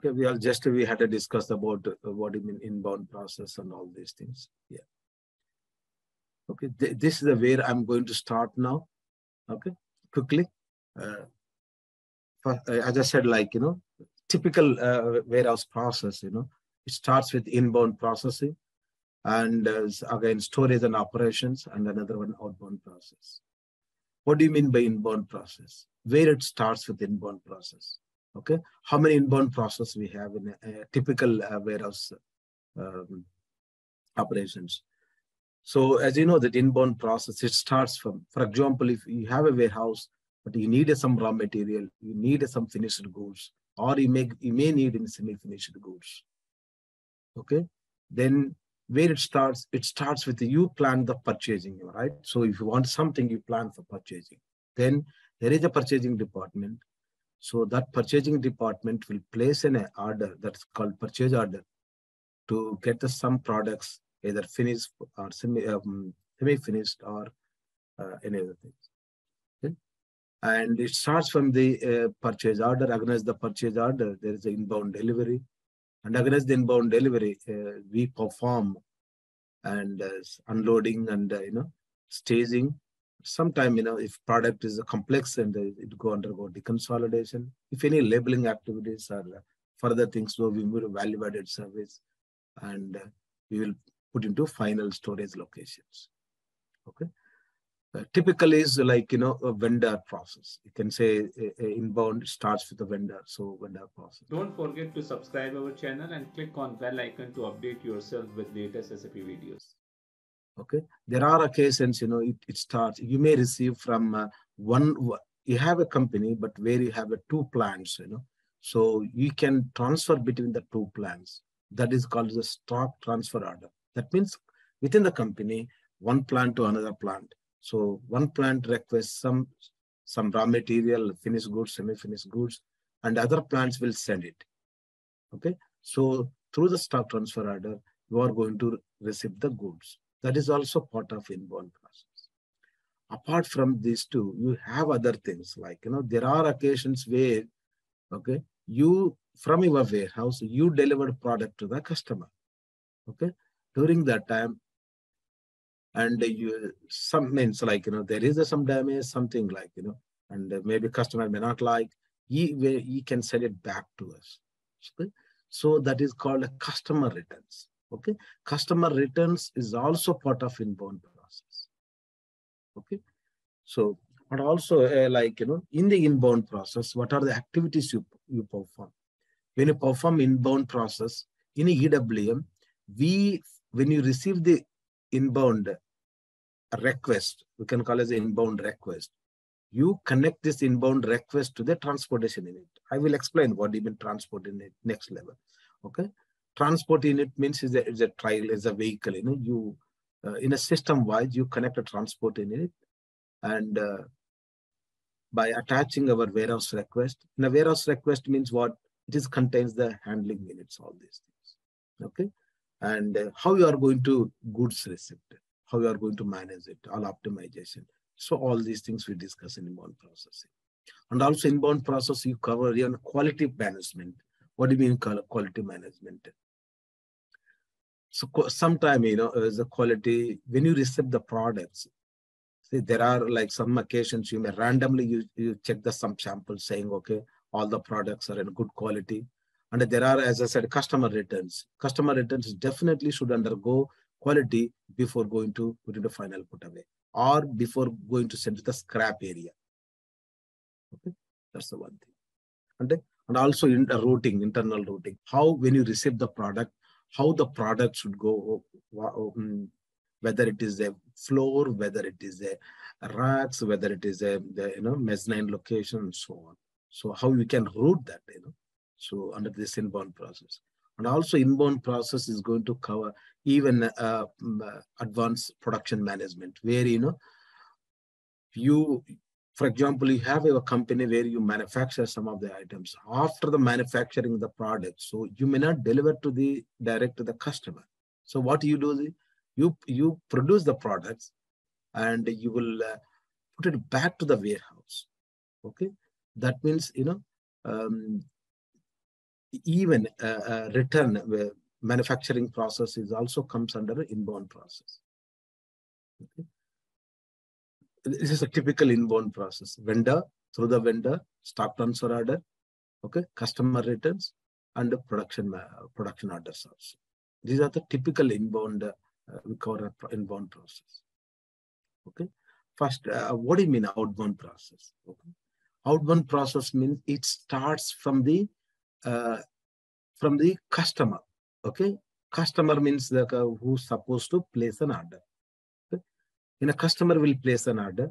Okay, we are just we had to discuss about uh, what you mean inbound process and all these things. Yeah. Okay, Th this is the where I'm going to start now. Okay, quickly. Uh, uh, as I said, like you know, typical uh, warehouse process. You know, it starts with inbound processing, and uh, again storage and operations, and another one outbound process. What do you mean by inbound process? Where it starts with inbound process okay? How many inbound process we have in a, a typical uh, warehouse um, operations? So as you know that inbound process it starts from for example if you have a warehouse but you need some raw material you need some finished goods or you may you may need in semi finished goods. Okay? Then where it starts it starts with you plan the purchasing right? So if you want something you plan for purchasing. Then there is a purchasing department so that purchasing department will place an order that's called purchase order to get some products either finished or semi, um, semi-finished or uh, any other things. Okay? And it starts from the uh, purchase order. Against the purchase order, there is an inbound delivery. And against the inbound delivery, uh, we perform and uh, unloading and uh, you know staging sometime you know if product is a complex and it go undergo deconsolidation if any labeling activities or further things so we move value added service and we will put into final storage locations. Okay? Uh, typically is like you know a vendor process. You can say a, a inbound starts with the vendor so vendor process. Don't forget to subscribe our channel and click on bell icon to update yourself with latest sap videos okay? There are occasions you know it, it starts you may receive from uh, one you have a company but where you have a two plants you know. So you can transfer between the two plants. That is called the stock transfer order. That means within the company one plant to another plant. So one plant requests some some raw material finished goods semi finished goods and other plants will send it. Okay? So through the stock transfer order you are going to receive the goods that is also part of inbound process. Apart from these two, you have other things like, you know, there are occasions where, okay, you, from your warehouse, you delivered product to the customer. Okay. During that time, and you, some means like, you know, there is a, some damage, something like, you know, and maybe customer may not like, he, he can send it back to us. Okay. So that is called a customer returns. Okay, customer returns is also part of inbound process. Okay, so but also uh, like you know in the inbound process, what are the activities you you perform? When you perform inbound process in EWM, we when you receive the inbound request, we can call it inbound request. You connect this inbound request to the transportation unit. I will explain what even transport unit next level. Okay transport unit means is a, is a trial, is a vehicle. You know, you uh, in a system wise, you connect a transport unit and uh, by attaching our warehouse request. In a warehouse request means what? It is contains the handling units, all these things. Okay. And uh, how you are going to goods receipt, how you are going to manage it, all optimization. So all these things we discuss in inbound processing. And also inbound process, you cover even quality management. What do you mean quality management? So sometime, you know, uh, as a quality, when you receive the products, see, there are like some occasions you may randomly you, you check the some samples saying, okay, all the products are in good quality. And there are, as I said, customer returns. Customer returns definitely should undergo quality before going to put into final put away or before going to send to the scrap area. Okay, that's the one thing. And, and also in the routing, internal routing, how when you receive the product, how the product should go, um, whether it is a floor, whether it is a racks, whether it is a the, you know mezzanine location, and so on. So how you can route that, you know, so under this inbound process. And also inbound process is going to cover even uh, advanced production management, where you know you for example, you have a company where you manufacture some of the items. After the manufacturing the product, so you may not deliver to the direct to the customer. So what you do is you you produce the products and you will uh, put it back to the warehouse. Okay, that means you know um, even uh, uh, return uh, manufacturing process is also comes under inbound process. Okay. This is a typical inbound process. Vendor, through the vendor, stock transfer order, okay, customer returns, and production uh, production orders also. These are the typical inbound, uh, we call inbound process. Okay. First, uh, what do you mean outbound process? Okay. Outbound process means it starts from the uh, from the customer. Okay, customer means the uh, who's supposed to place an order. In a customer will place an order.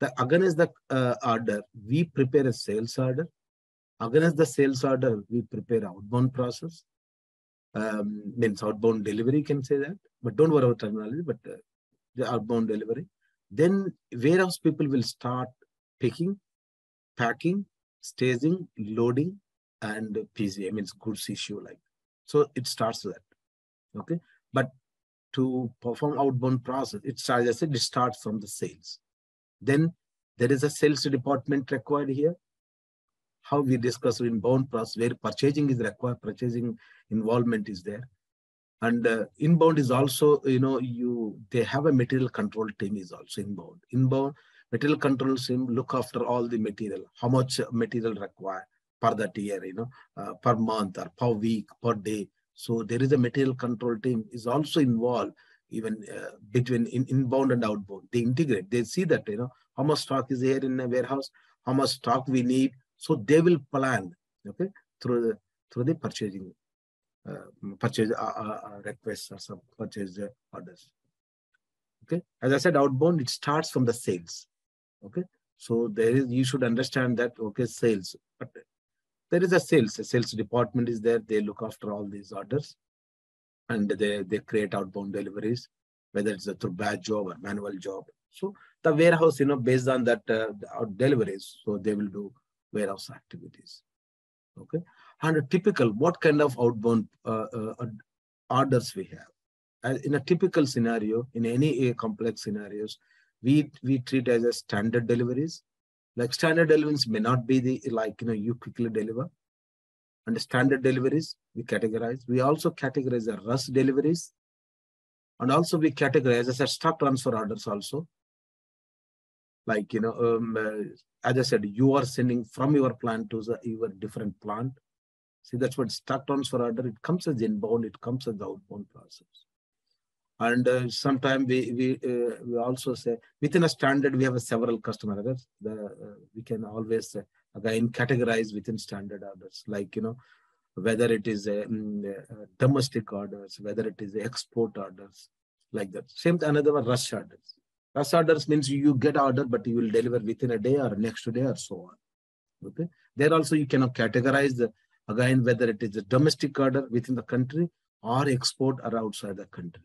The against the uh, order, we prepare a sales order. Against the sales order, we prepare outbound process. Um, means outbound delivery, can say that. But don't worry about terminology. But uh, the outbound delivery. Then warehouse people will start picking, packing, staging, loading, and PGI means goods issue like. So it starts with that. Okay. But to perform outbound process, it starts, as I said, it starts from the sales. Then there is a sales department required here. How we discuss inbound process, where purchasing is required, purchasing involvement is there. And uh, inbound is also, you know, you they have a material control team is also inbound. Inbound material control team look after all the material, how much material required, per that year, you know, uh, per month or per week, per day. So there is a material control team is also involved even uh, between in, inbound and outbound. They integrate. They see that, you know, how much stock is here in a warehouse, how much stock we need. So they will plan, okay, through the through the purchasing uh, purchase uh, uh, uh requests or some purchase orders. Okay, as I said, outbound it starts from the sales. Okay, so there is you should understand that okay sales, but there is a sales, a sales department is there. They look after all these orders and they, they create outbound deliveries, whether it's a through batch job or manual job. So the warehouse, you know, based on that uh, deliveries, so they will do warehouse activities. Okay. And a typical, what kind of outbound uh, uh, orders we have? in a typical scenario, in any complex scenarios, we, we treat as a standard deliveries like standard deliveries may not be the like you know you quickly deliver. And the standard deliveries we categorize. We also categorize the rush deliveries. And also we categorize as a stock transfer orders also. Like you know, um, uh, as I said, you are sending from your plant to the your different plant. See, that's what stock transfer order. It comes as inbound, it comes as outbound process and uh, sometimes we we uh, we also say within a standard we have a several customer orders the uh, we can always uh, again categorize within standard orders. Like you know whether it is a, mm, uh, domestic orders whether it is export orders like that. Same another one rush orders. Rush orders means you get order but you will deliver within a day or next day or so on. Okay? There also you cannot categorize the again whether it is a domestic order within the country or export or outside the country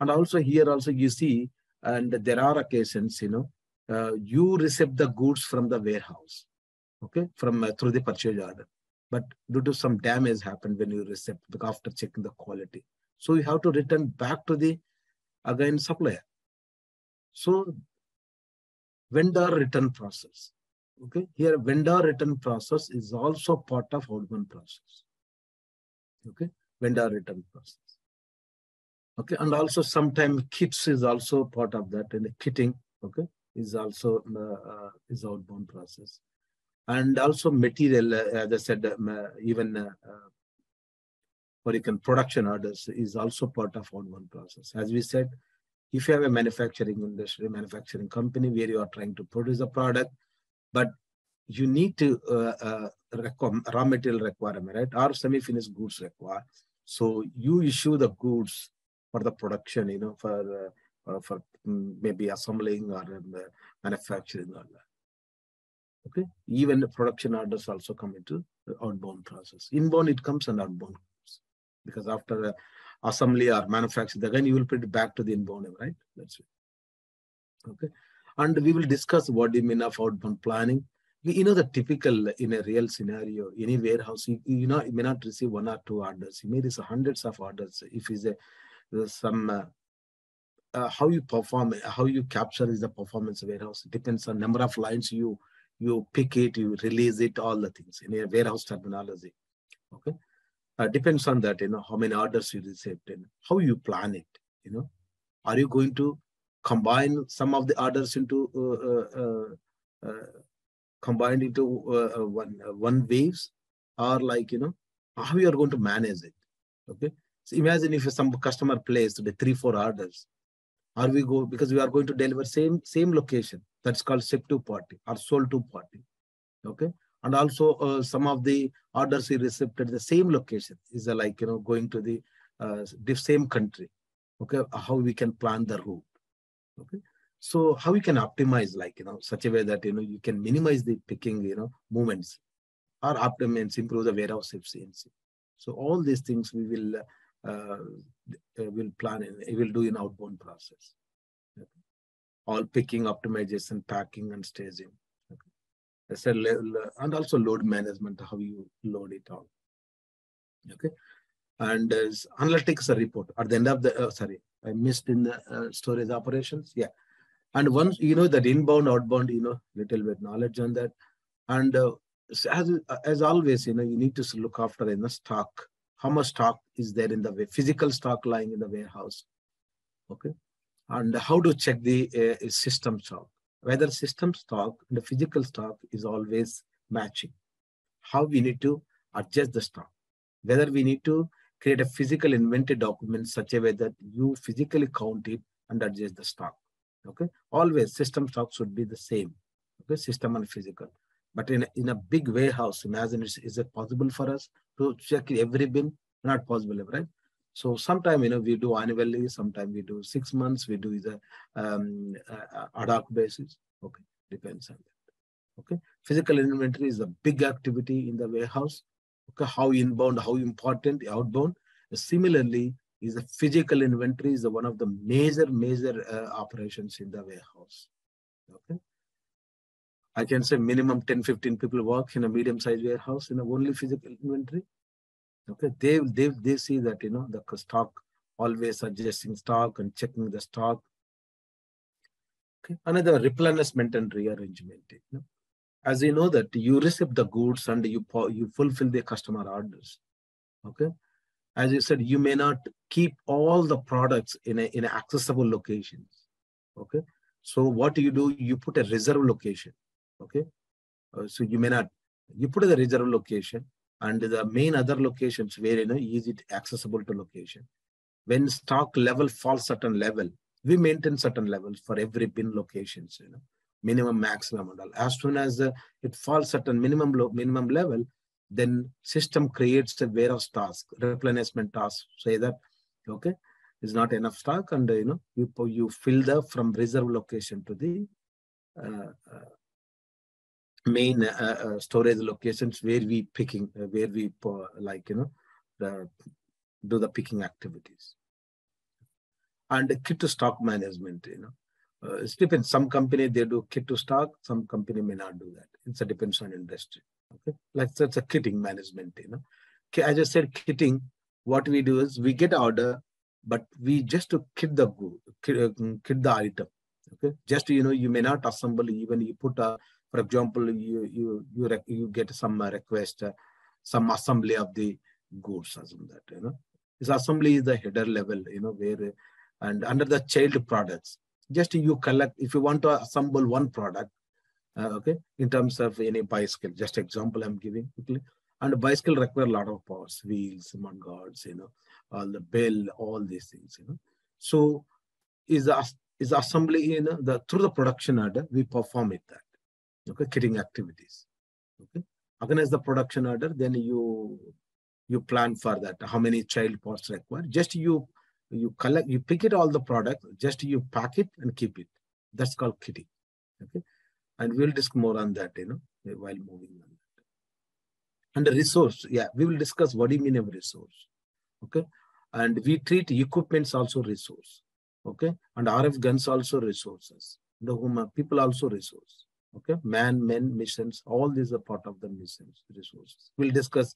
and also here also you see, and there are occasions, you know, uh, you receive the goods from the warehouse, okay, from uh, through the purchase order. But due to some damage happened when you receive after checking the quality. So you have to return back to the again supplier. So vendor return process. Okay, here vendor return process is also part of outbound process. Okay, vendor return process. Okay, and also sometimes kits is also part of that, and the kitting, okay, is also uh, uh, is outbound process, and also material, uh, as I said, um, even uh, what you can production orders is also part of outbound process. As we said, if you have a manufacturing industry, manufacturing company where you are trying to produce a product, but you need to uh, raw material requirement, right? Or semi-finished goods require. So you issue the goods for the production, you know, for uh, for mm, maybe assembling or um, manufacturing or that. Okay, even the production orders also come into outbound process. Inbound it comes and outbound comes because after uh, assembly or manufacturing, again you will put it back to the inbound, right? That's it. Okay, and we will discuss what do you mean of outbound planning. You know the typical in a real scenario, any warehouse, you, you know, you may not receive one or two orders. You may receive hundreds of orders. If it's a some uh, uh, how you perform, how you capture is the performance warehouse. It depends on number of lines you you pick it, you release it, all the things in a warehouse terminology. Okay. Uh, depends on that, you know, how many orders you received and how you plan it, you know. Are you going to combine some of the orders into uh, uh, uh combined into one one waves or like, you know, how you are going to manage it. Okay. So imagine if some customer placed the three, four orders, or we go because we are going to deliver same same location. That's called ship to party or sold to party. Okay. And also uh, some of the orders we received at the same location is uh, like you know going to the uh, same country. Okay, how we can plan the route. Okay, so how we can optimize like you know such a way that you know you can minimize the picking you know movements or optimize improve the warehouse efficiency. So all these things we will uh, will plan and will do in outbound process. Okay. All picking, optimization, packing, and staging. Okay. said, and also load management, how you load it all. Okay. And uh, analytics report at the end of the, uh, sorry, I missed in the uh, storage operations. Yeah. And once, you know, that inbound, outbound, you know, little bit knowledge on that. And uh, as, as always, you know, you need to look after in the stock how much stock is there in the way, physical stock lying in the warehouse. Okay. And how to check the uh, system stock, whether system stock and the physical stock is always matching. How we need to adjust the stock, whether we need to create a physical inventory document such a way that you physically count it and adjust the stock. Okay. Always system stock should be the same. Okay. System and physical. But in a, in a big warehouse, imagine is, is it possible for us to check every bin? Not possible, right? So sometime you know we do annually, sometime we do six months, we do the um, uh, ad hoc basis. Okay, depends on that. Okay, physical inventory is a big activity in the warehouse. Okay, how inbound, how important outbound. Similarly, is the physical inventory is one of the major major uh, operations in the warehouse. Okay. I can say minimum 10, 15 people work in a medium-sized warehouse in a only physical inventory. Okay, they, they, they see that, you know, the stock always adjusting stock and checking the stock. Okay, another replenishment and rearrangement. You know? As you know that you receive the goods and you, you fulfill the customer orders. Okay, as you said, you may not keep all the products in a, in accessible locations. Okay, so what do you do? You put a reserve location okay? Uh, so you may not you put the reserve location and the main other locations where you know is it accessible to location. When stock level falls certain level we maintain certain levels for every bin locations you know minimum maximum and all. As soon as uh, it falls certain minimum minimum level then system creates a warehouse task replenishment task say that okay is not enough stock and you know you you fill the from reserve location to the uh, uh main uh, uh, storage locations where we picking, uh, where we like, you know, the, do the picking activities. And kit to stock management, you know. Uh, it depends. Some company they do kit to stock, some company may not do that. It's a depends on industry. Okay, like that's a kitting management. You know, as I said, kitting. What we do is we get order, but we just to kit the kit, kit the item. Okay, just you know you may not assemble even you put a for example, you you you you get some request, uh, some assembly of the goods, assume that you know. This assembly is the header level, you know, where and under the child products, just you collect if you want to assemble one product, uh, okay, in terms of any bicycle. Just example I'm giving quickly. And bicycle require a lot of parts, wheels, mudguards, you know, all the bell, all these things, you know. So is the is assembly, you know, the through the production order, we perform it that okay kitting activities. Okay? Organize the production order then you you plan for that. How many child parts required? Just you you collect you pick it all the product just you pack it and keep it. That's called kitting okay? And we'll discuss more on that you know while moving on. And the resource yeah we will discuss what do you mean of resource. Okay? And we treat equipments also resource. Okay? And rf guns also resources. The people also resource Okay, man, men, missions, all these are part of the missions resources. We'll discuss.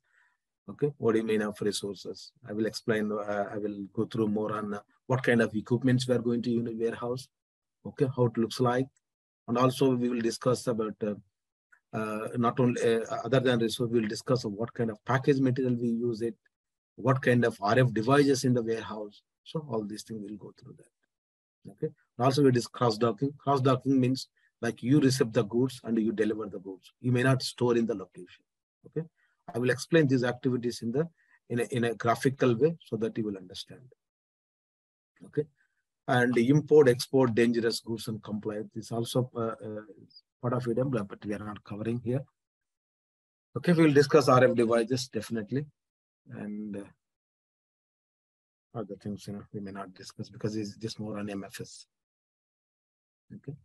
Okay, what do you mean of resources? I will explain. Uh, I will go through more on uh, what kind of equipments we are going to use warehouse. Okay, how it looks like, and also we will discuss about uh, uh, not only uh, other than resource, we'll discuss what kind of package material we use it, what kind of RF devices in the warehouse. So all these things will go through that. Okay. Also, we discuss cross docking. Cross docking means like you receive the goods and you deliver the goods. You may not store in the location. Okay. I will explain these activities in the in a, in a graphical way so that you will understand. Okay. And import, export, dangerous goods and compliance is also uh, uh, part of EWM, but we are not covering here. Okay, we will discuss RF devices definitely. And uh, other things, you know, we may not discuss because it's just more on MFS. Okay.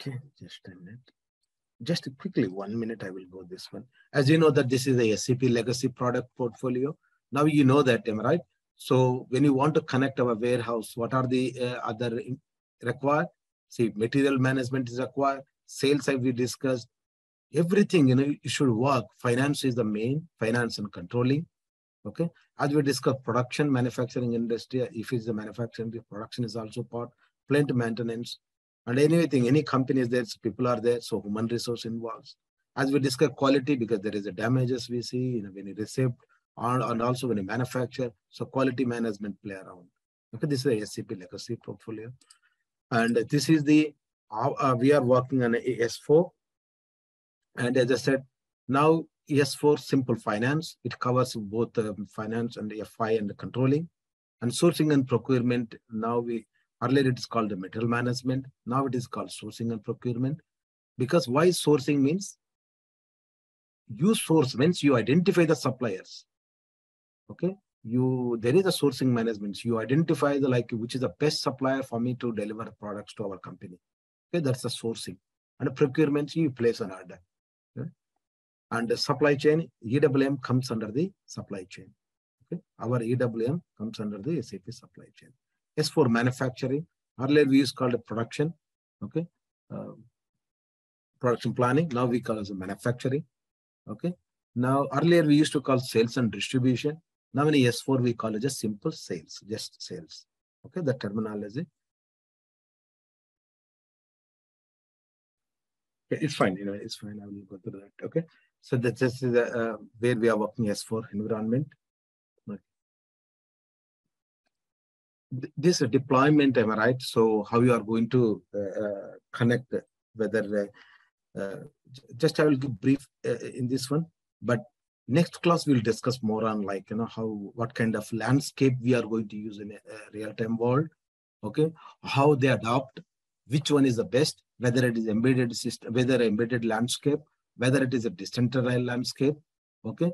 Okay, just a minute. Just quickly, one minute, I will go this one. As you know that this is a SAP legacy product portfolio. Now you know that, am I right? So when you want to connect our warehouse, what are the uh, other required? See, material management is required. Sales have we discussed. Everything, you know, you should work. Finance is the main, finance and controlling. Okay. As we discussed, production, manufacturing industry, if it's the manufacturing, the production is also part, plant maintenance, and anything, any company is there, so people are there, so human resource involves. As we discuss quality, because there is a damages we see, you know, when you receive, and also when you manufacture, so quality management play around. Okay, this is a SAP legacy portfolio. And this is the, uh, uh, we are working on AS4. And as I said, now S4 simple finance, it covers both uh, finance and FI and the controlling. And sourcing and procurement, now we Earlier it is called the material management. Now it is called sourcing and procurement. Because why sourcing means? You source means you identify the suppliers. Okay. You there is a sourcing management. You identify the like which is the best supplier for me to deliver products to our company. Okay, that's the sourcing. And procurement, you place an order. Okay? And the supply chain, EWM comes under the supply chain. Okay, our EWM comes under the SAP supply chain. S for manufacturing. Earlier we used called a production. Okay. Uh, production planning. Now we call as manufacturing. Okay. Now earlier we used to call sales and distribution. Now in S4 we call it just simple sales, just sales. Okay, the terminology. Okay, it's fine, you know, it's fine. I will go through that. Okay. So that's just uh, where we are working S4 environment. This deployment, am I right? So how you are going to uh, uh connect whether uh, uh, just I will give brief in this one, but next class we'll discuss more on like you know how what kind of landscape we are going to use in a, a real-time world. Okay, how they adopt, which one is the best, whether it is embedded system, whether embedded landscape, whether it is a decentralized landscape. Okay,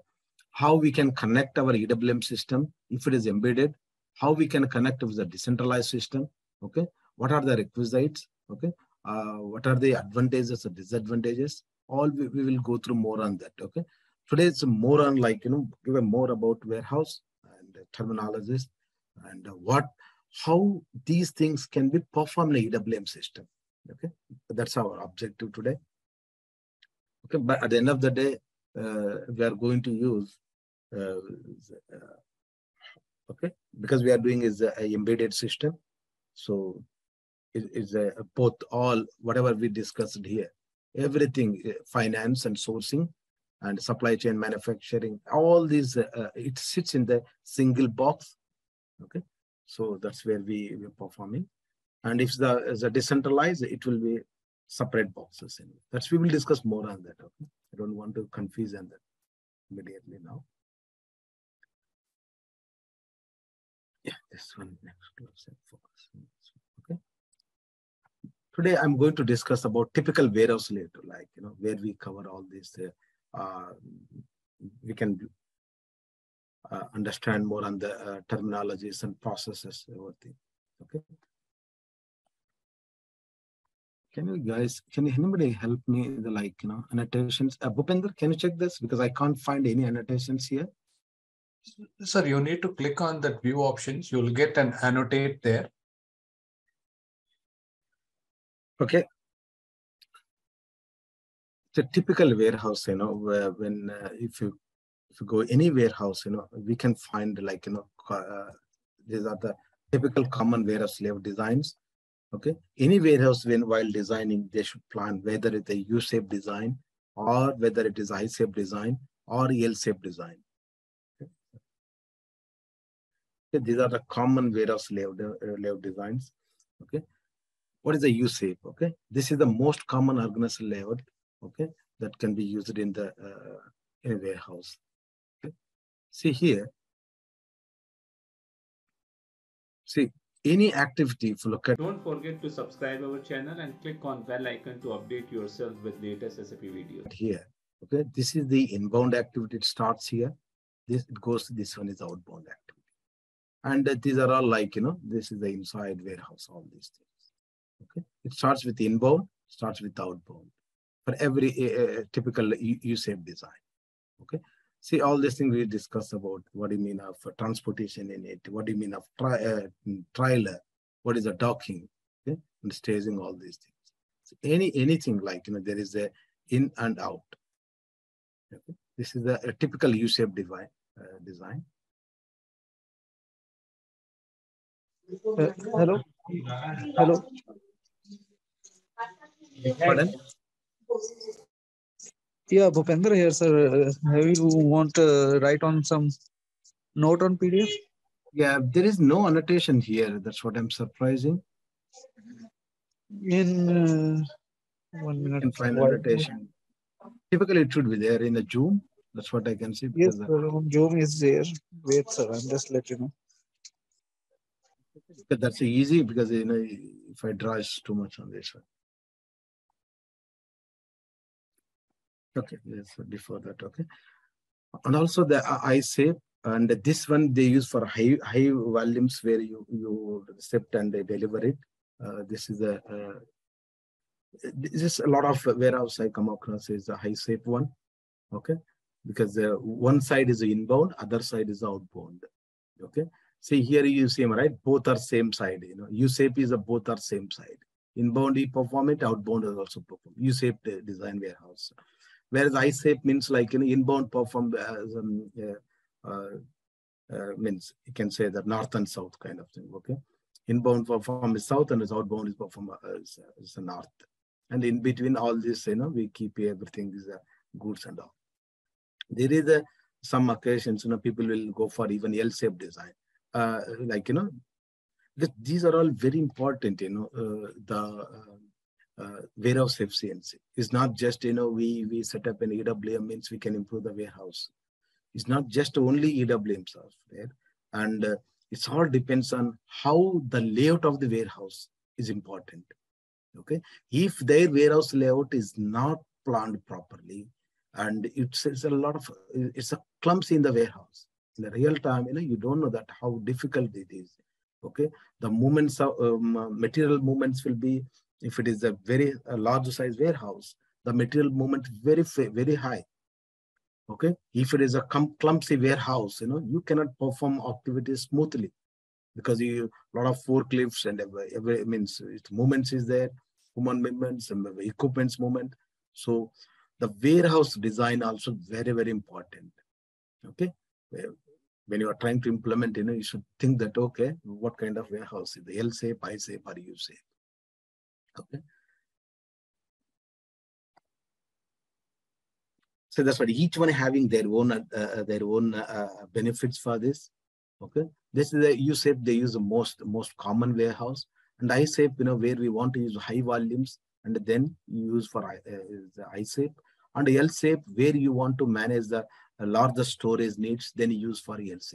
how we can connect our EWM system if it is embedded how we can connect with the decentralized system, okay? What are the requisites, okay? Uh, what are the advantages or disadvantages? All we, we will go through more on that, okay? Today it's more on like, you know, give a more about warehouse and terminologies and what, how these things can be performed in EWM system, okay? That's our objective today. Okay, but at the end of the day, uh, we are going to use uh okay? Because we are doing is a, a embedded system. So it is a, both all whatever we discussed here everything uh, finance and sourcing and supply chain manufacturing all these uh, uh, it sits in the single box. Okay? So that's where we we're performing. And if the is a decentralized it will be separate boxes in that's we will discuss more on that okay? I don't want to confuse on that immediately now this one next close focus. Okay. Today I'm going to discuss about typical warehouse layer, like you know where we cover all this. Uh, uh, we can uh, understand more on the uh, terminologies and processes. Everything. Okay. Can you guys, can anybody help me the like, you know, annotations? Uh, can you check this? Because I can't find any annotations here. Sir, you need to click on that view options. You'll get an annotate there. Okay. A typical warehouse, you know, when uh, if you if you go any warehouse, you know, we can find like you know uh, these are the typical common warehouse layout designs. Okay. Any warehouse when while designing, they should plan whether it's a U-shaped design or whether it is I-shaped design or L-shaped design. Okay, these are the common warehouse layout, uh, layout designs. Okay. What is the U-shape? Okay. This is the most common organizational layout. Okay. That can be used in the uh, in a warehouse. Okay. See here. See, any activity if you look at Don't forget to subscribe our channel and click on bell icon to update yourself with latest SAP videos. here okay this is the inbound activity it starts here this it goes this one is outbound activity and these are all like you know this is the inside warehouse all these things. Okay? It starts with inbound starts with outbound. For every uh, typical u-shape design. Okay? See all these things we discuss about what do you mean of transportation unit what do you mean of tri uh, trailer what is the docking okay? And staging all these things. So any anything like you know there is a in and out. Okay? This is a, typical u-shape design uh, design Uh, hello. Hello. Pardon? Yeah, Bhupendra here, sir. Have you want to write on some note on PDF? yeah there is no annotation here that's what i'm surprising In uh, one you minute. can find annotation typically it should be there in the zoom that's what i can see Yes, sir. Zoom is there. Wait, sir. I'm just let you know. That's easy because you know if I draw it's too much on this one. Okay, before that, okay. And also the I shape and this one they use for high high volumes where you you accept and they deliver it. Uh, this is a uh, this is a lot of warehouse I come across is a high shape one, okay, because uh, one side is inbound, other side is outbound, okay. See here you see right, both are same side. You know, U-shape is a both are same side. Inbound you perform it, outbound is also perform. U-shape the design warehouse. Whereas I-shape means like you know, inbound perform as um, uh, uh, uh, means you can say that north and south kind of thing. Okay, inbound perform is south and is outbound is perform as, as north. And in between all this, you know, we keep everything is uh, goods and all. There is some occasions, you know, people will go for even L-shaped design uh, like you know because these are all very important you know uh, the uh, uh, warehouse efficiency. Is not just you know we we set up an ewm means we can improve the warehouse. It's not just only ewms are there. And uh, it's all depends on how the layout of the warehouse is important. Okay? If their warehouse layout is not planned properly and it's, it's a lot of it's a clumsy in the warehouse the real time, you know, you don't know that how difficult it is. Okay, the movements of um, material movements will be if it is a very a large size warehouse, the material movement very very high. Okay, if it is a clumsy warehouse, you know, you cannot perform activities smoothly because you a lot of forklifts and every, every means it movements is there, human movements, and equipments movement. So the warehouse design also very very important. Okay when you are trying to implement, you know, you should think that, okay, what kind of warehouse is the L shape, I shape, or U shape? Okay. So that's what each one having their own uh, their own uh, benefits for this. Okay. This is the U shape. They use the most most common warehouse, and I shape, you know, where we want to use high volumes, and then use for uh, the I shape, and L shape where you want to manage the larger storage needs, then you use for ELC.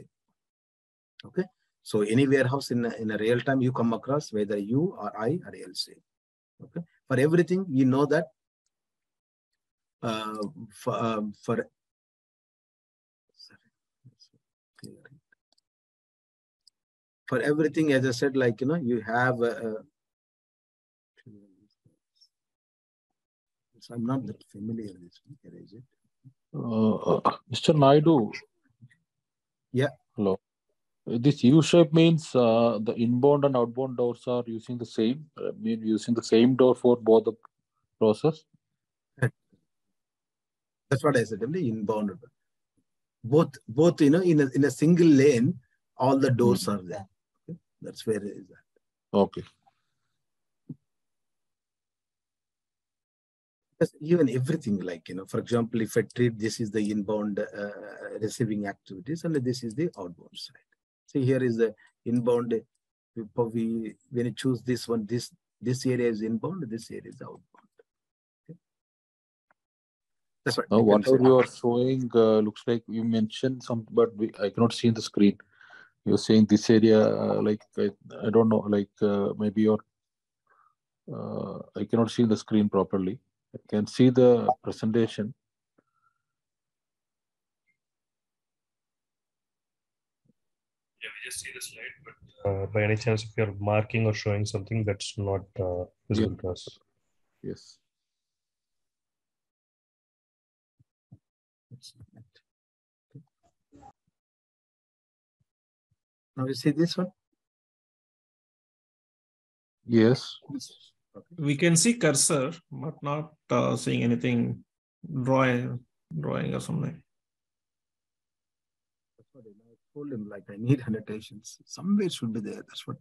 Okay. So any warehouse in a, in a real time you come across, whether you or I or ELC. Okay. For everything, you know that uh, for, uh, for for everything, as I said, like, you know, you have a, so I'm not that familiar with this. Where is it? Uh, Mr. Naidu. Yeah. Hello. This U shape means uh, the inbound and outbound doors are using the same, I mean using the same door for both the process. That's what I said. Inbound. Both, both, you know, in a in a single lane, all the doors are there. Okay? That's where it is. That. Okay. Even everything like you know for example if i treat this is the inbound uh, receiving activities and this is the outbound side see here is the inbound we, when you choose this one this this area is inbound this area is outbound okay. that's Now, you whatever you are showing uh, looks like you mentioned some, but we, I cannot see in the screen. You're saying this area, uh, like I, I don't know, like uh, maybe you're. Uh, I cannot see the screen properly. I can see the presentation. Yeah, we just see the slide, but uh, by any chance, if you're marking or showing something that's not uh, visible to us. Yes. That's it. Okay. Now you see this one? Yes. Okay. We can see cursor, but not uh, seeing anything drawing, drawing or something. That's what I told him, like I need annotations. Somewhere it should be there. That's what.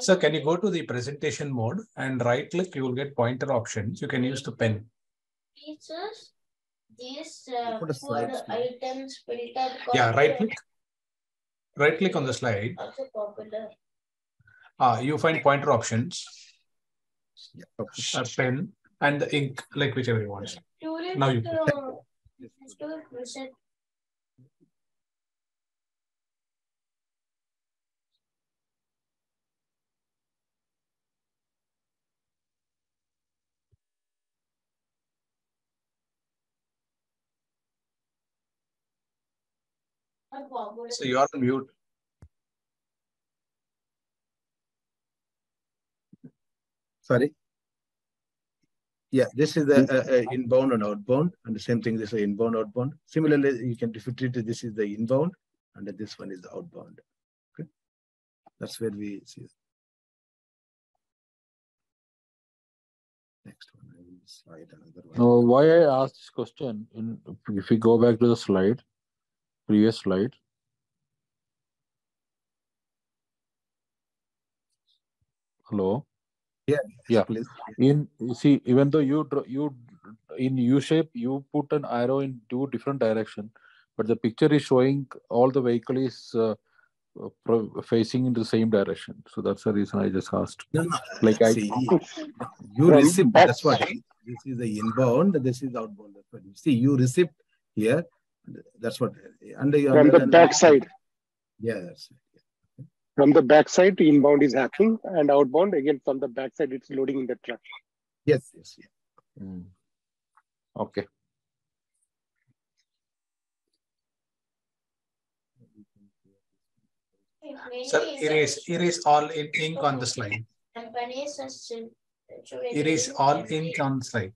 So can you go to the presentation mode and right click, you will get pointer options. You can use the pen. Features, these uh, Put a four items filtered. Yeah, right click. Right click on the slide. Also popular. Uh, you find pointer options, Yeah. Okay. a pen, and the ink, like whichever you want. Tourist, Now you- uh, tourist visit are popular. So you are on mute. Sorry. Yeah, this is the uh, uh, inbound and outbound, and the same thing. This is inbound, outbound. Similarly, you can treat this is the inbound, and this one is the outbound. Okay, that's where we see. Next one, I will slide another one. Why I asked this question, in if we go back to the slide, previous slide. Hello. Yeah. yeah. please. In you see, even though you you in U shape, you put an arrow in two different direction, but the picture is showing all the vehicle is uh, uh, pro- facing in the same direction. So that's the reason I just asked. No, no, Like I- see, you From receive. That's what. This is the inbound. This is outbound. That's what you see. You receive here. That's what. And the, From the back side, Yeah, that's it. From the backside, inbound is happening, and outbound again from the backside, it's loading in the truck. Yes, yes, yes. Mm. Okay. Sir, erase, erase all in ink on the slide. Companies are still. Erase all ink on the slide.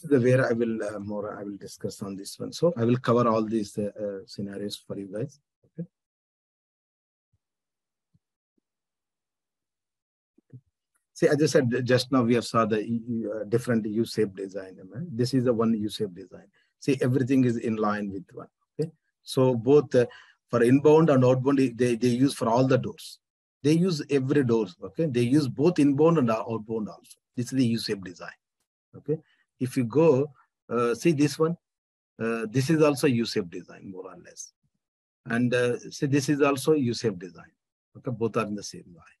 This is the where I will uh, more I will discuss on this one. So I will cover all these uh, uh, scenarios for you guys. Okay. See, as I said just now, we have saw the uh, different U-shaped design. Right? This is the one U-shaped design. See, everything is in line with one. Okay. So both uh, for inbound and outbound, they, they use for all the doors. They use every doors. Okay. They use both inbound and outbound also. This is the U-shaped design. Okay if you go uh, see this one? Uh, this is also u-shape design more or less. And uh, see this is also u-shape design. Okay both are in the same line.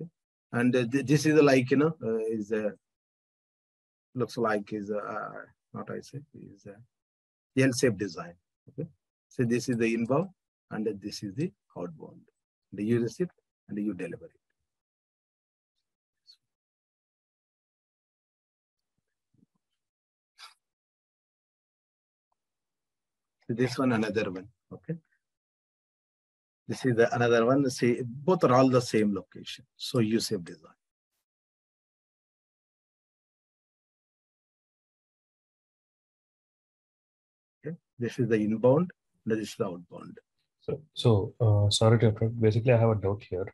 Okay? And uh, th- this is like you know uh, is a looks like is uh, not i say is a l-shape design. Okay? So this is the inbound and this is the outbound. The you receive and you deliver it this one another one okay this is the another one see both are all the same location so you save design okay this is the inbound this is the outbound So, so uh, sorry to interrupt. Basically, I have a doubt here.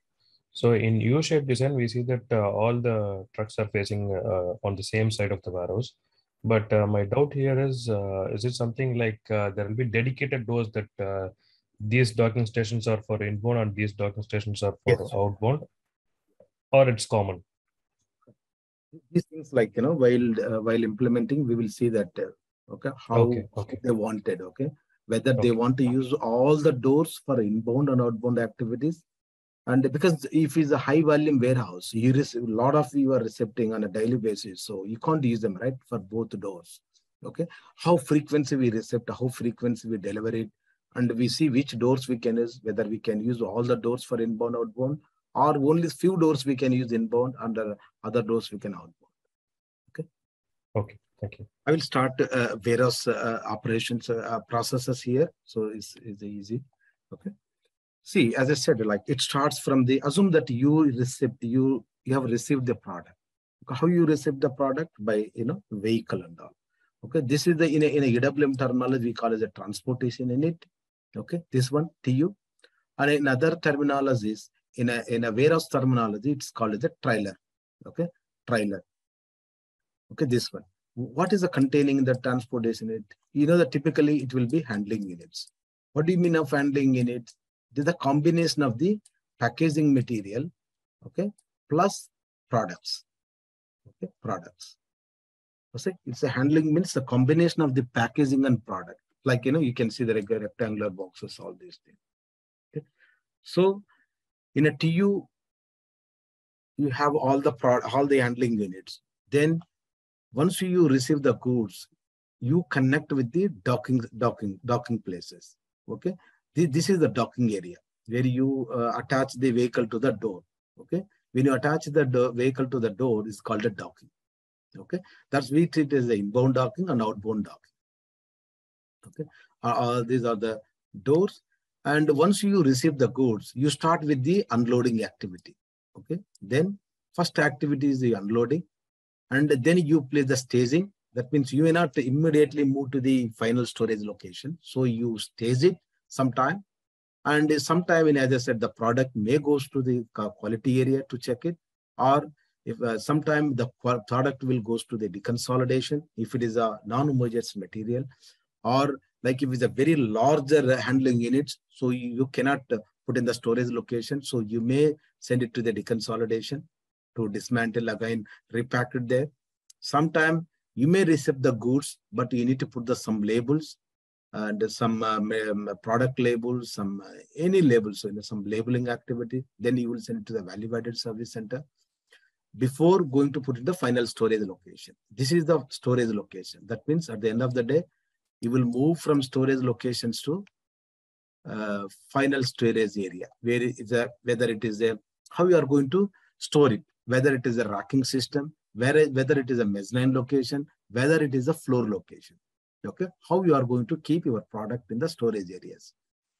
So in U-shaped design, we see that uh, all the trucks are facing uh, on the same side of the warehouse. But uh, my doubt here is, uh, is it something like uh, there will be dedicated doors that uh, these docking stations are for inbound and these docking stations are for Yes. outbound, or it's common? these things like you know while uh, while implementing we will see that uh, okay how Okay, okay. they wanted okay whether they want to use all the doors for inbound and outbound activities and because if it's a high volume warehouse you receive a lot of you are receiving on a daily basis so you can't use them right for both doors okay how frequency we receive how frequency we deliver it and we see which doors we can use whether we can use all the doors for inbound outbound or only few doors we can use inbound and uh, other doors we can outbound Okay. Okay, thank you. I will start uh, various uh, operations uh, processes here. So it's, it's easy. Okay. See, as I said, like it starts from the assume that you received you you have received the product. How you receive the product by you know vehicle and all. Okay, this is the in a in a EWM terminology we call it a transportation unit. Okay, this one TU, and in other terminologies in a in a warehouse terminology it's called as a trailer. Okay, trailer. Okay, this one what is the containing in the transportation unit? You know that typically it will be handling units. What do you mean of handling units? It is the combination of the packaging material, okay, plus products. Okay, products. Okay, it's a handling means the combination of the packaging and product. Like you know, you can see the regular rectangular boxes, all these things. Okay. So in a TU, you have all the product, all the handling units. Then once you receive the goods, you connect with the docking docking docking places. Okay, this, is the docking area where you uh, attach the vehicle to the door. Okay, when you attach the do- vehicle to the door, it's called a docking. Okay, that's we treat as the inbound docking and outbound docking. Okay, uh, these are the doors. And once you receive the goods, you start with the unloading activity. Okay, then first activity is the unloading and then you play the staging. That means you may not immediately move to the final storage location. So you stage it sometime. And sometime, in, as I said, the product may goes to the quality area to check it. Or if uh, sometime the product will goes to the deconsolidation if it is a non-homogeneous material. Or like if it's a very larger handling units, so you, you cannot uh, put in the storage location. So you may send it to the deconsolidation to dismantle again, repack it there. Sometime you may receive the goods, but you need to put the some labels and some um, um, product labels, some uh, any labels, so you know, some labeling activity. Then you will send it to the value-added service center before going to put in the final storage location. This is the storage location. That means at the end of the day, you will move from storage locations to uh, final storage area, where is a, whether it is a how you are going to store it whether it is a racking system, whether, whether it is a mezzanine location, whether it is a floor location. Okay, how you are going to keep your product in the storage areas.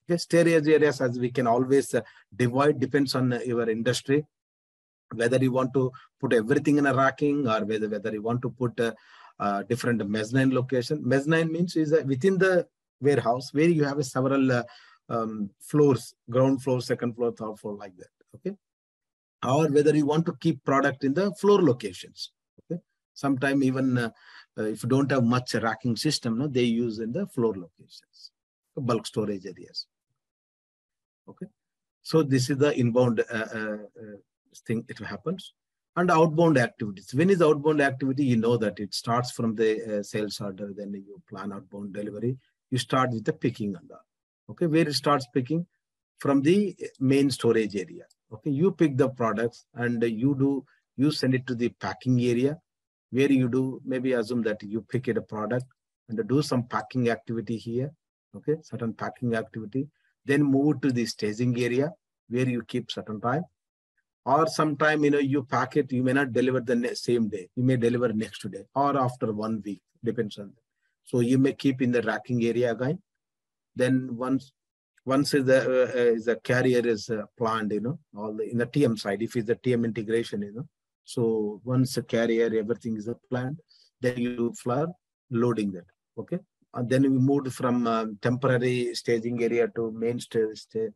Okay, storage areas as we can always uh, divide depends on uh, your industry. Whether you want to put everything in a racking or whether whether you want to put a, uh, different mezzanine location. Mezzanine means is uh, within the warehouse where you have several uh, um, floors, ground floor, second floor, third floor, like that. Okay or whether you want to keep product in the floor locations. Okay, sometime even uh, uh, if you don't have much racking system, no, they use in the floor locations, bulk storage areas. Okay, so this is the inbound uh, uh, thing. It happens. And outbound activities. When is outbound activity? You know that it starts from the uh, sales order, then you plan outbound delivery. You start with the picking and all. Okay, where it starts picking from the main storage area okay you pick the products and you do you send it to the packing area where you do maybe assume that you pick it a product and do some packing activity here okay certain packing activity then move to the staging area where you keep certain time or sometime you know you pack it you may not deliver the same day you may deliver next day or after one week depends on that. so you may keep in the racking area again then once once is the uh, uh, the carrier is uh, planned you know all the in the tm side if it's the tm integration you know so once the carrier everything is a planned then you floor loading that okay? And then we moved from um, temporary staging area to main sta- sta-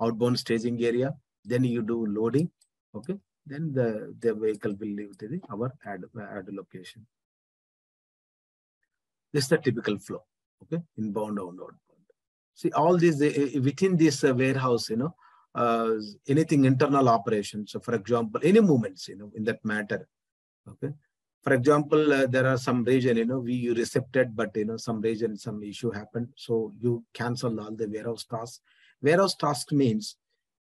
outbound staging area. Then you do loading okay? Then the the vehicle will leave to the our add add location. This is the typical flow okay? Inbound outbound. See, all these uh, within this uh, warehouse, you know, uh, anything internal operations. So, for example, any movements, you know, in that matter, Okay. For example, uh, there are some region, you know, we you recepted, but you know, some region, some issue happened. So you cancel all the warehouse tasks. Warehouse task means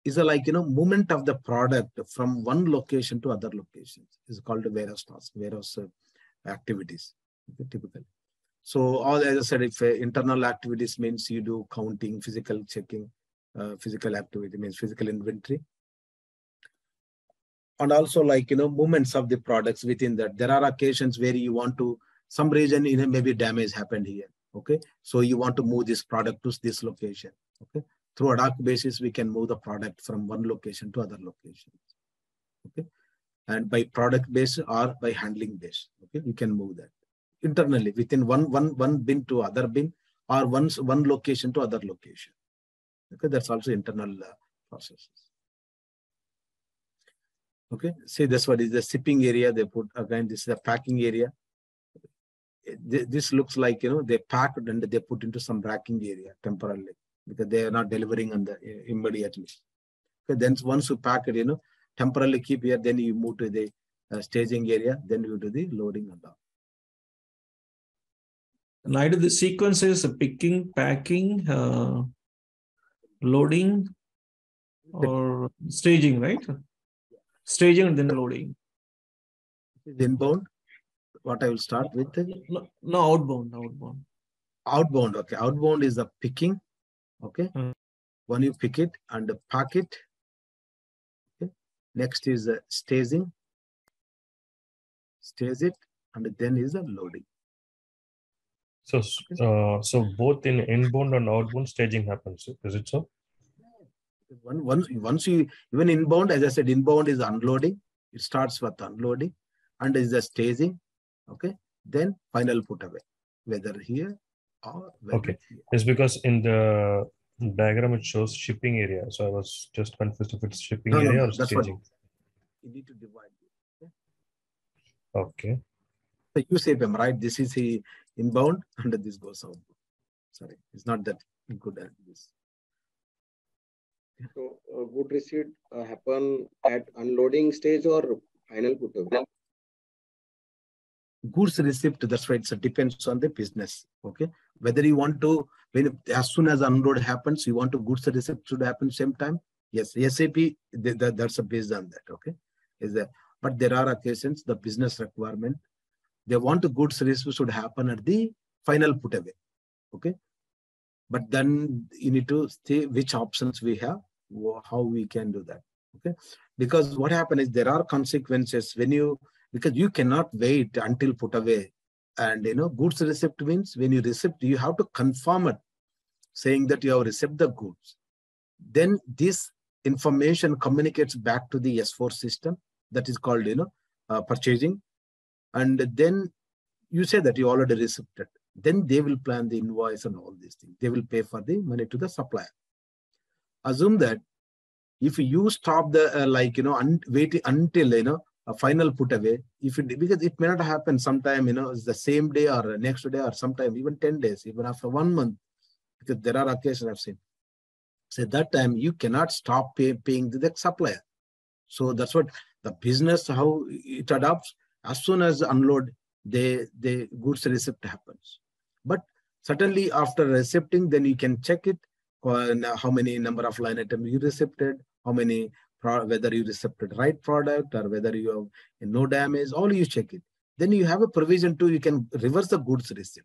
is a like, you know, movement of the product from one location to other locations is called a warehouse task, warehouse uh, activities, okay, typically. So all, as I said, if uh, internal activities means you do counting, physical checking, uh, physical activity means physical inventory, and also like you know movements of the products within that. There are occasions where you want to some region you know maybe damage happened here okay? So you want to move this product to this location okay? Through ad hoc basis we can move the product from one location to other locations okay? And by product base or by handling base okay? You can move that internally within one one one bin to other bin or once one location to other location okay that's also internal uh, processes Okay, see this what is the shipping area they put again. This is the packing area. This looks like you know they packed and they put into some racking area temporarily because they are not delivering on the immediately. Okay, then once you pack it, you know, temporarily keep here, then you move to the uh, staging area, then you do the loading and all. Now the sequence is picking, packing, uh, loading, or staging, right? staging and then loading. Inbound, what I will start with? No, no outbound, outbound. Outbound, okay. Outbound is the picking, okay. Mm. When you pick it and pack it, okay. Next is the staging, stage it, and then is the loading. So, uh, so both in inbound and outbound staging happens. Is it so? One, once, once you even inbound, as I said, inbound is unloading. It starts with unloading and is the staging. Okay. Then final put away, whether here or okay. Here. It's because in the diagram it shows shipping area. So I was just confused if it's shipping no, area no, or that's staging. What, you need to divide. Okay. okay. So you say them right. This is the inbound and this goes out. Sorry, it's not that good at this. So uh, good receipt uh, happen at unloading stage or final put away? Goods receipt, that's right. So it depends on the business. Okay. Whether you want to, when as soon as unload happens, you want to goods receipt should happen same time. Yes, SAP, that's a based on that. Okay. Is that, but there are occasions the business requirement, they want the goods receipt should happen at the final put away. Okay. But then you need to see which options we have how we can do that. Okay? Because what happens is there are consequences when you because you cannot wait until put away. And you know goods receipt means when you receive you have to confirm it saying that you have received the goods. Then this information communicates back to the s4 system that is called you know uh, purchasing and then you say that you already received it. Then they will plan the invoice and all these things. They will pay for the money to the supplier. Assume that if you stop the uh, like you know un- waiting until you know a final put away if it because it may not happen sometime you know it's the same day or next day or sometime even 10 days even after one month because there are occasions i've seen. So at that time you cannot stop pay, paying the supplier. So that's what the business how it adopts as soon as unload the the goods receipt happens but certainly after receiving then you can check it how many number of line items you received, how many whether you received right product or whether you have no damage, all you check it. Then you have a provision to you can reverse the goods receipt.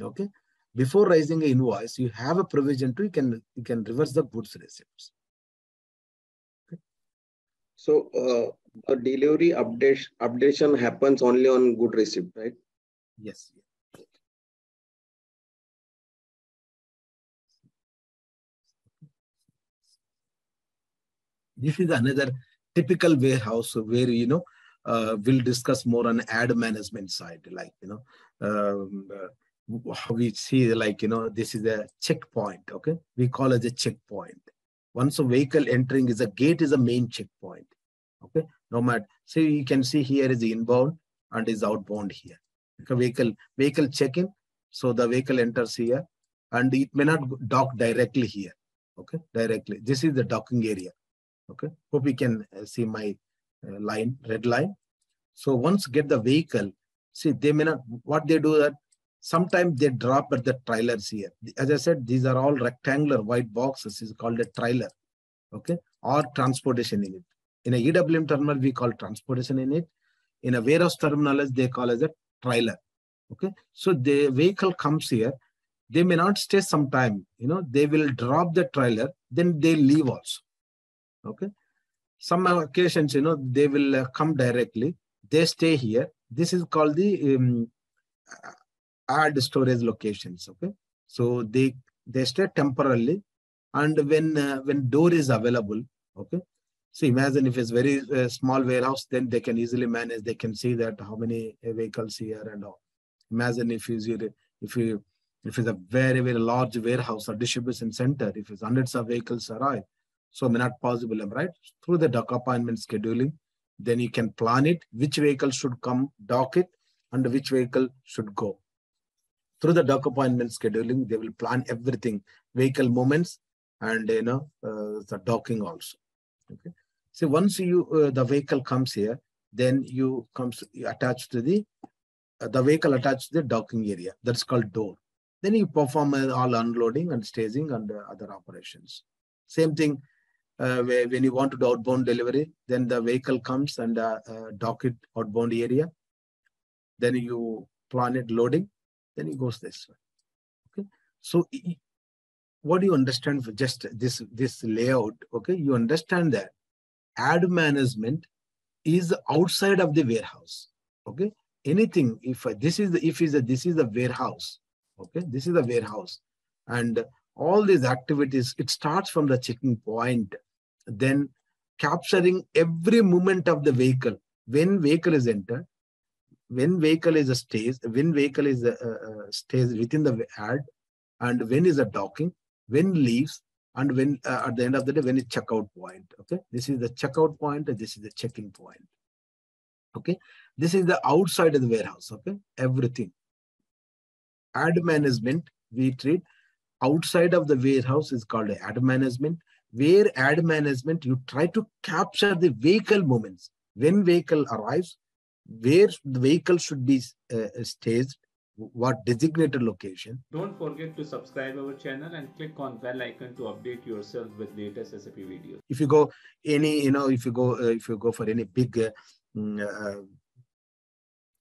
Okay. Before raising an invoice, you have a provision to you can you can reverse the goods receipts. Okay. So uh, the delivery update updation happens only on good receipt, right? Yes. This is another typical warehouse where, you know, uh, we'll discuss more on yard management side, like, you know, um, uh, we see like, you know, this is a checkpoint, okay? We call it a checkpoint. Once a vehicle entering is a gate is a main checkpoint, okay? No matter, so you can see here is inbound and is outbound here. Okay, vehicle, vehicle check-in, so the vehicle enters here and it may not dock directly here, okay? Directly, this is the docking area. Okay, hope you can see my uh, line, red line. So once get the vehicle, see, they may not, what they do that sometimes they drop at the trailers here. As I said, these are all rectangular white boxes is called a trailer, okay, or transportation unit. In a EWM terminal, we call transportation unit. In a warehouse terminal, they call as a trailer, okay. So the vehicle comes here, they may not stay some time, you know, they will drop the trailer, then they leave also, okay. Some occasions, you know, they will uh, come directly, they stay here. This is called the um, yard storage locations okay so they they stay temporarily and when uh, when door is available okay so imagine if it's very uh, small warehouse then they can easily manage they can see that how many uh, vehicles here and all imagine if you if you if it's a very very large warehouse or distribution center if it's hundreds of vehicles arrive so may not possible right through the dock appointment scheduling then you can plan it which vehicle should come dock it and which vehicle should go through the dock appointment scheduling, they will plan everything, vehicle movements and you know uh, the docking also. Okay. So once you uh, the vehicle comes here, then you comes you attach to the uh, the vehicle attached to the docking area. That's called door. Then you perform uh, all unloading and staging and uh, other operations. Same thing uh, when you want to do outbound delivery, then the vehicle comes and dock it outbound area. Then you plan it loading then he goes this way. Okay. So what do you understand for just this, this layout? Okay. You understand that yard management is outside of the warehouse. Okay. Anything, if this is the, if is a, this is the warehouse. Okay. This is the warehouse. And all these activities, it starts from the checking point, then capturing every movement of the vehicle. When vehicle is entered, when vehicle is a stays, when vehicle is a, uh, stays within the yard, and when is a docking, when leaves, and when uh, at the end of the day when is checkout point. Okay, this is the checkout point, and this is the checking point. Okay, this is the outside of the warehouse. Okay, everything. Yard management we treat outside of the warehouse is called yard management. Where yard management you try to capture the vehicle movements when vehicle arrives where the vehicle should be uh, staged, what designated location. Don't forget to subscribe our channel and click on bell icon to update yourself with latest SAP videos. If you go any, you know, if you go, uh, if you go for any big uh, mm, uh,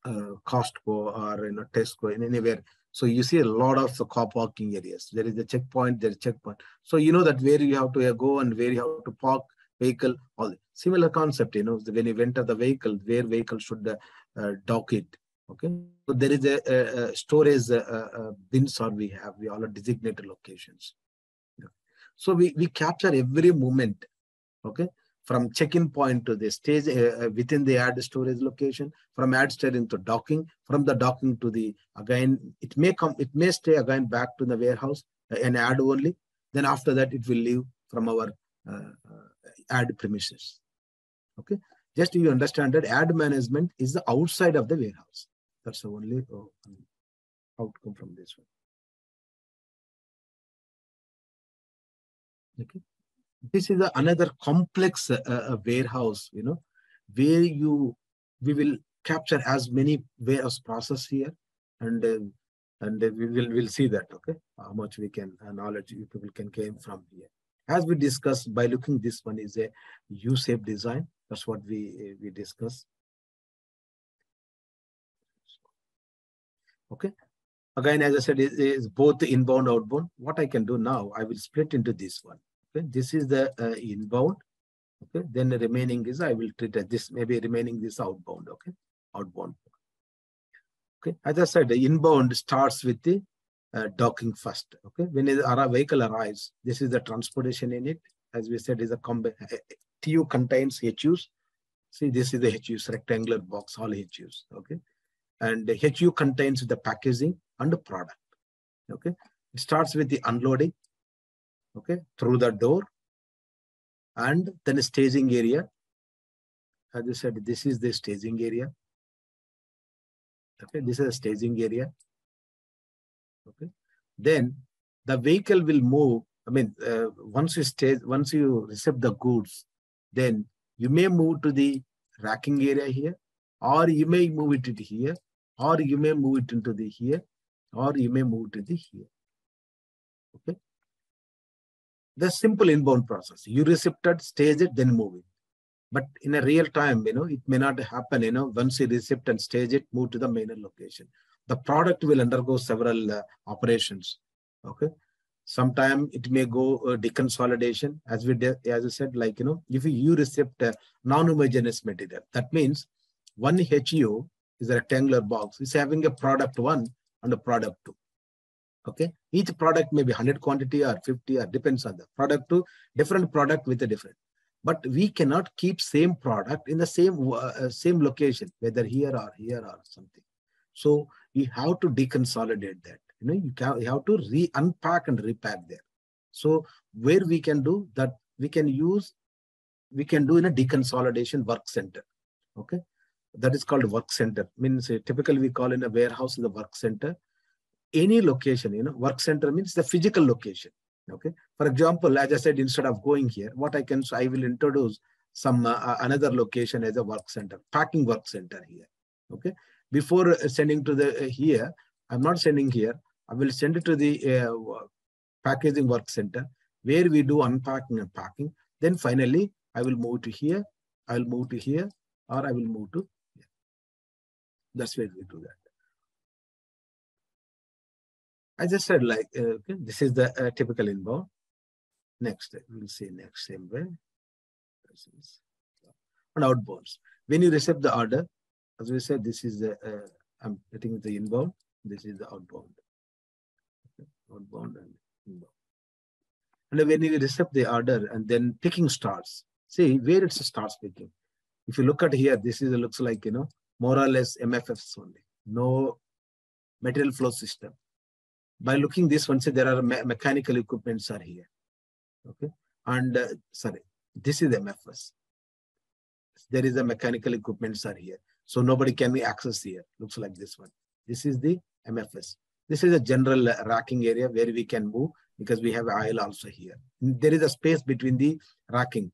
uh Costco or you know Tesco in anywhere, so you see a lot of the car parking areas. There is a checkpoint, there is a checkpoint. So you know that where you have to go and where you have to park vehicle, all similar concept, you know, when you enter the vehicle, where vehicle should uh, uh, dock it. Okay, so there is a, a, a storage uh, uh, bins or we have, we all are designated locations. So we, we capture every moment, okay, from check-in point to the stage uh, within the yard storage location, from yard storage to docking, from the docking to the, again, it may come, it may stay again back to the warehouse, uh, an yard only. Then after that, it will leave from our uh, yard premises. Okay, just you understand that yard management is the outside of the warehouse. That's the only outcome from this one. Okay, this is a, another complex uh, uh, warehouse. You know, where you we will capture as many warehouse process here, and uh, and we will will see that. Okay, how much we can uh, knowledge you people can gain from here. As we discussed, by looking this one is a U-shaped design. That's what we, we discussed. Okay. Again, as I said, is both inbound, outbound. What I can do now, I will split into this one. Okay. This is the uh, inbound. Okay. Then the remaining is, I will treat as this, maybe remaining this outbound. Okay. Outbound. Okay. As I said, the inbound starts with the uh, docking first. Okay, when a vehicle arrives, this is the transportation in it. As we said, is a uh, TU contains HUs. See, this is the HUs, rectangular box, all HUs. Okay, and the HU contains the packaging and the product. Okay, it starts with the unloading. Okay, through the door, and then a staging area. As I said, this is the staging area. Okay, this is a staging area okay then the vehicle will move i mean uh, once you stay once you receive the goods then you may move to the racking area here or you may move it here, or you may move it into the here, or you may move to the here. Okay. The simple inbound process. You receipt it, stage it, then move it. But in a real time, you know, it may not happen, you know, once you receipt and stage it, move to the main location. The product will undergo several uh, operations. Okay. Sometime it may go uh, deconsolidation, as we as I said, like, you know, if you receipt uh, non-homogeneous material, that means one HU is a rectangular box, is having a product one and a product two. Okay. Each product may be 100 quantity or 50 or depends on the product two, different product with a different. But we cannot keep same product in the same uh, same location, whether here or here or something. So we have to deconsolidate that. You know, you, can, you have to re-unpack and repack there. So where we can do that, we can use, we can do in a deconsolidation work center. Okay. That is called work center. Means uh, typically we call in a warehouse the work center. Any location, you know, work center means the physical location. Okay. For example, as I said, instead of going here, what I can, so I will introduce some uh, another location as a work center, packing work center here. Okay. Before sending to the uh, here, I'm not sending here. I will send it to the uh, packaging work center where we do unpacking and packing. Then finally, I will move to here. I will move to here, or I will move to. That's where we do that. I just said like, uh, okay, this is the uh, typical inbound. Next, we'll see next same way. And outbounds. When you receive the order, as we said, this is the, uh, I'm getting the inbound. This is the outbound. Okay. Outbound and inbound. And when you receive the order and then picking starts, see where it starts picking. If you look at here, this is looks like, you know, more or less MFFs only. No material flow system by looking this one, say there are me mechanical equipments are here. Okay. And uh, sorry, this is MFS. There is a mechanical equipments are here. So nobody can be access here. Looks like this one. This is the MFS. This is a general uh, racking area where we can move because we have aisle also here. There is a space between the racking.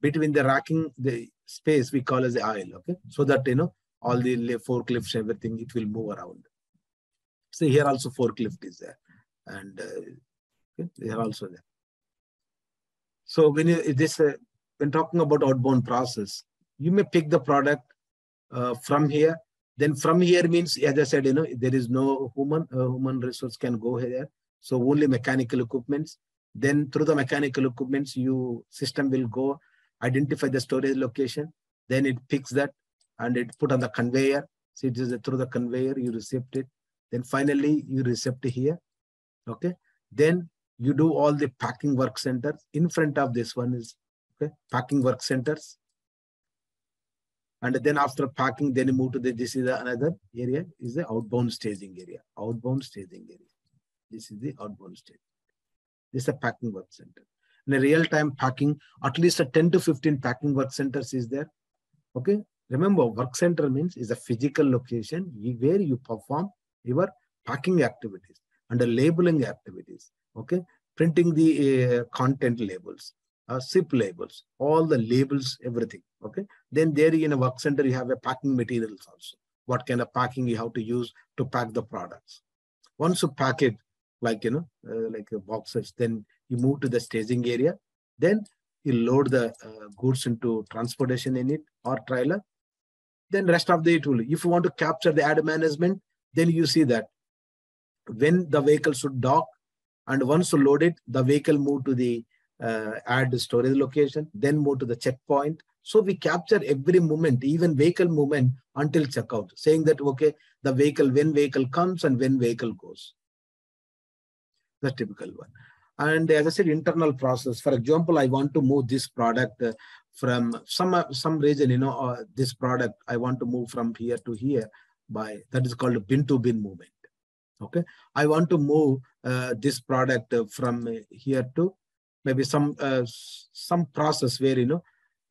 Between the racking, the space we call as the aisle. Okay. So that, you know, all the forklifts, everything, it will move around. See here also forklift is there, and uh, they are also there. So when you, this uh, when talking about outbound process, you may pick the product uh, from here. Then from here means, as I said, you know, there is no human uh, human resource can go here. So only mechanical equipments. Then through the mechanical equipments, you system will go identify the storage location. Then it picks that and it put on the conveyor. See, it is through the conveyor you receive it then finally you receive here. Okay. Then you do all the packing work centers. In front of this one is okay, packing work centers. And then after packing, then you move to the, this is the another area, is the outbound staging area. Outbound staging area. This is the outbound staging. This is a packing work center. In a real-time packing, at least a 10 to 15 packing work centers is there. Okay. Remember, work center means is a physical location where you perform your packing activities and the labeling activities, okay? Printing the uh, content labels, uh, SIP labels, all the labels, everything, okay? Then there in a work center, you have a packing materials also. What kind of packing you have to use to pack the products. Once you pack it, like, you know, uh, like boxes, then you move to the staging area. Then you load the uh, goods into transportation in it or trailer. Then rest of the tool. If you want to capture the yard management, then you see that when the vehicle should dock and once you load it, the vehicle move to the uh, yard storage location, then move to the checkpoint. So we capture every moment, even vehicle movement until checkout, saying that, okay, the vehicle, when vehicle comes and when vehicle goes. The typical one. And as I said, internal process. For example, I want to move this product uh, from some uh, some region, you know, uh, this product, I want to move from here to here by, that is called bin to bin movement. Okay. I want to move uh, this product uh, from here to maybe some uh, some process where, you know,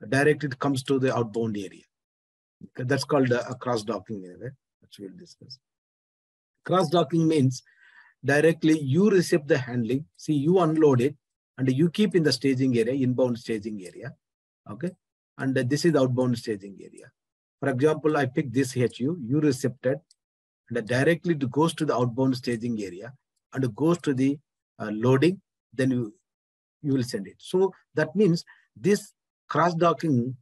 direct it comes to the outbound area. That's called a cross docking area, which we'll discuss. Cross docking means directly you receive the handling, see you unload it and you keep in the staging area, inbound staging area. Okay. And this is outbound staging area. For example, I pick this HU, you recepted, and directly it goes to the outbound staging area and goes to the uh, loading, then you, you will send it. So that means this cross-docking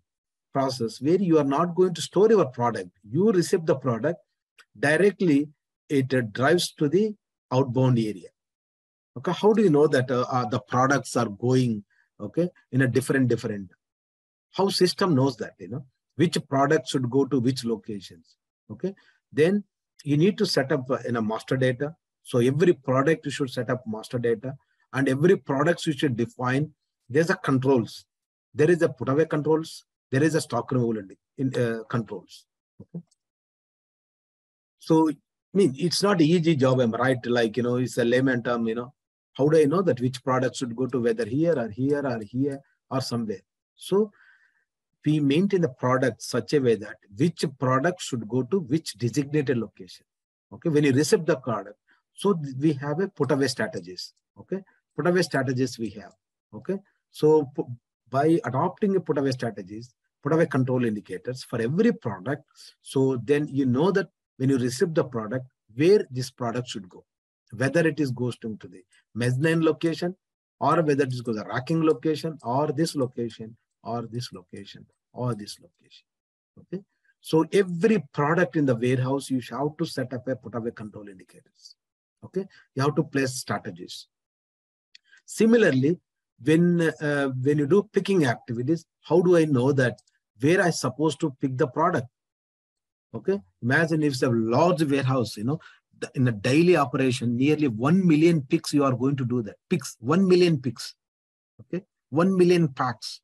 process where you are not going to store your product, you receive the product, directly it drives to the outbound area. Okay, how do you know that uh, uh, the products are going okay in a different different? How system knows that you know which product should go to which locations? Okay, then you need to set up uh, in a master data. So every product you should set up master data, and every product you should define. There's a controls. There is a put away controls. There is a stock removal in, in uh, controls. Okay. So I mean, it's not an easy job, I'm right? Like, you know, it's a layman term, you know. How do I know that which product should go to whether here or here or here or somewhere? So we maintain the product such a way that which product should go to which designated location. Okay, when you receive the product, so we have a put away strategies. Okay, put away strategies we have. Okay, so by adopting a put away strategies, put away control indicators for every product, so then you know that when you receive the product, where this product should go, whether it is goes to the mezzanine location, or whether it goes to the racking location, or this location, or this location, or this location. Okay. So every product in the warehouse, you have to set up a put away control indicators. Okay. You have to place strategies. Similarly, when uh, when you do picking activities, how do I know that where I supposed to pick the product? Okay. Imagine if it's a large warehouse, you know, in a daily operation, nearly 1 million picks you are going to do that. Picks, 1 million picks. Okay. 1 million packs.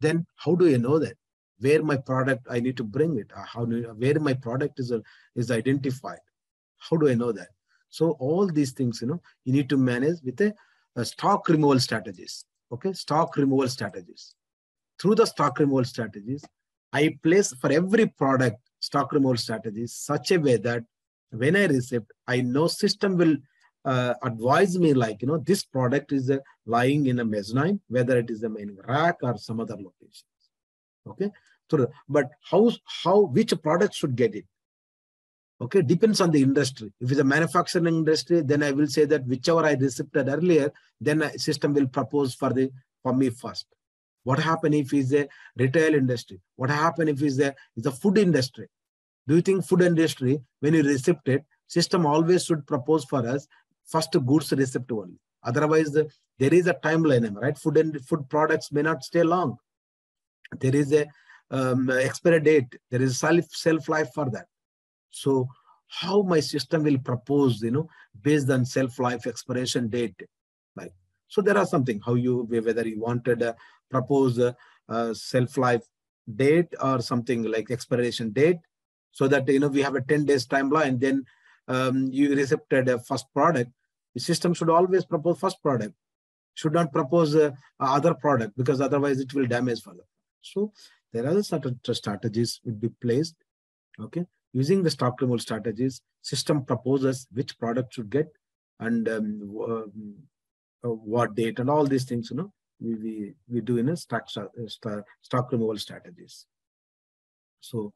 Then how do you know that? Where my product, I need to bring it. Uh, how do you, where my product is, uh, is identified. How do I know that? So all these things, you know, you need to manage with a, a stock removal strategies. Okay. Stock removal strategies. Through the stock removal strategies, I place for every product stock removal strategies such a way that when I receive, I know system will uh, advise me like, you know, this product is uh, lying in a mezzanine, whether it is a main rack or some other locations. Okay. So, but how, how, which product should get it? Okay. Depends on the industry. If it's a manufacturing industry, then I will say that whichever I received earlier, then a system will propose for the, for me first. What happen if it's a retail industry? What happen if it's a, it's a food industry? Do you think food industry, when you receive it, system always should propose for us first goods receipt only. Otherwise, the, there is a timeline, right? Food and food products may not stay long. There is a um, expiry date. There is self self life for that. So, how my system will propose, you know, based on self life expiration date, like so. There are something how you whether you wanted to propose a, a self life date or something like expiration date, so that you know we have a 10 days timeline. Then um, you received a first product, the system should always propose first product, should not propose uh, other product because otherwise it will damage further. So there are certain strategies will be placed. Okay, using the stock removal strategies, system proposes which product should get and um, uh, what date and all these things. You know, we we, we do in a stock stock removal strategies. So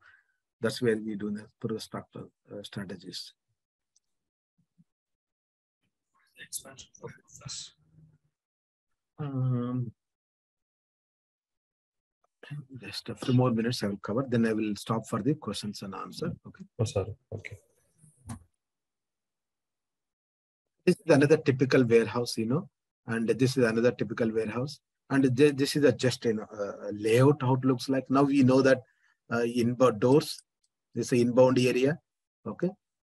that's where we do the stock uh, strategies. expansion this. Um, just a few more minutes I will cover, then I will stop for the questions and answer. Okay. Oh, sorry. Okay. This is another typical warehouse, you know, and this is another typical warehouse. And this is a just you know, a layout, how it looks like. Now we know that uh, inbound doors, this is inbound area. Okay.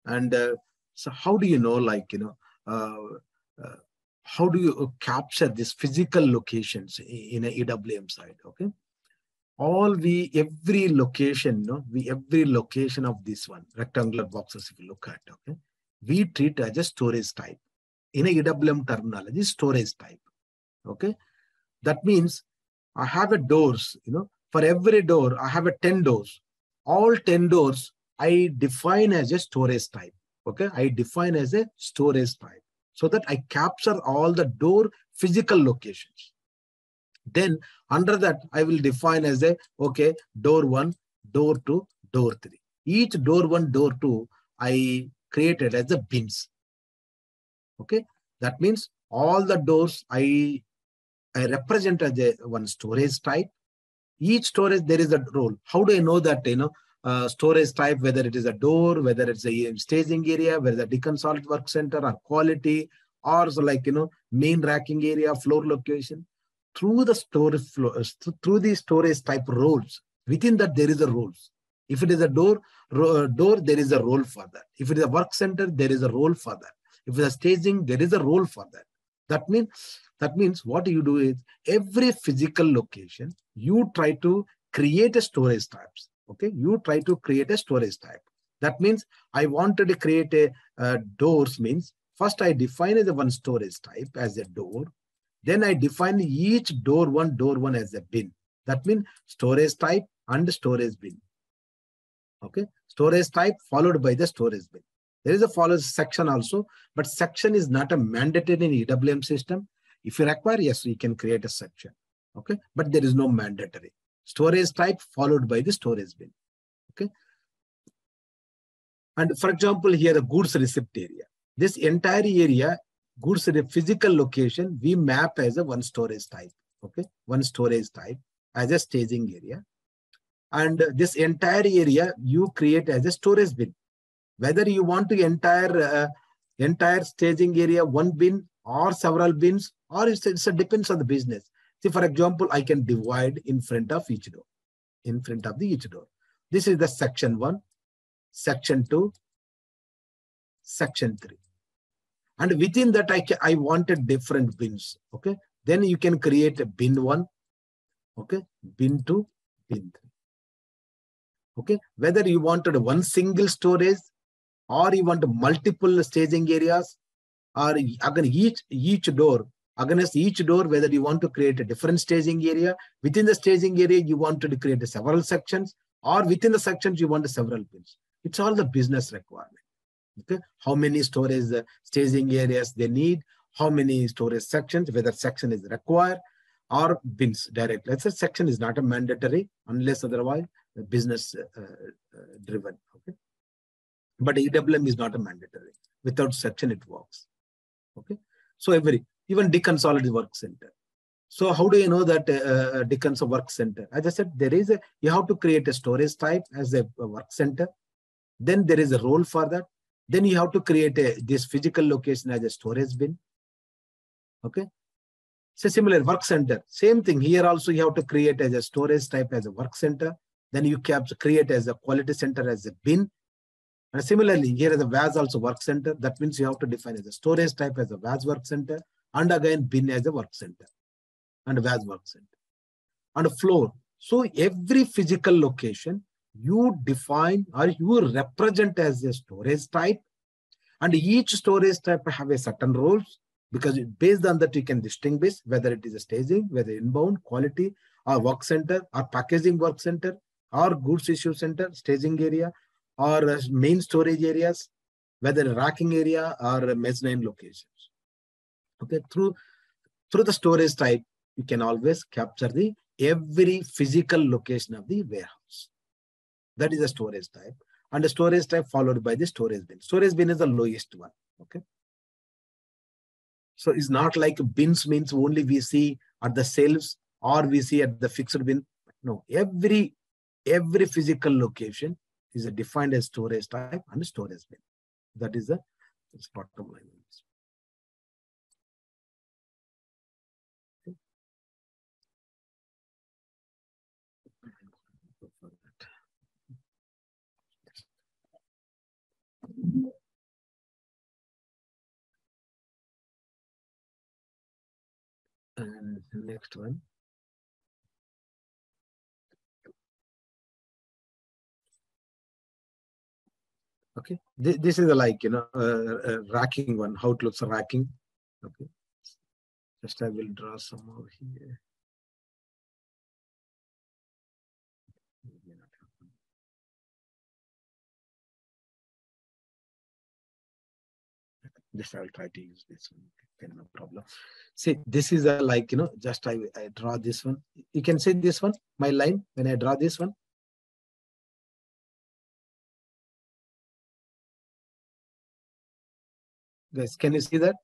And uh, so how do you know, like, you know, uh, uh, how do you capture these physical locations in a EWM side? Okay, all the, every location, no, we every location of this one rectangular boxes. If you look at, okay, we treat as a storage type in a EWM terminology, storage type. Okay, that means I have a doors. You know, for every door I have a ten doors. All ten doors I define as a storage type okay i define as a storage type so that i capture all the door physical locations then under that i will define as a okay door one door two, door three. Each door one, door two, I created as a bins. Okay, that means all the doors I I represent as a one storage type. Each storage there is a role. How do I know that you know uh, storage type, whether it is a door, whether it's a staging area, whether the deconsolidate work center or quality, or so like you know main racking area, floor location. Through the storage flow, uh, through the storage type roles, within that there is a roles. If it is a door, ro- door, there is a role for that. If it is a work center, there is a role for that. If it's a staging, there is a role for that. That means that means what you do is every physical location, you try to create a storage types. Okay, you try to create a storage type. That means I wanted to create a uh, doors means first I define as a one storage type as a door. Then I define each door one, door one as a bin. That means storage type and storage bin. Okay, storage type followed by the storage bin. There is a follow section also, but section is not a mandatory in EWM system. If you require, yes, you can create a section. Okay, but there is no mandatory. Storage type followed by the storage bin. Okay. And for example, here the goods receipt area. This entire area, goods physical location, we map as a one storage type. Okay, one storage type as a staging area. And this entire area you create as a storage bin. Whether you want to entire uh, entire staging area one bin or several bins, or it's, it's a depends on the business. See, for example, I can divide in front of each door, in front of the each door. This is the section one, section two, section three. And within that, I, I wanted different bins. Okay. Then you can create a bin one. Okay. Bin two, bin three. Okay. Whether you wanted one single storage or you want multiple staging areas? Or again each each door against each door whether you want to create a different staging area within the staging area you want to create several sections or within the sections you want several bins it's all the business requirement. Okay? How many storage uh, staging areas they need how many storage sections whether section is required or bins direct let's say section is not a mandatory unless otherwise business uh, uh, driven. Okay but EWM is not a mandatory without section it works okay? So every even deconsolidated work center. So how do you know that uh, decons work center? As i said there is a you have to create a storage type as a, a work center. Then there is a role for that. Then you have to create a, this physical location as a storage bin. Okay? So similar work center. Same thing here also you have to create as a storage type as a work center. Then you create as a quality center as a bin and similarly, here is a VAS also work center. That means you have to define as a storage type as a VAS work center, and again bin as a work center, and VAS work center, and a floor. So every physical location you define or you represent as a storage type, and each storage type have a certain roles because based on that you can distinguish whether it is a staging, whether inbound, quality, or work center, or packaging work center, or goods issue center, staging area, or main storage areas, whether racking area or mezzanine locations. Okay, through through the storage type, you can always capture the every physical location of the warehouse. That is a storage type. And the storage type followed by the storage bin. Storage bin is the lowest one. Okay. So it's not like bins means only we see at the shelves or we see at the fixed bin. No, every every physical location is a defined as storage type and storage bin. That is the bottom line. Okay. And next one. Okay. This, this is like you know uh, uh, racking one how it looks racking. Okay. Just i will draw some more here. Just i'll try to use this one okay, no problem. See this is a like you know just I, I draw this one. You can see this one my line when i draw this one Guys, can you see that?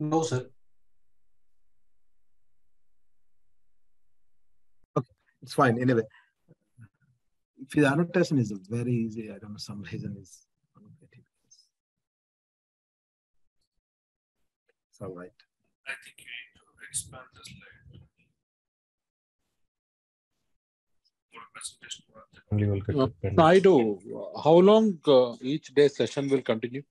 No, sir. Okay, it's fine. Anyway, if the annotation is very easy, I don't know, some reason is. I don't get it. It's all right. I think you need to expand the slide. More presentation. Only will get Uh, appendix. Naidu, how long uh, each day session will continue?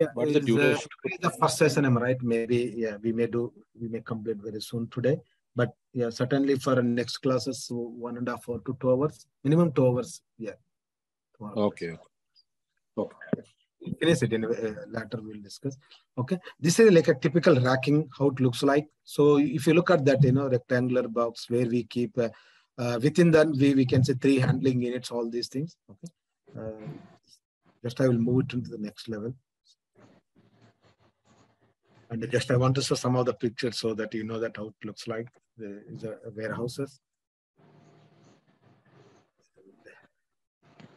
Yeah, What's the is, uh, duration? today the first session, I'm right? Maybe, yeah, we may do, we may complete very soon today. But yeah, certainly for next classes, so one and a half or to two hours, minimum two hours. Yeah. Two hours. Okay. Okay. Finish it anyway. Uh, later we'll discuss. Okay. This is like a typical racking, how it looks like. So if you look at that, you know, rectangular box where we keep uh, uh, within that, we, we can say three handling units, all these things. Okay. Uh, just I will move it into the next level. And just I want to show some of the pictures so that you know that how it looks like the, the warehouses.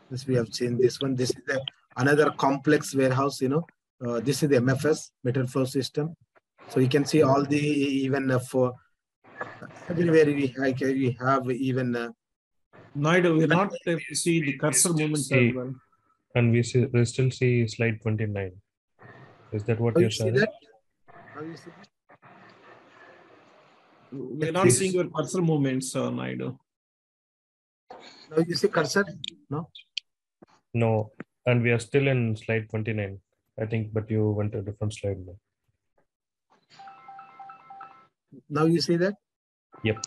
This we have seen this one. This is the, another complex warehouse, you know. Uh, this is the MFS, metal flow system. So you can see all the even uh, for everywhere we, like, we have even uh, Naidu, we're not able to see the cursor movements as See. well. And we see, we still see slide twenty-nine. Is that what Oh, you're you saying? that? How you see? We're not seeing your cursor movements, uh, Naidu. Now you see cursor? No? No, and we are still in slide twenty-nine, I think, but you went to a different slide now. Now you see that? Yep.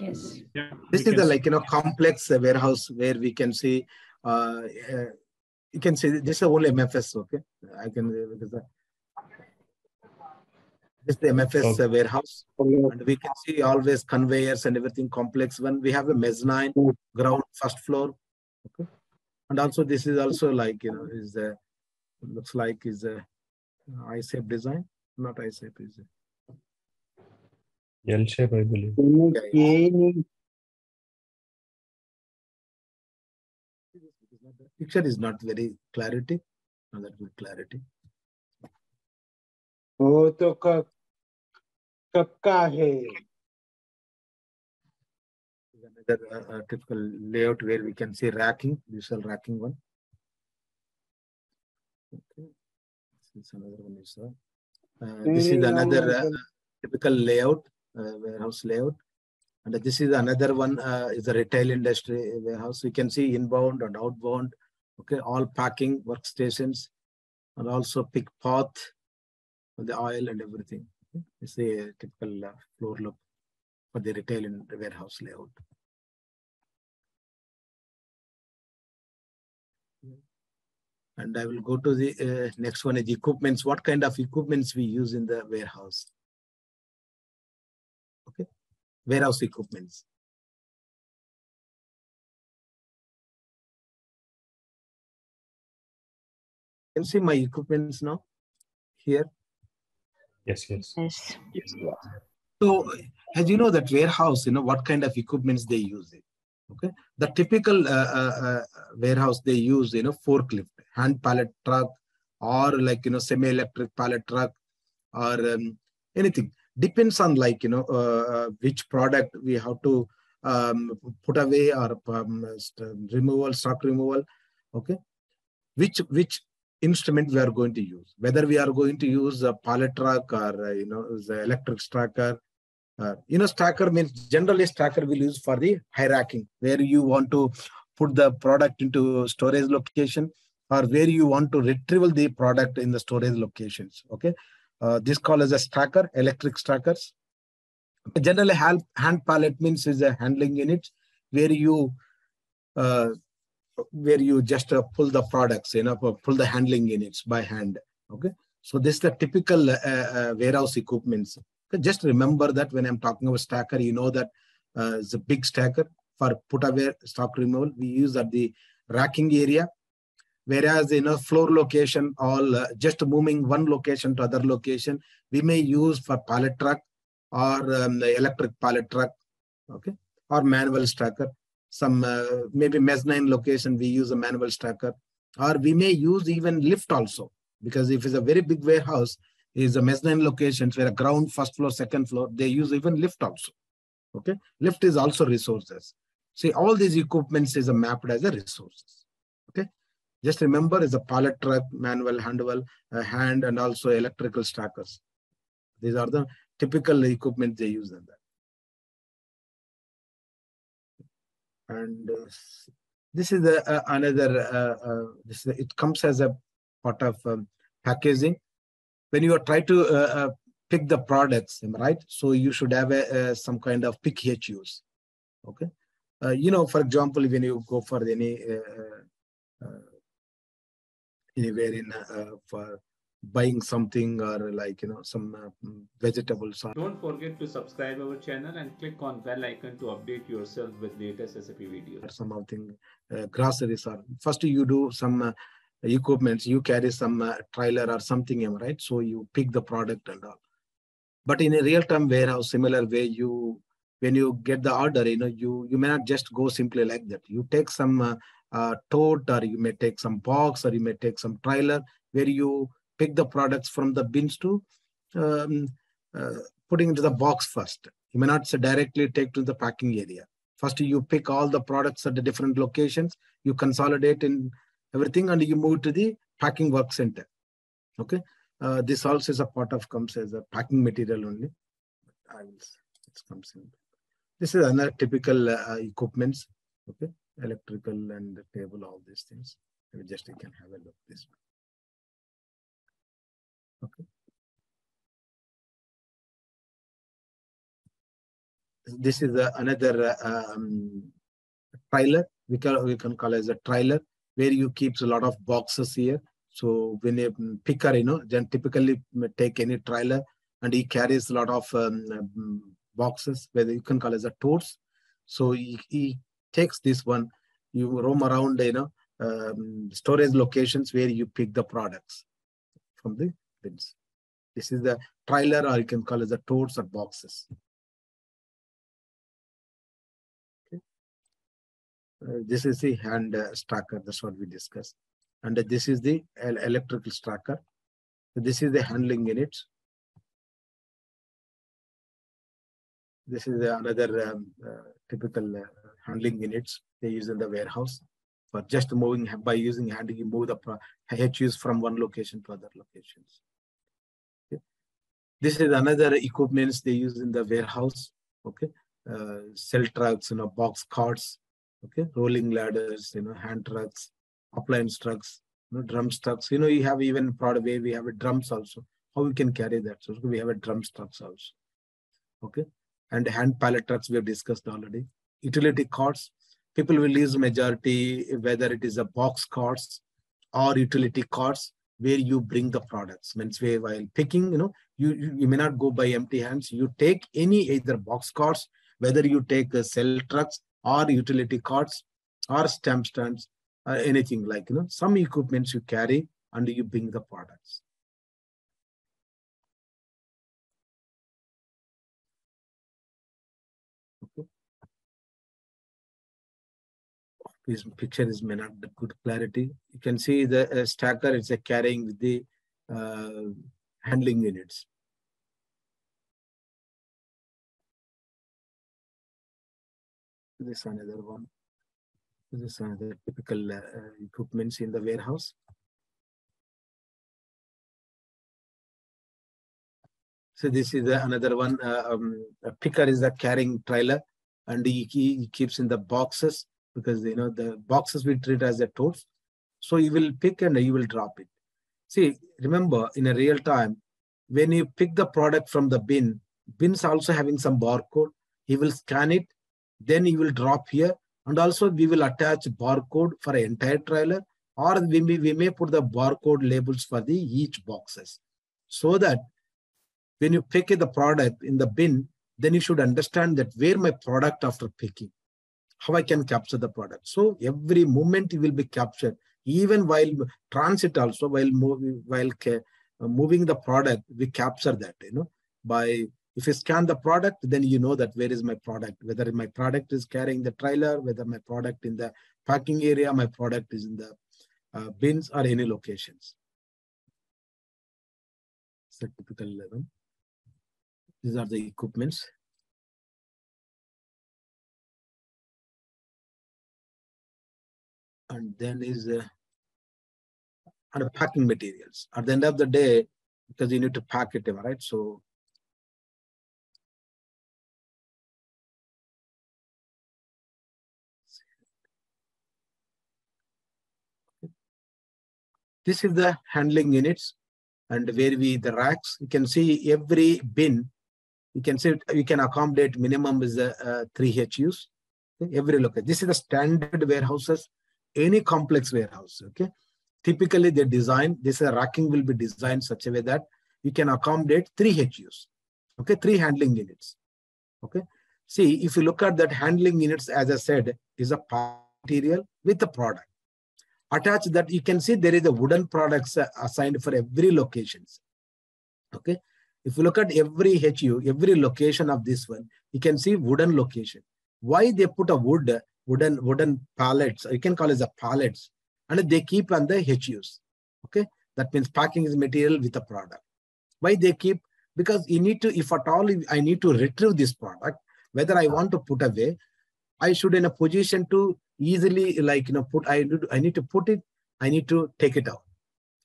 Yes. Yeah. This is the like you know complex uh, warehouse where we can see uh, uh you can see this is only MFS, okay? I can uh, because uh, this is the MFS Okay. uh, warehouse, and we can see always conveyors and everything complex. When we have a mezzanine, ground, first floor, okay, and also this is also like you know is a looks like is a I shape design, not I shape is a L shape, I believe. picture is not very clarity, not that good clarity. वो तो कब कब का है another uh, uh, typical layout where we can see racking, visual racking one. Okay. This is another one is uh, uh, this is another uh, typical layout, uh, warehouse layout. And this is another one uh, is the retail industry warehouse. You can see inbound and outbound. Okay, all packing workstations and also pick path for the oil and everything. Okay. This is a typical uh, floor look for the retail and warehouse layout. And I will go to the uh, next one is equipments. What kind of equipments we use in the warehouse? Okay, warehouse equipments. Can see my equipments now here? Yes, yes. Yes. So as you know that warehouse, you know, what kind of equipments they use it. Okay. The typical uh, uh, uh, warehouse they use, you know, forklift, hand pallet truck, or like, you know, semi-electric pallet truck or um, anything. Depends on like, you know, uh, uh, which product we have to um, put away or um, removal, stock removal. Okay. Which, which instrument we are going to use, whether we are going to use a pallet truck or, uh, you know, the electric stacker uh, you know, stacker means generally stacker will use for the high racking, where you want to put the product into storage location or where you want to retrieve the product in the storage locations. Okay. Uh, this call as a stacker, electric stackers. Generally, hand, hand pallet means is a handling unit where you uh, where you just uh, pull the products, you know, pull the handling units by hand. Okay. So this is the typical uh, uh, warehouse equipments. Just remember that when I'm talking about stacker, you know that uh, it's a big stacker for put away stock removal. We use at the racking area, whereas in a floor location, all uh, just moving one location to other location, we may use for pallet truck or um, electric pallet truck, okay, or manual stacker. Some uh, maybe mezzanine location we use a manual stacker, or we may use even lift also. because if it's a very big warehouse, is a mezzanine locations where a ground, first floor, second floor, they use even lift also. Okay, lift is also resources. See, all these equipments is mapped as a resources. Okay, just remember is a pallet truck, manual handle, a hand, and also electrical stackers. These are the typical equipment they use in that. And uh, this is the, uh, another, uh, uh, this it comes as a part of um, packaging. When you are trying to pick the products, right? So you should have a, some kind of pick here use. Okay. you know, for example, when you go for any anywhere in for buying something or like you know some uh, vegetables or don't forget to subscribe our channel and click on bell icon to update yourself with latest SAP videos. some of thing uh, groceries or first you do some uh, equipments you carry some uh, trailer or something right? So you pick the product and all. But in a real-time warehouse similar way you when you get the order you know you you may not just go simply like that. You take some uh, uh, tote or you may take some box or you may take some trailer where you pick the products from the bins to um, uh, putting into the box first. You may not directly take to the packing area. First, you pick all the products at the different locations, you consolidate in everything, and you move to the packing work center. Okay. Uh, this also is a part of comes as a packing material only. I will, it comes in. This is another typical uh, equipments. Okay, electrical and the table, all these things. Just you can have a look this one. This is another um, trailer. We can we can call as a trailer where you keeps a lot of boxes here. So when a picker, you know, then typically take any trailer and he carries a lot of um, boxes, whether you can call as a totes. So he, he takes this one. You roam around, you know, um, storage locations where you pick the products from the bins. This is the trailer, or you can call it the totes or boxes. This is the hand uh, stacker. That's what we discussed. And uh, this is the electrical stacker. This is the handling units. This is another um, uh, typical uh, handling units they use in the warehouse for just moving by using hand you move the HUs from one location to other locations. Okay. This is another equipments they use in the warehouse. Okay, uh, cell trucks, you know, box carts, okay, rolling ladders, you know, hand trucks, appliance trucks, you know, drum trucks. You know, you have even where we have a drums also. How we can carry that? So we have a drum trucks also. Okay, and hand pallet trucks we have discussed already. Utility carts, people will use majority, whether it is a box carts or utility carts, where you bring the products. Means where while picking, you know, you, you, you may not go by empty hands. You take any either box carts, whether you take the cell trucks or utility carts or stamp stands, or anything like, you know, some equipments you carry and you bring the products. this picture is may not good clarity. You can see the uh, stacker is uh, carrying the uh, handling units. This another one. This is another typical uh, equipments in the warehouse. So this is another one. Uh, um, a picker is the carrying trailer, and he, he keeps in the boxes because you know the boxes we treat as a totes. So you will pick and you will drop it. See, remember in a real time, when you pick the product from the bin, bin's also having some barcode. He will scan it, then you will drop here, and also we will attach barcode for entire trailer, or we may, we may put the barcode labels for the each boxes, so that when you pick the product in the bin, then you should understand that where my product after picking how I can capture the product. So every moment will be captured, even while transit also, while moving, while moving the product, we capture that, you know, by if you scan the product, then you know that where is my product, whether my product is carrying the trailer, whether my product in the parking area, my product is in the uh, bins or any locations. It's a typical level. These are the equipments. And then is uh, and packing materials. At the end of the day, because you need to pack it, right? So This is the handling units and where we the racks. You can see every bin. You can see you can accommodate minimum is the uh, three HUs. Every location. This is the standard warehouses. Any complex warehouse. Okay. Typically, the design this uh, racking will be designed such a way that you can accommodate three HUs. Okay, three handling units. Okay. See, if you look at that handling units, as I said, is a material with the product attached that you can see there is a wooden products uh, assigned for every locations. Okay. If you look at every HU, every location of this one, you can see wooden location. Why they put a wood, wooden, wooden pallets, you can call it a pallets, and they keep on the HUs. Okay. That means packing is material with a product. Why they keep? Because you need to, if at all I need to retrieve this product, whether I want to put away, I should in a position to easily like you know put I need I need to put it I need to take it out.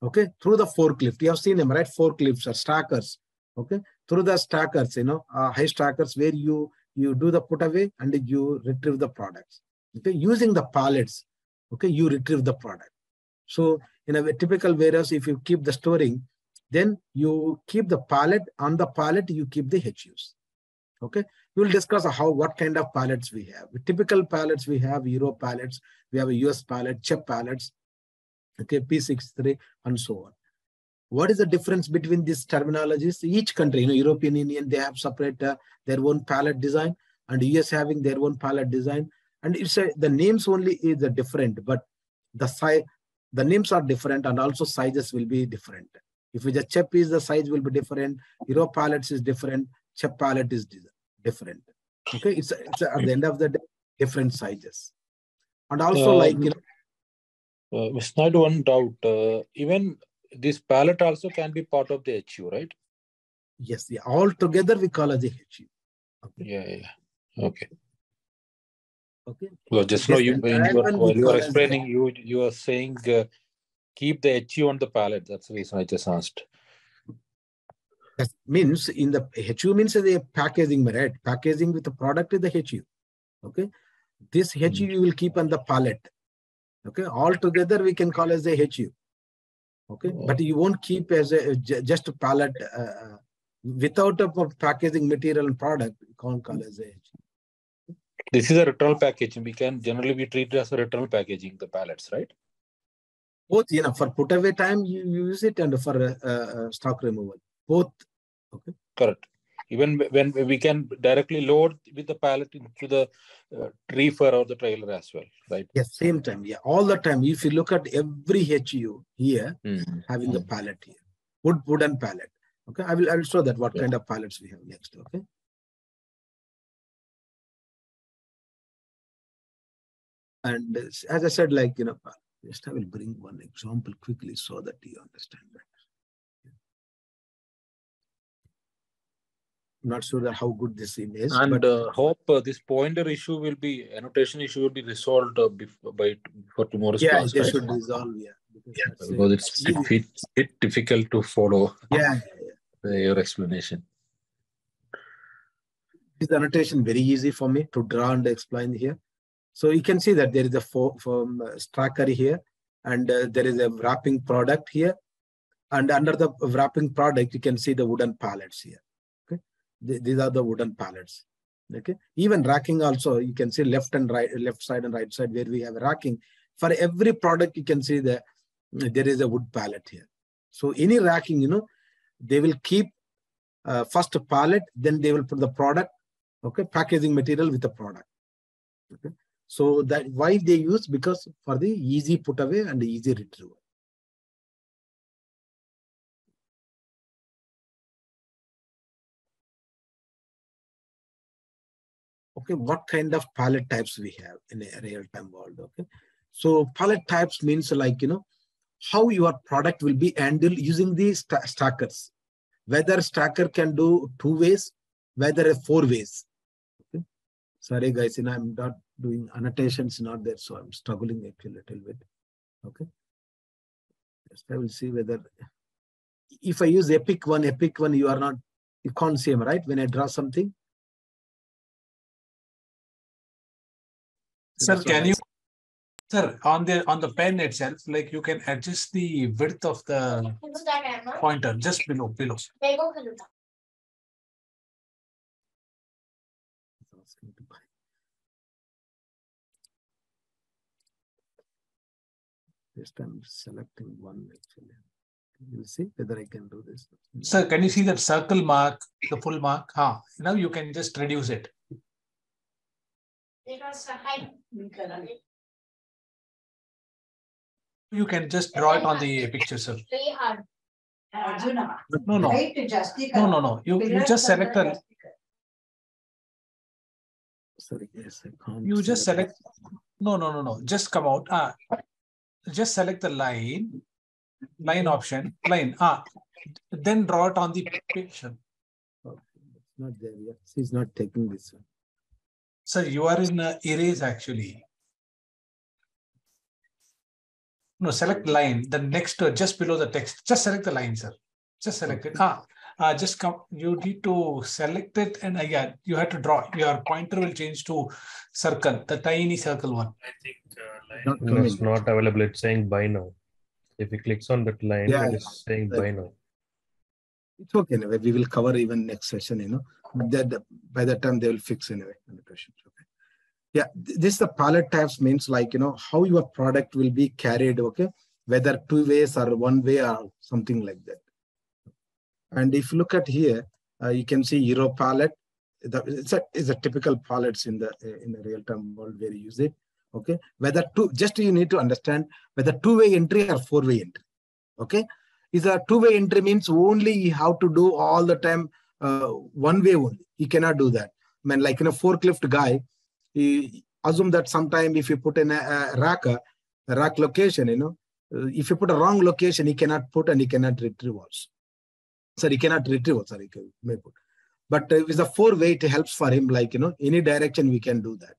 Okay? Through the forklift. You have seen them right? Forklifts or stackers. Okay? Through the stackers you know uh, high stackers where you you do the put away and you retrieve the products. Okay? Using the pallets. Okay? You retrieve the product. So in a typical warehouse if you keep the storing then you keep the pallet. On the pallet you keep the HUs okay we will discuss how what kind of pallets we have. Typical pallets we have Euro pallets, we have a US pallet, CHEP pallets, okay, P63 and so on. What is the difference between these terminologies? Each country, you know, European Union, they have separate uh, their own pallet design and US having their own pallet design. And it's a, the names only is different, but the size, the names are different and also sizes will be different. If it's a CHEP is the size will be different, Euro pallets is different, CHEP pallet is different. Okay, it's, it's at the end of the day, different sizes. And also Uh, like, you know, Uh, Mr. Naidu, one doubt. Uh, even this pallet also can be part of the HU, right? yes, yeah, all together we call as a HU. Yeah, yeah. Okay. Okay. Well, just now you when you were, diamond we while you as explaining, you you are saying uh, keep the HU on the pallet. That's the reason I just asked. Means in the HU means the packaging, right? Packaging with the product is the HU. Okay. This HU you will keep on the pallet. Okay. All together we can call as a HU. Okay. But you won't keep as a just a pallet uh, uh, without a packaging material and product. You can't call as a HU. This is a return packaging. We can generally be treated as a return packaging, the pallets, right? Both, you know, for put away time you use it and for uh, uh, stock removal. Both. Okay. Correct. Even when we can directly load with the pallet into the uh, reefer or the trailer as well, right? Yes, same time. Yeah, all the time. If you look at every HU here, Mhm. having the pallet here, wood wooden pallet. Okay, I will I will show that what kind of pallets we have next. Okay. And as as I said, like you know, just I will bring one example quickly so that you understand that. Not sure that how good this image, And but uh, hope uh, this pointer issue will be annotation issue will be resolved uh, bef- by for tomorrow's yeah, class, they right? should resolve. Yeah, because that's a- Because it's bit, bit, bit difficult to follow yeah, uh, your explanation. This annotation very easy for me to draw and explain here. So you can see that there is a fo- from uh, tracker here, and uh, there is a wrapping product here, and under the wrapping product you can see the wooden pallets here. These are the wooden pallets. Okay, even racking also you can see left and right, left side and right side where we have racking. For every product you can see that there is a wood pallet here. So any racking, you know, they will keep uh, first a pallet, then they will put the product okay packaging material with the product okay so that why they use because for the easy put away and easy retrieval okay what kind of pallet types we have in a real time world okay so pallet types means like you know how your product will be handled using the sta- stackers whether stacker can do two ways, whether a four ways. Okay. Sorry guys, you know, I'm not doing annotations not there, so I'm struggling a little bit. Okay. Just I will see whether if I use epic one, epic one, you are not, you can't see them, right? When I draw something. Sir, can you, sir, on the on the pen itself, like you can adjust the width of the pointer just below, below. Just I'm selecting one actually. We'll see whether I can do this. Sir, can you see that circle mark, the full mark? Ah, now you can just reduce it. You can just draw it on the picture, sir. No, no. No, no, no. You, you just select a, Sorry, yes, I can't. you just select, no, no, no, no. Just come out. Ah, just select the line, line option, line. Ah, then draw it on the picture. It's not there yet. She's not taking this one. Sir, you are in uh, erase actually. No, select line, the next, uh, just below the text, just select the line, sir. Just select it. Ah, uh, just come, you need to select it and uh, yeah, you have to draw. Your pointer will change to circle, the tiny circle one. I think uh, Not line coming. is not available. It's saying buy now. If he clicks on that line, Yeah, it is saying yeah. buy now. It's okay anyway. We will cover even next session, you know. That by that time they will fix anyway on the questions. Okay. Yeah, this the pallet types means like you know how your product will be carried, okay, whether two ways or one way or something like that. And if you look at here, uh, you can see Euro pallet. The, it's a it's a typical pallets in the in the real time world where you use it. Okay, whether two just you need to understand whether two way entry or four way entry. Okay, is a two way entry means only you have to do all the time uh, one way only. You cannot do that. I mean, like in a forklift guy, he assume that sometime if you put in a, a rack, a rack location, you know, uh, if you put a wrong location, he cannot put and he cannot retrieve also. Sorry, he cannot retrieve. Sorry, he may put. But uh, with a four way, it helps for him. Like you know, any direction we can do that.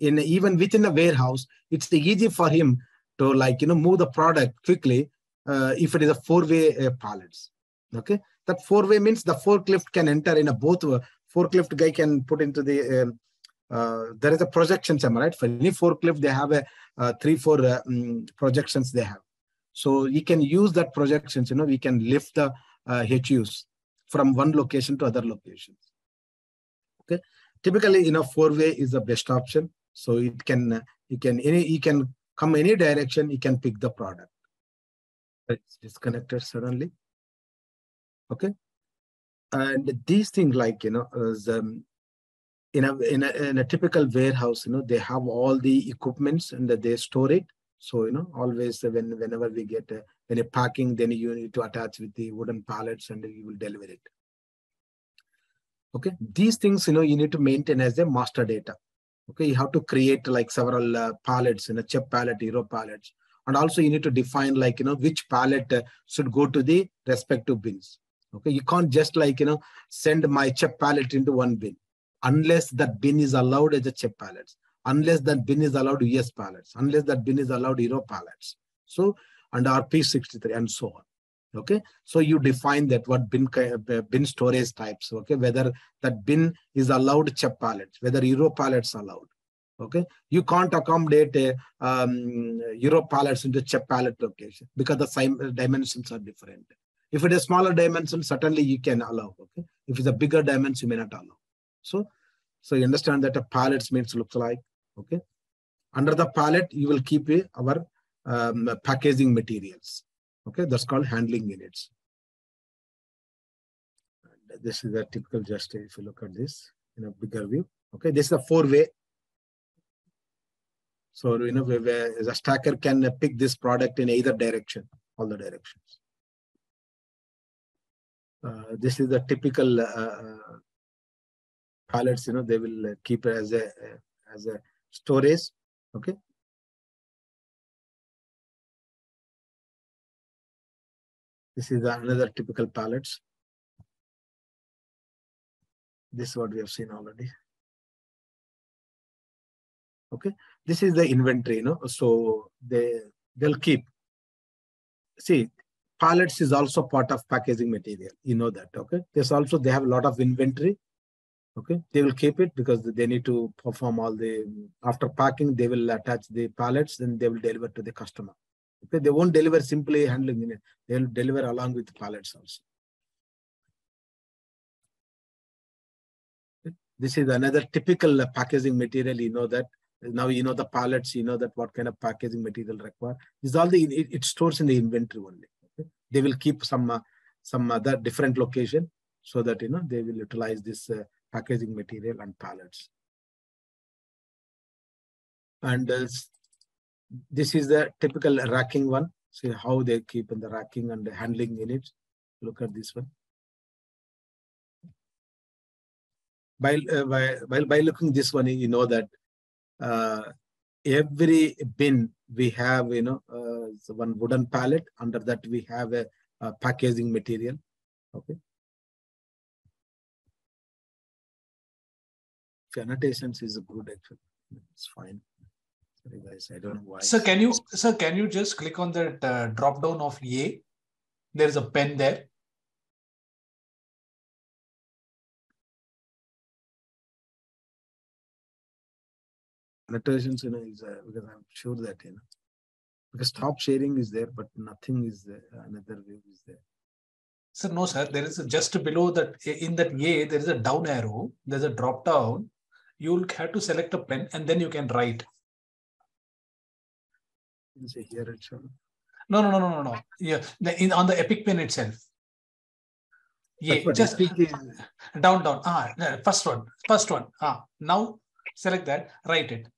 In even within a warehouse, it's easy for him to like you know move the product quickly uh, if it is a four-way uh, pallets. Okay, that four-way means the forklift can enter in a both uh, forklift guy can put into the. Um, uh, there is a projection am right? For any forklift, they have a uh, three, four mm, projections they have. So you can use that projections. You know, we can lift the uh, HUs from one location to other locations. Okay, typically, you know, four-way is the best option. So it can, you can any, you can come any direction. You can pick the product it's disconnected suddenly. Okay. And these things like, you know, um, in, a, in, a, in a typical warehouse, you know, they have all the equipments and they store it. So, you know, always when whenever we get a, when packing, then you need to attach with the wooden pallets and you will deliver it. Okay. These things, you know, you need to maintain as a master data. Okay. You have to create like several uh, pallets in a CHEP pallet, Euro pallets and also you need to define like you know which pallet uh, should go to the respective bins. Okay you can't just like you know send my CHEP pallet into one bin unless that bin is allowed as a CHEP pallets unless that bin is allowed us pallets unless that bin is allowed euro pallets. So and rp63 and so on. Okay so you define that what bin uh, bin storage types okay whether that bin is allowed CHEP pallets whether euro pallets allowed okay? You can't accommodate a um, euro pallets into CHEP pallet location because the same dimensions are different. If it is smaller dimension certainly you can allow okay? If it's a bigger dimension you may not allow. So so you understand that a pallets means looks like okay? Under the pallet you will keep our um, packaging materials okay? That's called handling units. And this is a typical just if you look at this in a bigger view okay? This is a four way so, you know, where- the stacker can pick this product in either direction, all the directions. Uh, this is the typical uh, uh, pallets, you know, they will keep it as a, uh, as a storage, okay? This is another typical pallets. This is what we have seen already. Okay, this is the inventory, you know. So they they'll keep. See, pallets is also part of packaging material. You know that. Okay. There's also they have a lot of inventory. Okay, they will keep it because they need to perform all the after packing. They will attach the pallets, then they will deliver to the customer. Okay, they won't deliver simply handling it. They'll deliver along with pallets also. This is another typical packaging material. You know that now you know the pallets. You know that what kind of packaging material require. Is all the it, it stores in the inventory only. Okay? They will keep some uh, some other different location so that you know they will utilize this uh, packaging material and pallets. And uh, this is the typical racking one. See how they keep in the racking and the handling units. Look at this one. By, uh, by, by, by looking this one, you know that uh, every bin we have, you know, uh, one wooden pallet. Under that we have a, a packaging material. Okay. annotations is a good actually. It's fine. Sorry guys, I don't know why. So can you, sir, can you just click on that uh, drop down of A? There's a pen there. Annotations, you know, is uh, because I'm sure that you know because stop sharing is there, but nothing is there. Another view is there. So no, sir. There is a, just below that in that A, there is a down arrow. There's a drop down. You'll have to select a pen and then you can write. You say here it. No, no, no, no, no, no. Yeah, in on the Epic pen itself. Yeah, just is... down, down. Ah, first one, first one. Ah, now select that, write it.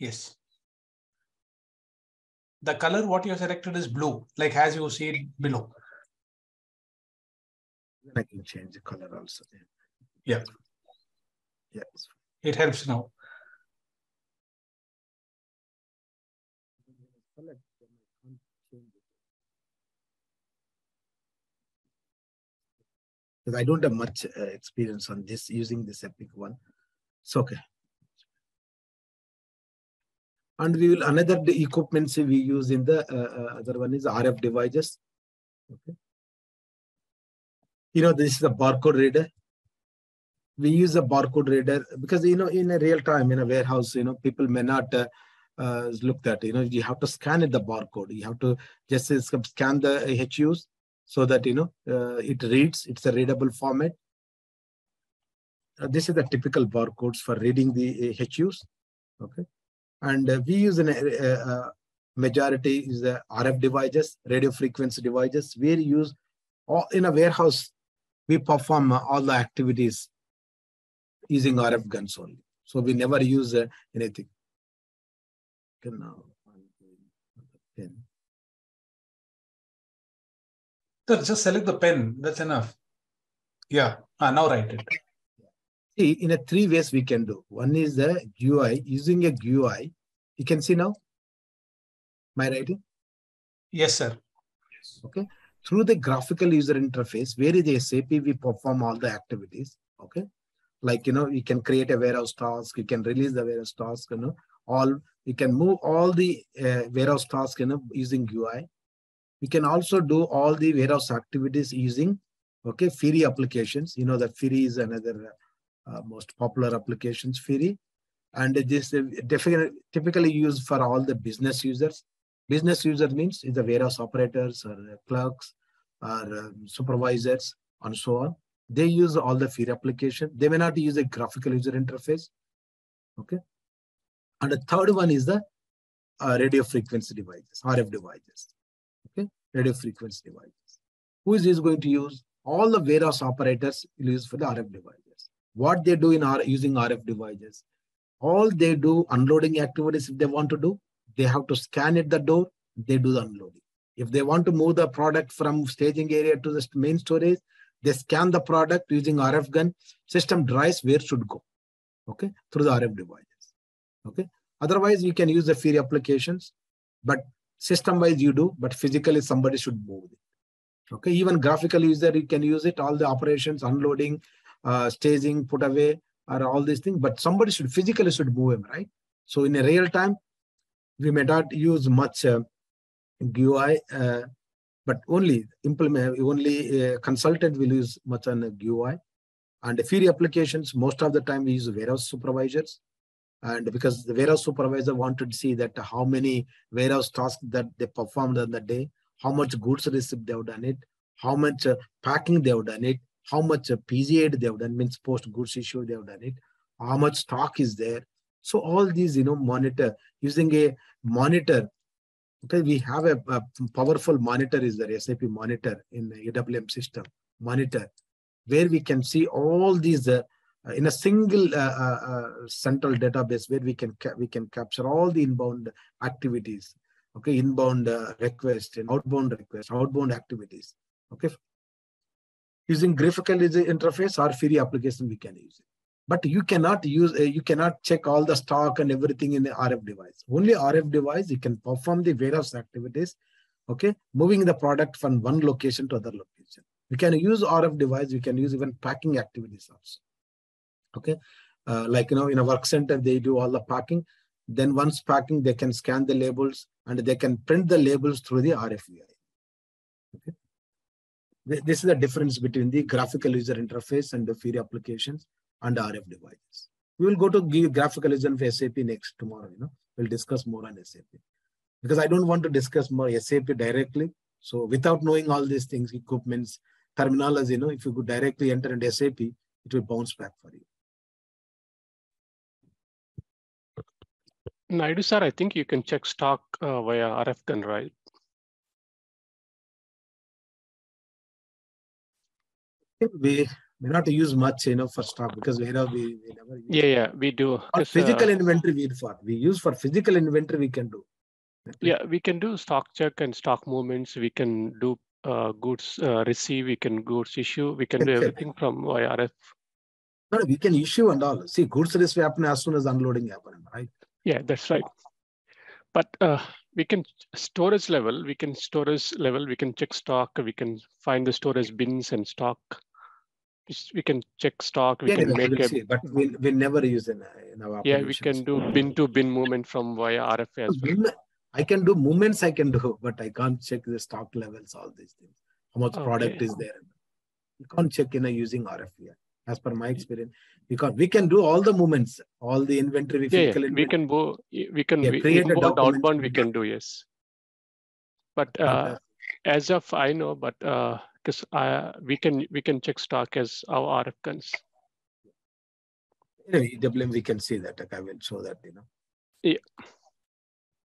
Yes. The color what you selected is blue, like as you see it below. I can change the color also. Yeah. Yes. It helps now. Because I don't have much uh, experience on this using this Epic one. It's okay. And we will another equipments we use in the uh, other one is RF devices. Okay. You know, this is a barcode reader. We use a barcode reader because, you know, in a real time in a warehouse, you know, people may not uh, uh, look at, you know, you have to scan it, the barcode. You have to just scan the HUs so that, you know, uh, it reads, it's a readable format. Uh, this is the typical barcodes for reading the HUs. Okay. And uh, we use an uh, majority is the RF devices, radio frequency devices. We use all in a warehouse. We perform all the activities using RF guns only. So we never use uh, anything. Okay, now, pen. Just select the pen. That's enough. Yeah. Ah, now write it. See, in a three ways we can do. One is the GUI. Using a GUI, you can see now my writing. Yes, sir. Yes. Okay. Through the graphical user interface, where is the SAP, we perform all the activities. Okay. Like, you know, you can create a warehouse task, you can release the warehouse task, you know, all, you can move all the uh, warehouse task, you know, using GUI. We can also do all the warehouse activities using, okay, Fiori applications. You know the Fiori is another uh, most popular applications, Fiori. And this is definitely typically used for all the business users. Business user means the warehouse operators or clerks or um, supervisors and so on. They use all the Fiori application. They may not use a graphical user interface. Okay. And the third one is the uh, radio frequency devices, RF devices. Okay, radio frequency devices. Who is this going to use? All the warehouse operators use for the RF devices. What they do in R using RF devices, all they do unloading activities if they want to do, they have to scan at the door, they do the unloading. If they want to move the product from staging area to the main storage, they scan the product using RF gun, system drives where should go, okay, through the RF devices. Okay. Otherwise, you can use the Fiori applications, but system-wise you do, but physically somebody should move it. Okay. Even graphical user, you can use it. All the operations, unloading, uh, staging, put away, or all these things. But somebody should physically should move him, right? So in a real time, we may not use much uh, GUI, uh, but only implement only uh, consultant will use much on GUI. And the Fiori applications, most of the time we use warehouse supervisors. And because the warehouse supervisor wanted to see that how many warehouse tasks that they performed on the day, how much goods received they have done it, how much uh, packing they have done it, how much PGI they have done, means post goods issue they have done it, how much stock is there. So all these, you know, monitor using a monitor. Okay, we have a, a powerful monitor is the SAP monitor in the EWM system monitor, where we can see all these uh, uh, in a single uh, uh, uh, central database where we can we can capture all the inbound activities okay inbound uh, request and outbound request outbound activities okay using graphical interface or Fiori application we can use it. But you cannot use uh, you cannot check all the stock and everything in the rf device. Only rf device you can perform the warehouse activities okay? Moving the product from one location to other location. We can use rf device we can use even packing activities also okay? Uh, like you know in a work center they do all the packing. Then once packing they can scan the labels and they can print the labels through the rfui okay this is the difference between the graphical user interface and the Fiori applications and rf devices. We will go to graphical user for sap next tomorrow you know. We'll discuss more on sap because i don't want to discuss more sap directly. So without knowing all these things equipments terminology you know if you could directly enter into sap it will bounce back for you. Naidu sir, I think you can check stock uh, via RF gun, right? We may not use much, you know, for stock because we, know, we, we never use Yeah, yeah, we do. Or 'cause, physical uh, inventory we for we use for physical inventory we can do. Yeah, we can do stock check and stock movements. We can do uh, goods uh, receive. We can goods issue. We can do everything from via RF. No, no, we can issue and all. See, goods receive happen as soon as unloading happen, right? Yeah, that's right. But uh, we can storage level. We can storage level. We can check stock. We can find the storage bins and stock. We can check stock. We Yeah, can yeah, we make will a see, but we we never use in, uh, in our yeah. We can do bin to bin movement from via RF as well. Movement- I can do movements I can do, but I can't check the stock levels, all these things. How much product is there? You can't check in a using RFIA. As per my experience, because we can do all the movements, all the inventory, Yeah, yeah, physical we can go. We can Yeah, we, create a inbound document outbound. We can do yes. But uh, uh, as of I know, but because uh, we can we can check stock as our RF guns. Anyway, EWM, we can see that. Like I will show that, you know. Yeah.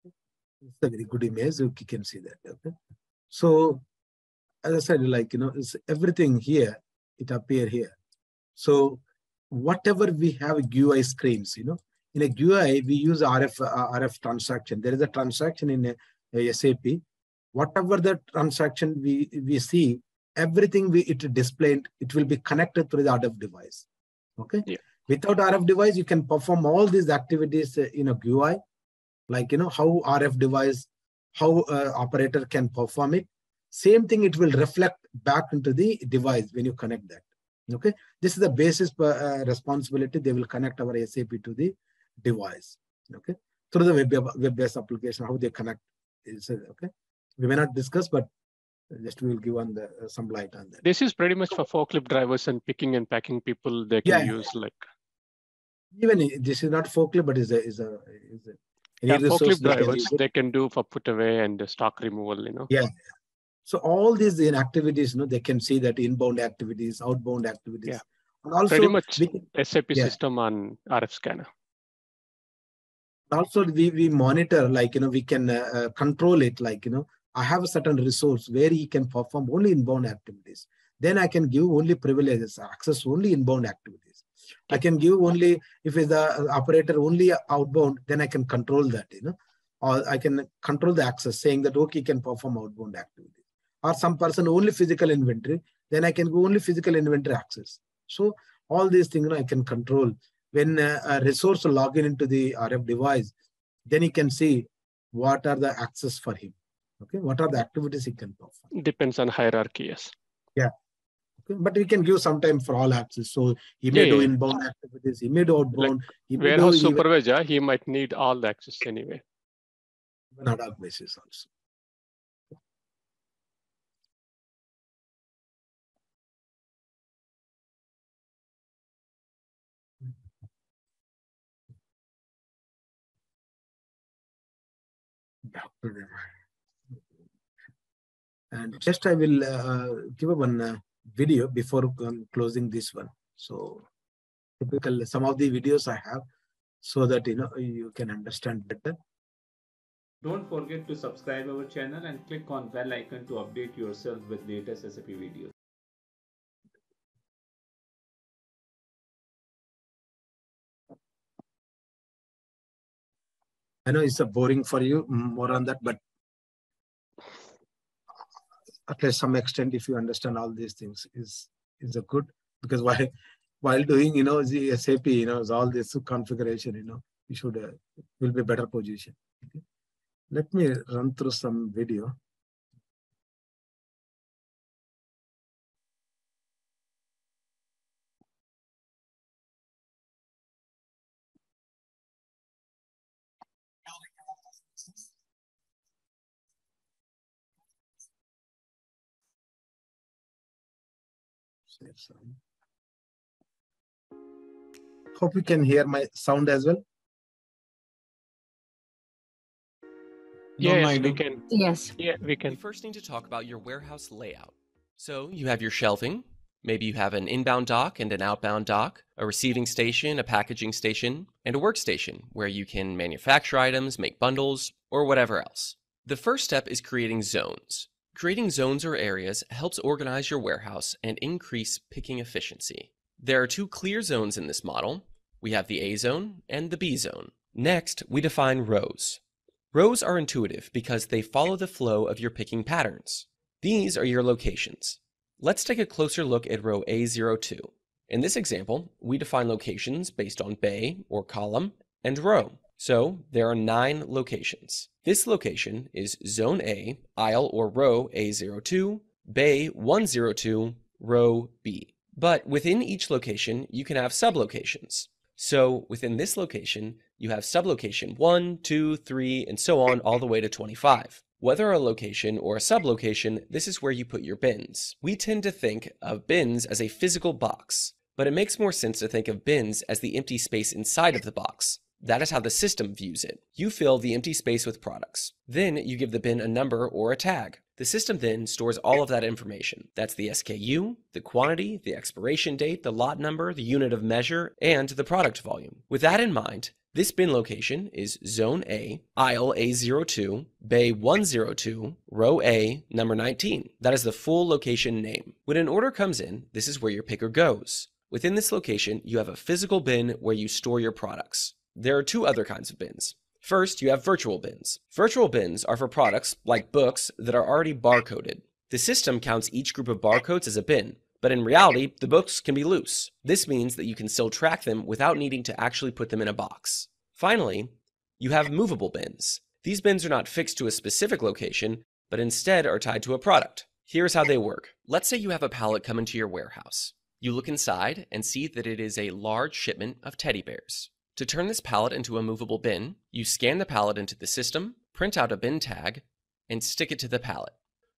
It's a very good image. You can see that. Okay. So, as I said, like, you know, it's everything here, it appear here. So, whatever we have GUI screens, you know, in a GUI, we use RF, uh, RF transaction. There is a transaction in a, a SAP. Whatever the transaction we, we see, everything we it displayed, it will be connected to the RF device. Okay. Yeah. Without RF device, you can perform all these activities uh, in a GUI, like you know how RF device, how uh, operator can perform it. Same thing, it will reflect back into the device when you connect that. Okay, this is the basis uh, responsibility. They will connect our SAP to the device. Okay, through the web web-based application, how they connect is uh, okay. We may not discuss, but just we will give on the uh, some light on that. This is pretty much for forklift drivers and picking and packing people. They can yeah, use like Even this is not forklift, but is a is a is a yeah, forklift they can drivers. They can do for put away and the stock removal. You know. Yeah. So all these in activities, you know, they can see that inbound activities, outbound activities, Yeah. and also pretty much can- SAP yeah. system on RF scanner. also we we monitor like you know we can uh, uh, control it like you know I have a certain resource where he can perform only inbound activities. Then I can give only privileges, access only inbound activities. I can give only if it's the operator only outbound, then I can control that, you know, or I can control the access, saying that okay, can perform outbound activities. Or some person only physical inventory, then I can go only physical inventory access. So all these things you know, I can control. When a resource log in into the RF device, then he can see what are the access for him. Okay, what are the activities he can perform? Depends on hierarchy. Yes. Yeah. Okay, But we can give some time for all access. So he may Yeah, do yeah. inbound activities, he may do outbound, he may do Warehouse even supervisor, he might need all the access anyway. on ad hoc basis also. To them. And just I will uh, give one uh, video before um, closing this one. So typical, some of the videos I have so that you know you can understand better. Don't forget to subscribe our channel and click on bell icon to update yourself with latest SAP videos. I know it's a boring for you, more on that, but at least some extent, if you understand all these things, is is a good because while while doing you know the SAP, you know, all this configuration, you know, you should uh, will be better position. Okay. Let me run through some video. Hope you can hear my sound as well. Yes, we can. Yes. Yeah, we can. We first need to talk about your warehouse layout. So you have your shelving. Maybe you have an inbound dock and an outbound dock, a receiving station, a packaging station, and a workstation where you can manufacture items, make bundles, or whatever else. The first step is creating zones. Creating zones or areas helps organize your warehouse and increase picking efficiency. There are two clear zones in this model. We have the A zone and the B zone. Next, we define rows. Rows are intuitive because they follow the flow of your picking patterns. These are your locations. Let's take a closer look at row A02. In this example, we define locations based on bay or column and row. So there are nine locations. This location is Zone A, aisle or row A02, bay 102, row B. But within each location, you can have sublocations. So within this location, you have sublocation 1, 2, 3, and so on all the way to 25. Whether a location or a sublocation, this is where you put your bins. We tend to think of bins as a physical box, but it makes more sense to think of bins as the empty space inside of the box. That is how the system views it. You fill the empty space with products. Then you give the bin a number or a tag. The system then stores all of that information. That's the SKU, the quantity, the expiration date, the lot number, the unit of measure, and the product volume. With that in mind, this bin location is Zone A, Aisle A02, Bay 102, Row A, number 19. That is the full location name. When an order comes in, this is where your picker goes. Within this location, you have a physical bin where you store your products. There are two other kinds of bins. First, you have virtual bins. Virtual bins are for products, like books, that are already barcoded. The system counts each group of barcodes as a bin, but in reality, the books can be loose. This means that you can still track them without needing to actually put them in a box. Finally, you have movable bins. These bins are not fixed to a specific location, but instead are tied to a product. Here's how they work. Let's say you have a pallet come into your warehouse. You look inside and see that it is a large shipment of teddy bears. To turn this pallet into a movable bin, you scan the pallet into the system, print out a bin tag, and stick it to the pallet.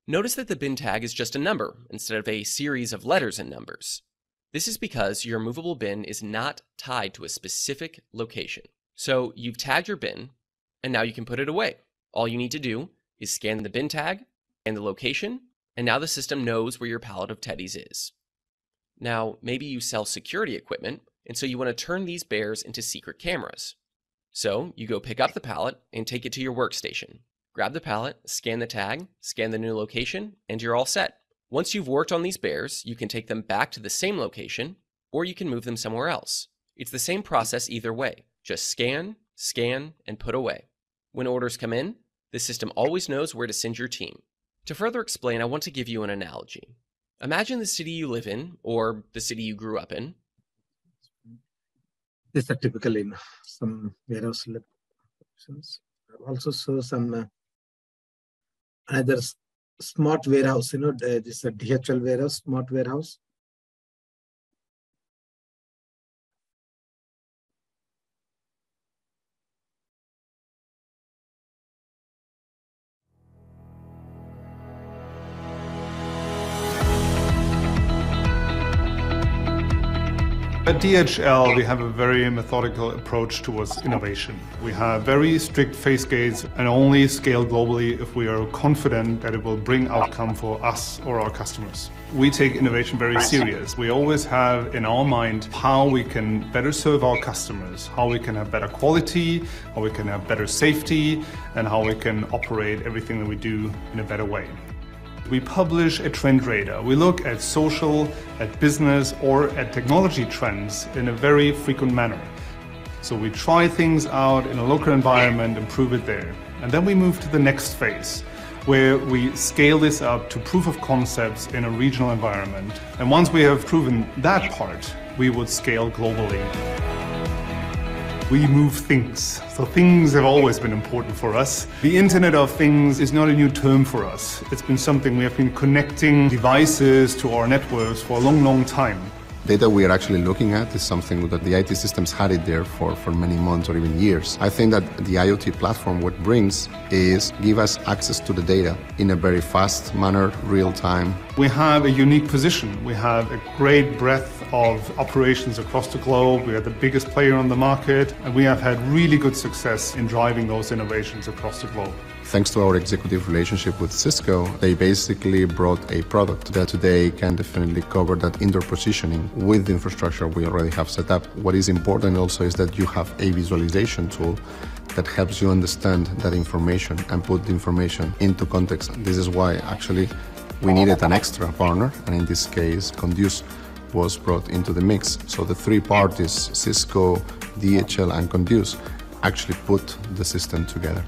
Notice that the bin tag is just a number instead of a series of letters and numbers. This is because your movable bin is not tied to a specific location. So you've tagged your bin, and now you can put it away. All you need to do is scan the bin tag and the location, and now the system knows where your pallet of teddies is. Now, maybe you sell security equipment, and so you want to turn these bears into secret cameras. So you go pick up the pallet and take it to your workstation. Grab the pallet, scan the tag, scan the new location, and you're all set. Once you've worked on these bears, you can take them back to the same location, or you can move them somewhere else. It's the same process either way. Just scan, scan, and put away. When orders come in, the system always knows where to send your team. To further explain, I want to give you an analogy. Imagine the city you live in, or the city you grew up in, These are typical in some warehouse locations. Also show some uh, another smart warehouse, you know, this is a DHL warehouse, smart warehouse. DHL, we have a very methodical approach towards innovation. We have very strict phase gates and only scale globally if we are confident that it will bring outcome for us or our customers. We take innovation very serious. We always have in our mind how we can better serve our customers, how we can have better quality, how we can have better safety, and how we can operate everything that we do in a better way. We publish a trend radar. We look at social, at business, or at technology trends in a very frequent manner. So we try things out in a local environment and prove it there. And then we move to the next phase, where we scale this up to proof of concepts in a regional environment. And once we have proven that part, we would scale globally. We move things. So things have always been important for us. The Internet of Things is not a new term for us. It's been something we have been connecting devices to our networks for a long, long time. Data we are actually looking at is something that the IT systems had it there for, for many months or even years. I think that the IoT platform what brings is give us access to the data in a very fast manner, real time. We have a unique position. We have a great breadth of operations across the globe. We are the biggest player on the market, and we have had really good success in driving those innovations across the globe. Thanks to our executive relationship with Cisco, they basically brought a product that today can definitely cover that indoor positioning with the infrastructure we already have set up. What is important also is that you have a visualization tool that helps you understand that information and put the information into context. This is why actually we needed an extra partner, and in this case, Conduce was brought into the mix. So the three parties, Cisco, DHL, and Conduce, actually put the system together.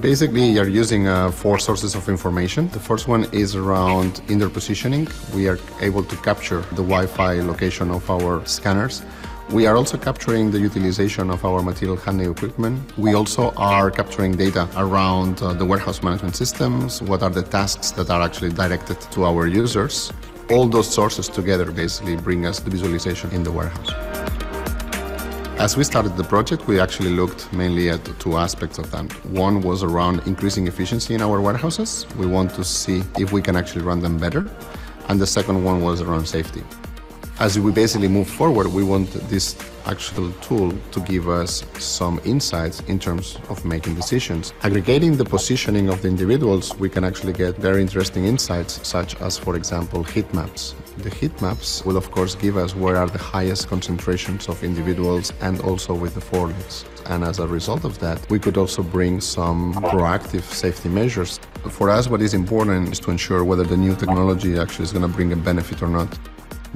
Basically, you're using uh, four sources of information. The first one is around indoor positioning. We are able to capture the Wi-Fi location of our scanners. We are also capturing the utilization of our material handling equipment. We also are capturing data around uh, the warehouse management systems, what are the tasks that are actually directed to our users. All those sources together basically bring us the visualization in the warehouse. As we started the project, we actually looked mainly at two aspects of that. One was around increasing efficiency in our warehouses. We want to see if we can actually run them better. And the second one was around safety. As we basically move forward, we want this actual tool to give us some insights in terms of making decisions. Aggregating the positioning of the individuals, we can actually get very interesting insights, such as, for example, heat maps. The heat maps will, of course, give us where are the highest concentrations of individuals and also with the forklifts. And as a result of that, we could also bring some proactive safety measures. For us, what is important is to ensure whether the new technology actually is going to bring a benefit or not.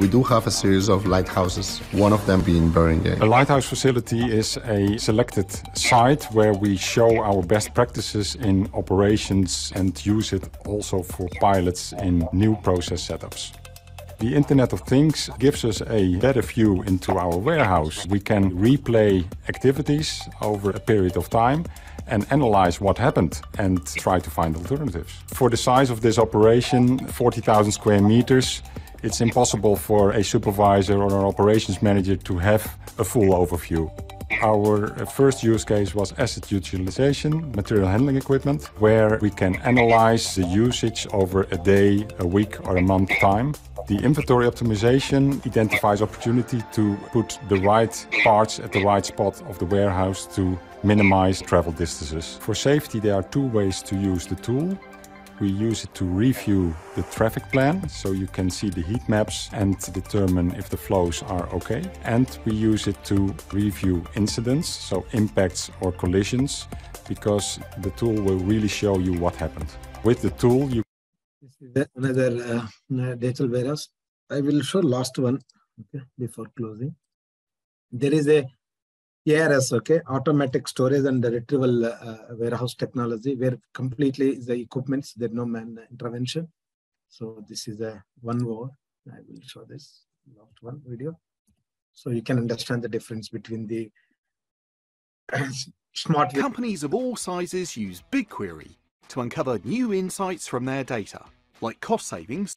We do have a series of lighthouses, one of them being Beringen. A lighthouse facility is a selected site where we show our best practices in operations and use it also for pilots in new process setups. The Internet of Things gives us a better view into our warehouse. We can replay activities over a period of time and analyze what happened and try to find alternatives. For the size of this operation, 40,000 square meters, it's impossible for a supervisor or an operations manager to have a full overview. Our first use case was asset utilization, material handling equipment, where we can analyze the usage over a day, a week, or a month time. The inventory optimization identifies opportunity to put the right parts at the right spot of the warehouse to minimize travel distances. For safety, there are two ways to use the tool. We use it to review the traffic plan, so you can see the heat maps and determine if the flows are okay. And we use it to review incidents, so impacts or collisions, because the tool will really show you what happened. With the tool, you another uh, digital warehouse. I will show last one okay, before closing. There is a ARS, okay, automatic storage and retrieval uh, warehouse technology, where completely the equipments, there's no man intervention. So this is a one more. I will show this last one video. So you can understand the difference between the smart companies of all sizes use BigQuery to uncover new insights from their data, like cost savings.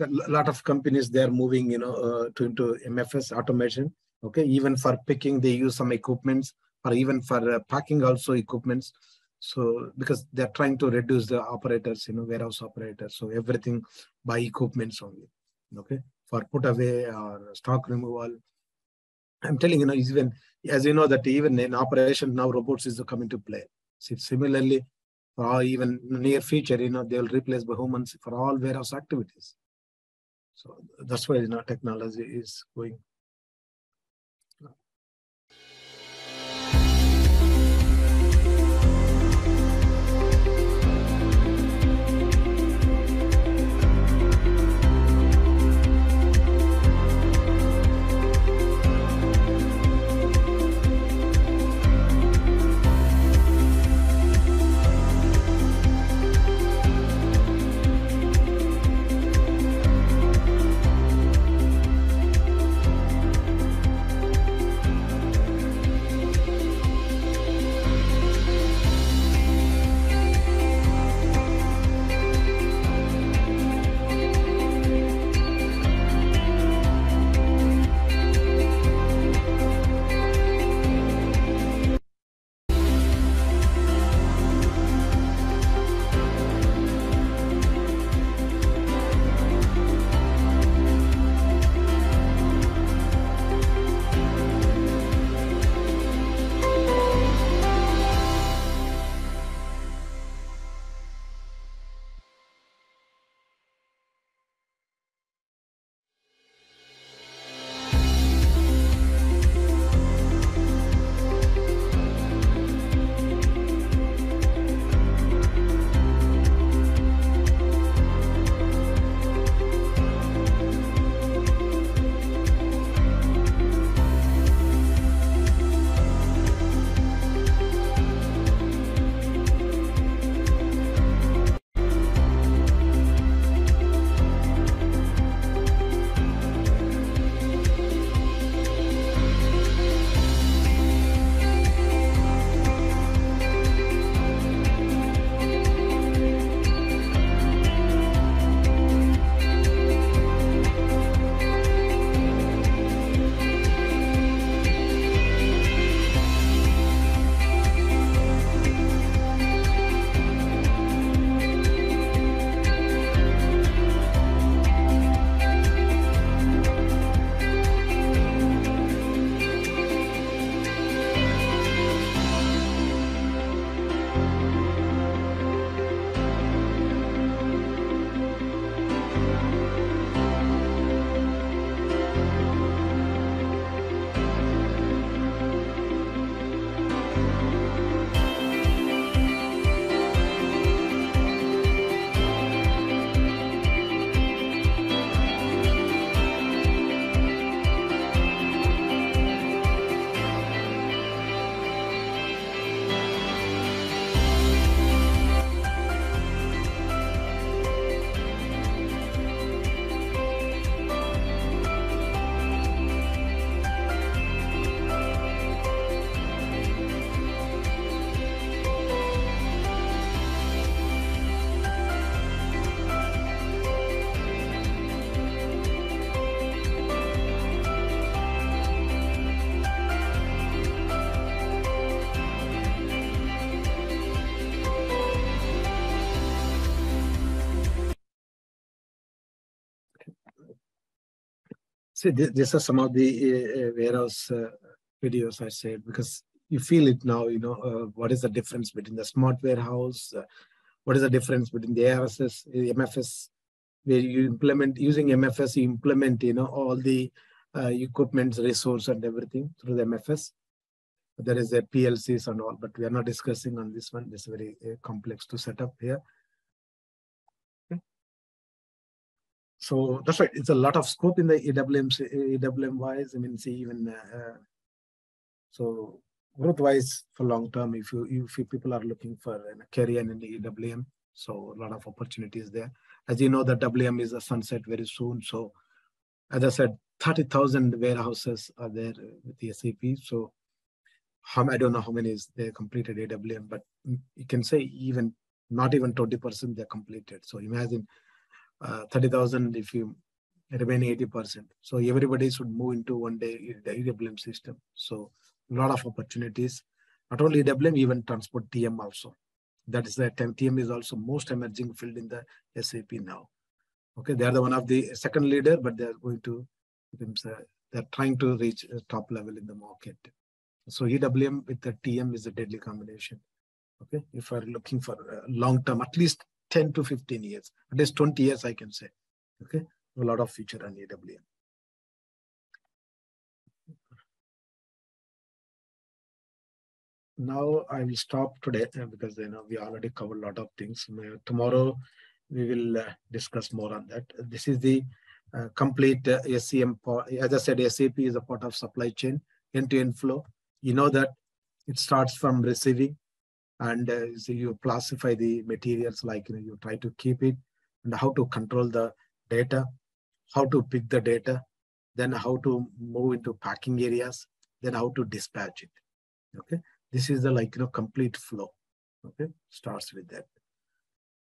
A lot of companies they are moving, you know, uh, to into MFS automation. Okay, even for picking they use some equipments, or even for uh, packing also equipments. So because they're trying to reduce the operators, you know, warehouse operators. So everything by equipments only. Okay, for put away or stock removal. I'm telling you know, even as you know that even in operation now robots is coming to play. So similarly, for even near future, you know, they will replace by humans for all warehouse activities. So that's why you know technology is going. See, th- these are some of the uh, warehouse uh, videos I said because you feel it now. You know uh, what is the difference between the smart warehouse? Uh, what is the difference between the ARSS, MFS, where you implement using MFS, you implement you know all the uh, equipment, resource, and everything through the MFS. There is a PLCs and all, but we are not discussing on this one. This is very complex to set up here. So that's right. It's a lot of scope in the EWM, wise. I mean, see even uh, so growth wise for long term. If you if you people are looking for a career in the EWM, so a lot of opportunities there. As you know, the WM is a sunset very soon. So as I said, thirty thousand warehouses are there with the SAP. So how I don't know how many is they completed EWM, but you can say even not even twenty percent they're completed. So imagine uh, 30,000 if you remain 80%. So everybody should move into one day the EWM system. So a lot of opportunities, not only EWM, even transport TM also. That is the TM is also most emerging field in the SAP now. Okay, they are the one of the second leader, but they are going to, uh, they're trying to reach uh, top level in the market. So EWM with the TM is a deadly combination. Okay, if we're looking for uh, long term, at least 10 to 15 years, at least 20 years, I can say. Okay, a lot of future on EWM. Now I will stop today because you know we already covered a lot of things. Tomorrow we will uh, discuss more on that. This is the uh, complete uh, SCM. As I said, SAP is a part of supply chain end-to-end -end flow. You know that it starts from receiving and uh, so you classify the materials like you, know, you try to keep it and how to control the data, how to pick the data, then how to move into packing areas, then how to dispatch it. Okay, this is the like you know complete flow. Okay, starts with that.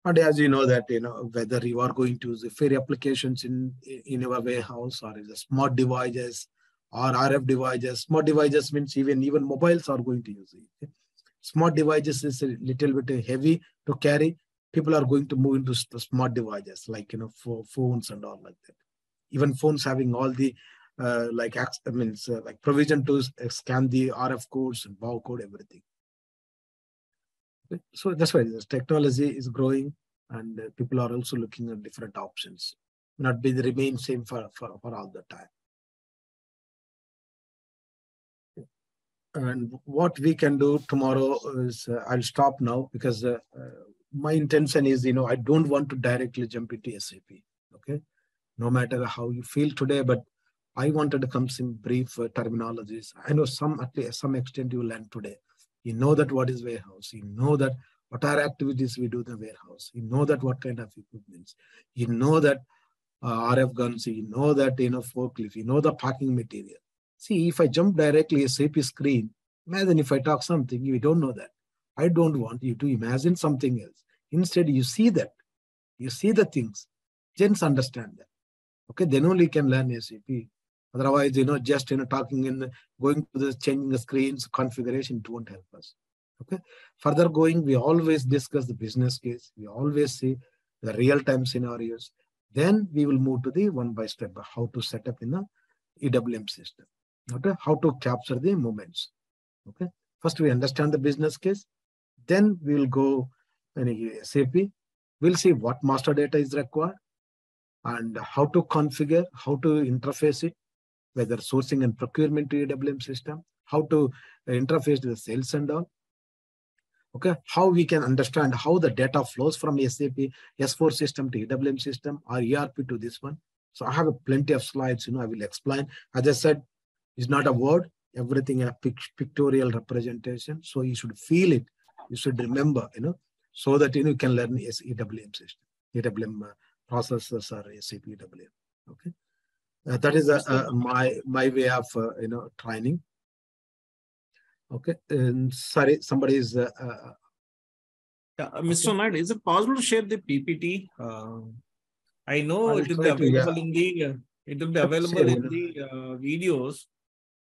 And as you know that you know whether you are going to use the Fiori applications in in your warehouse or is a smart devices or RF devices. Smart devices means even even mobiles are going to use it. Okay? Smart devices is a little bit heavy to carry. People are going to move into smart devices like you know for phones and all like that. Even phones having all the uh, like I mean uh, like provision to scan the RF codes and barcode everything. So that's why this technology is growing and uh, people are also looking at different options. Not be the remain same for, for, for all the time. And what we can do tomorrow is uh, I'll stop now because uh, uh, my intention is, you know, I don't want to directly jump into SAP. Okay. No matter how you feel today, but I wanted to come some brief uh, terminologies. I know some, at least some extent you learn today. You know that what is warehouse. You know that what are activities we do in the warehouse. You know that what kind of equipments. You know that uh, RF guns. You know that, you know, forklift. You know the packing material. See, if I jump directly to SAP screen, imagine if I talk something, you don't know that. I don't want you to imagine something else. Instead, you see that. You see the things. Gents understand that. Okay, then only can learn SAP. Otherwise, you know, just you know, talking and going to the changing the screens configuration, it won't help us. Okay. Further going, we always discuss the business case. We always see the real-time scenarios. Then we will move to the one by step how to set up in the EWM system. Okay, how to capture the moments. Okay, first we understand the business case, then we will go in SAP. We'll see what master data is required and how to configure, how to interface it, whether sourcing and procurement to EWM system, how to interface the sales and all. Okay, how we can understand how the data flows from SAP S4 system to EWM system or ERP to this one. So I have plenty of slides, you know, I will explain. As I said, it's not a word, everything a pictorial representation. So you should feel it. You should remember, you know, so that you, know, you can learn EWM system, EWM uh, processes or SAP EWM. Okay. Uh, that is uh, uh, my my way of uh, you know training. Okay, and sorry, somebody is. Uh, uh, yeah, Mr. Okay. Knight, is it possible to share the PPT? I know I'll it will be available in the it will be available in the videos,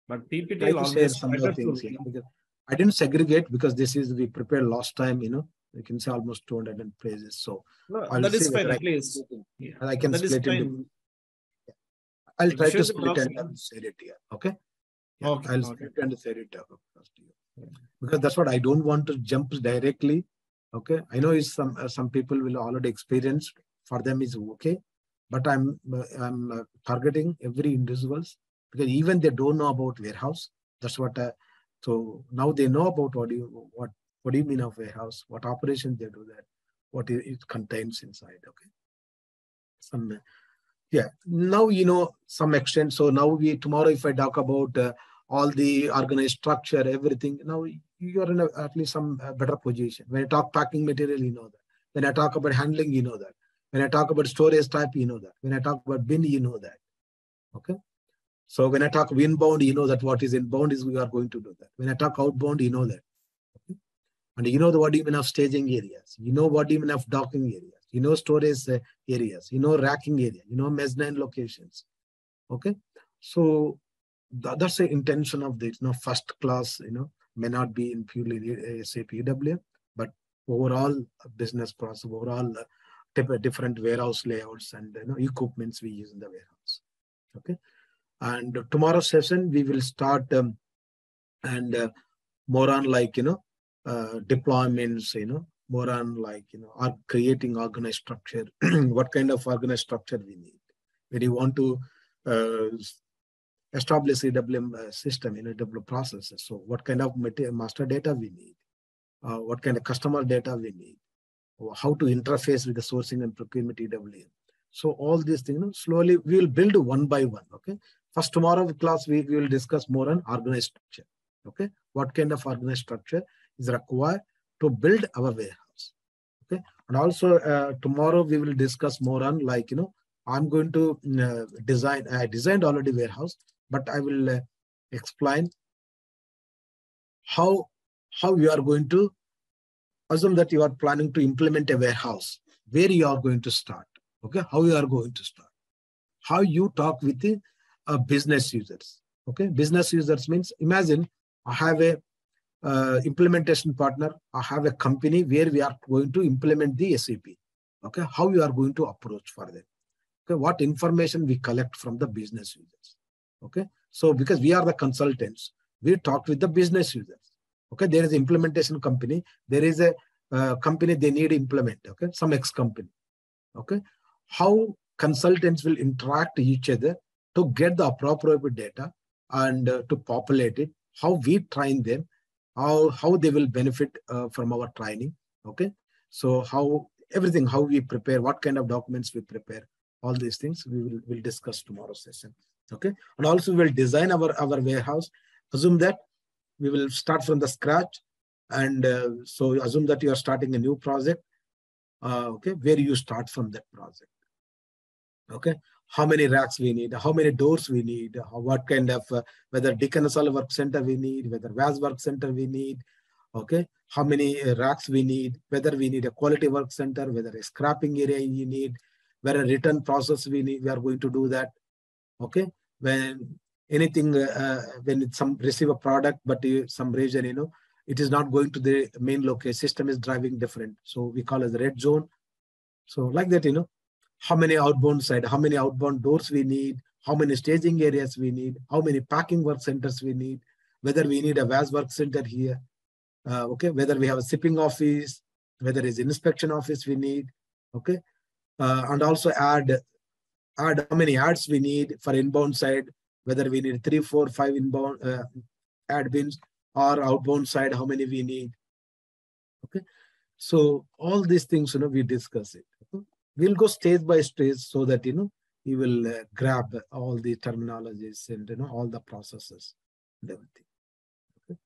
but PPT try will to share always some better things. to You know, I didn't segregate because this is we prepared last time. You know, you can say almost 200 pages. So No, I'll that is fine, at can least. split it. Yeah, I can that split into. fine. I'll try to split and I'll share it here. Okay. Yeah, Okay, I'll okay. split and share it across to you. Because that's what I don't want to jump directly. Okay. I know is some uh, some people will already experience. For them is okay, but I'm uh, I'm uh, targeting every individuals because even they don't know about warehouse. That's what. Uh, so now they know about what do you what what do you mean of warehouse? What operation they do that? What it, contains inside. Okay. Some. yeah now you know some extent so now we tomorrow if i talk about uh, all the organized structure everything now you are in a, at least some uh, better position when i talk packing material you know that when i talk about handling you know that when i talk about storage type you know that when i talk about bin you know that okay so when i talk inbound you know that what is inbound is we are going to do that. When i talk outbound you know that. And you know the what mean of staging areas. You know what mean of docking areas. You know storage uh, areas. You know racking area. You know mezzanine locations. Okay? So th- that's the intention of this. You know first class you know may not be in purely sap ewm but overall business process overall uh, different warehouse layouts and you know, equipments we use in the warehouse. Okay. And tomorrow's session, we will start um, and uh, more on like, you know, uh, deployments, you know, more on like, you know, are creating organized structure, what kind of organized structure we need. When you want to uh, establish EWM uh, system in EWM processes. So what kind of master data we need, uh, what kind of customer data we need, how to interface with the sourcing and procurement EWM. So all these things, you know, slowly we will build one by one. Okay. First tomorrow class we, we will discuss more on organized structure. Okay. What kind of organized structure is required to build our warehouse. Okay. And also uh, tomorrow we will discuss more on like, you know, I'm going to uh, design, I designed already warehouse, but I will uh, explain how, how you are going to assume that you are planning to implement a warehouse, where you are going to start, okay? How you are going to start, how you talk with the uh, business users, okay? Business users means imagine I have a uh, implementation partner, I have a company where we are going to implement the SAP, okay? How you are going to approach for them, okay? What information we collect from the business users, okay? So because we are the consultants, we talk with the business users, okay? There is implementation company, there is a uh, company they need implement, okay? Some X company, okay? How consultants will interact each other to get the appropriate data and uh, to populate it, how we train them, how, how they will benefit uh, from our training, okay? So how everything, how we prepare, what kind of documents we prepare, all these things we will will discuss tomorrow session, okay? And also we'll design our, our warehouse. Assume that we will start from the scratch and uh, so assume that you are starting a new project, uh, okay, where you start from that project okay how many racks we need how many doors we need how, what kind of uh, whether Deco work center we need whether VAS work center we need okay? How many uh, racks we need whether we need a quality work center whether a scrapping area you need whether a return process we need we are going to do that okay? When anything uh, when it's some receive a product but you, some region you know it is not going to the main location system is driving different. So we call it the red zone. So like that you know how many outbound side, how many outbound doors we need, how many staging areas we need, how many packing work centers we need, whether we need a VAS work center here, uh, okay, whether we have a shipping office, whether it's inspection office we need, okay, uh, and also add add how many ads we need for inbound side, whether we need three, four, five inbound uh, ad bins or outbound side, how many we need, okay. So all these things, you know, we discuss it. We'll go stage by stage so that you know you will uh, grab all the terminologies and you know all the processes and everything. Okay.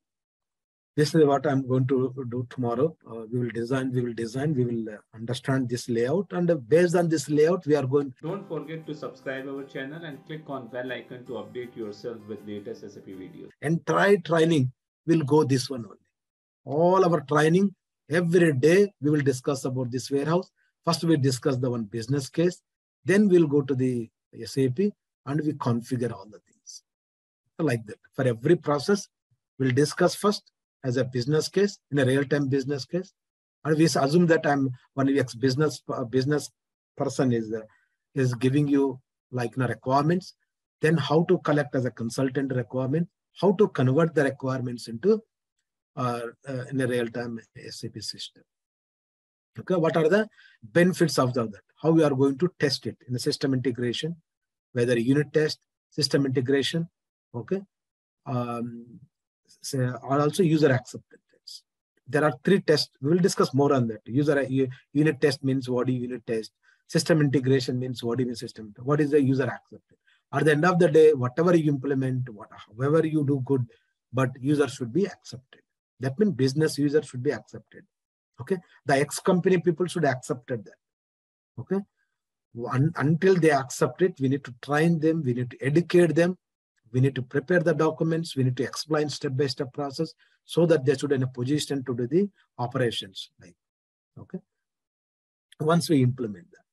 This is what i'm going to do tomorrow. Uh, we will design we will design we will uh, understand this layout. And uh, based on this layout we are going Don't forget to subscribe our channel and click on bell icon to update yourself with latest SAP videos. and try training. Will go this one only. All our training every day we will discuss about this warehouse First, we discuss the one business case. Then we'll go to the SAP and we configure all the things like that. For every process, we'll discuss first as a business case in a real-time business case. And we assume that I'm one of ex business uh, business person is uh, is giving you like you know, requirements. Then how to collect as a consultant requirement, how to convert the requirements into uh, uh, in a real-time SAP system. Okay, what are the benefits of that? How we are going to test it in the system integration, whether unit test, system integration, okay, um, so, or also user acceptance. There are three tests. We will discuss more on that. User unit test means what do unit test? System integration means what do you system? What is the user acceptance? At the end of the day, whatever you implement, what, however you do good, but user should be accepted. That means business user should be accepted okay? The ex company people should accept that. Okay? Un until they accept it we need to train them we need to educate them we need to prepare the documents we need to explain step by step process so that they should in a position to do the operations like okay? Once we implement that.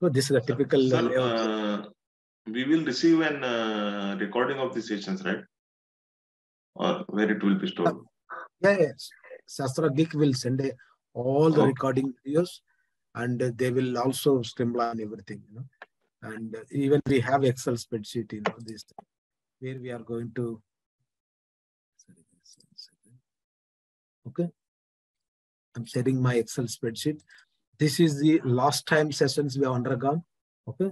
So this is a typical Sir, uh, we will receive an uh, recording of the sessions right? Or where it will be stored? Yeah yes SastraGeek will send a, all the Okay. recording videos and uh, they will also streamline everything, you know. And uh, even we have Excel spreadsheet, you know, this where we are going to. Okay. I'm setting my Excel spreadsheet. This is the last time sessions we have undergone. Okay.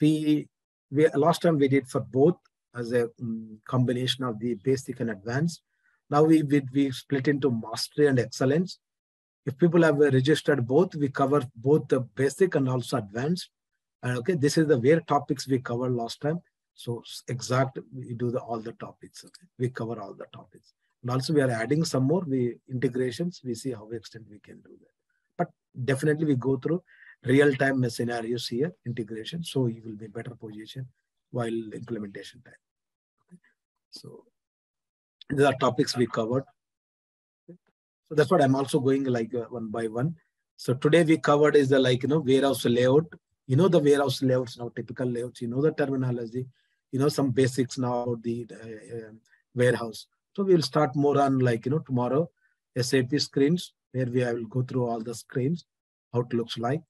We, we last time we did for both as a um, combination of the basic and advanced. Now we, we, we split into mastery and excellence. If people have registered both, we cover both the basic and also advanced. And okay, this is the where topics we covered last time. So exact, we do the all the topics. Okay, we cover all the topics. And also we are adding some more we integrations. We see how extent we can do that. But definitely we go through real-time scenarios here, integration. So you will be better position while implementation time. Okay. So these are topics we covered. So that's what I'm also going like uh, one by one. So today we covered is the like, you know, warehouse layout. You know, the warehouse layouts now, typical layouts, you know, the terminology, you know, some basics now about the uh, uh, warehouse. So we'll start more on like, you know, tomorrow, SAP screens, where we will go through all the screens, how it looks like.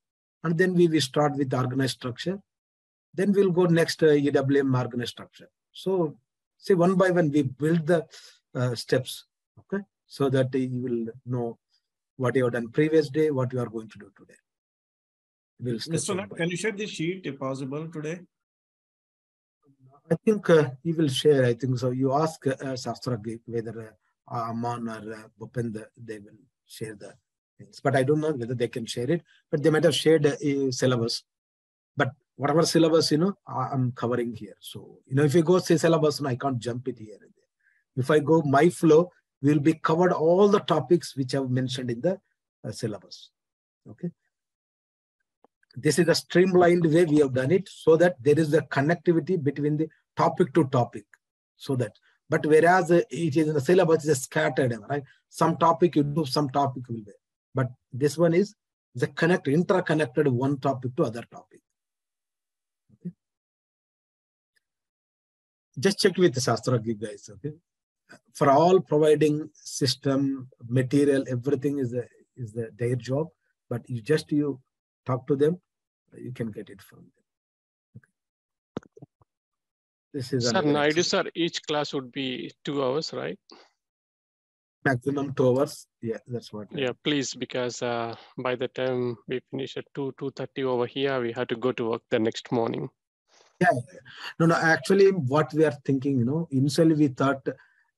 And then we will start with the organized structure. Then we'll go next uh, EWM organized structure. So say one by one, we build the uh, steps, okay? So that uh, you will know what you have done previous day, what you are going to do today. We'll Mr. Can you share the sheet if possible today? I think uh, he will share. I think so. You ask uh, Shastra whether uh, Aman or uh, they will share the things. But I don't know whether they can share it. But they might have shared a syllabus. But whatever syllabus, you know, I'm covering here. So, you know, if you go say syllabus, I can't jump it here and there. If I go my flow, we'll be covered all the topics which I've mentioned in the uh, syllabus. Okay. This is a streamlined way we have done it so that there is a connectivity between the topic to topic. So that, but whereas it is in the syllabus, it's scattered, right? Some topic you do, some topic will be. But this one is the connect, interconnected one topic to other topic. Just check with the Shastra guys, okay? For all providing system, material, everything is the, is the, their job, but you just you talk to them, you can get it from them. Okay. This is Sir, Naidu sir, each class would be two hours, right? Maximum two hours. Yeah, that's what. Yeah, please, because uh, by the time we finish at 2, 2.30 over here, we have to go to work the next morning. Yeah, no, no, actually what we are thinking, you know, initially we thought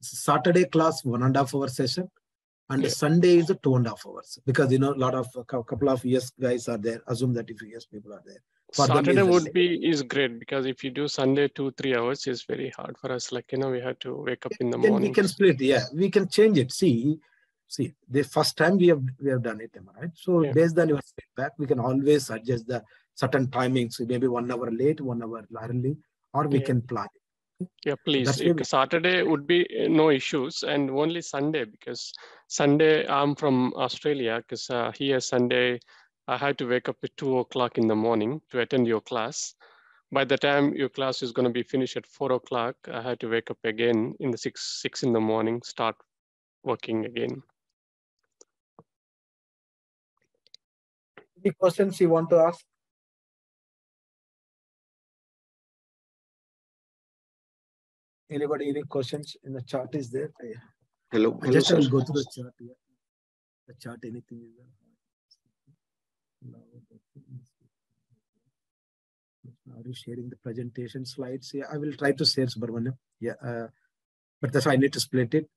Saturday class, one and a half hour session, and Yeah. Sunday is a two and a half hours because you know a lot of a couple of yes guys are there. Assume that if yes people are there. For Saturday would be is great because if you do Sunday two three hours is very hard for us. Like you know, we have to wake up in the Then we can split. Yeah, we can change it. See, see, the first time we have we have done it, right? So Yeah. based on your feedback, we can always adjust the certain timings. Maybe one hour late, one hour early, or we Yeah. can plan. Yeah, please. That's if why we- Saturday would be uh, no issues, and only Sunday because Sunday I'm from Australia. Because uh, here Sunday I had to wake up at two o'clock in the morning to attend your class. By the time your class is going to be finished at four o'clock, I had to wake up again in the six six in the morning, start working again. Any questions you want to ask? Anybody, any questions in the chart is there? Yeah. Hello, I hello, just will go through the chart. Yeah. The chart, anything is there? Are you sharing the presentation slides? Yeah, I will try to share Subramaniam. Yeah, uh, but that's why I need to split it.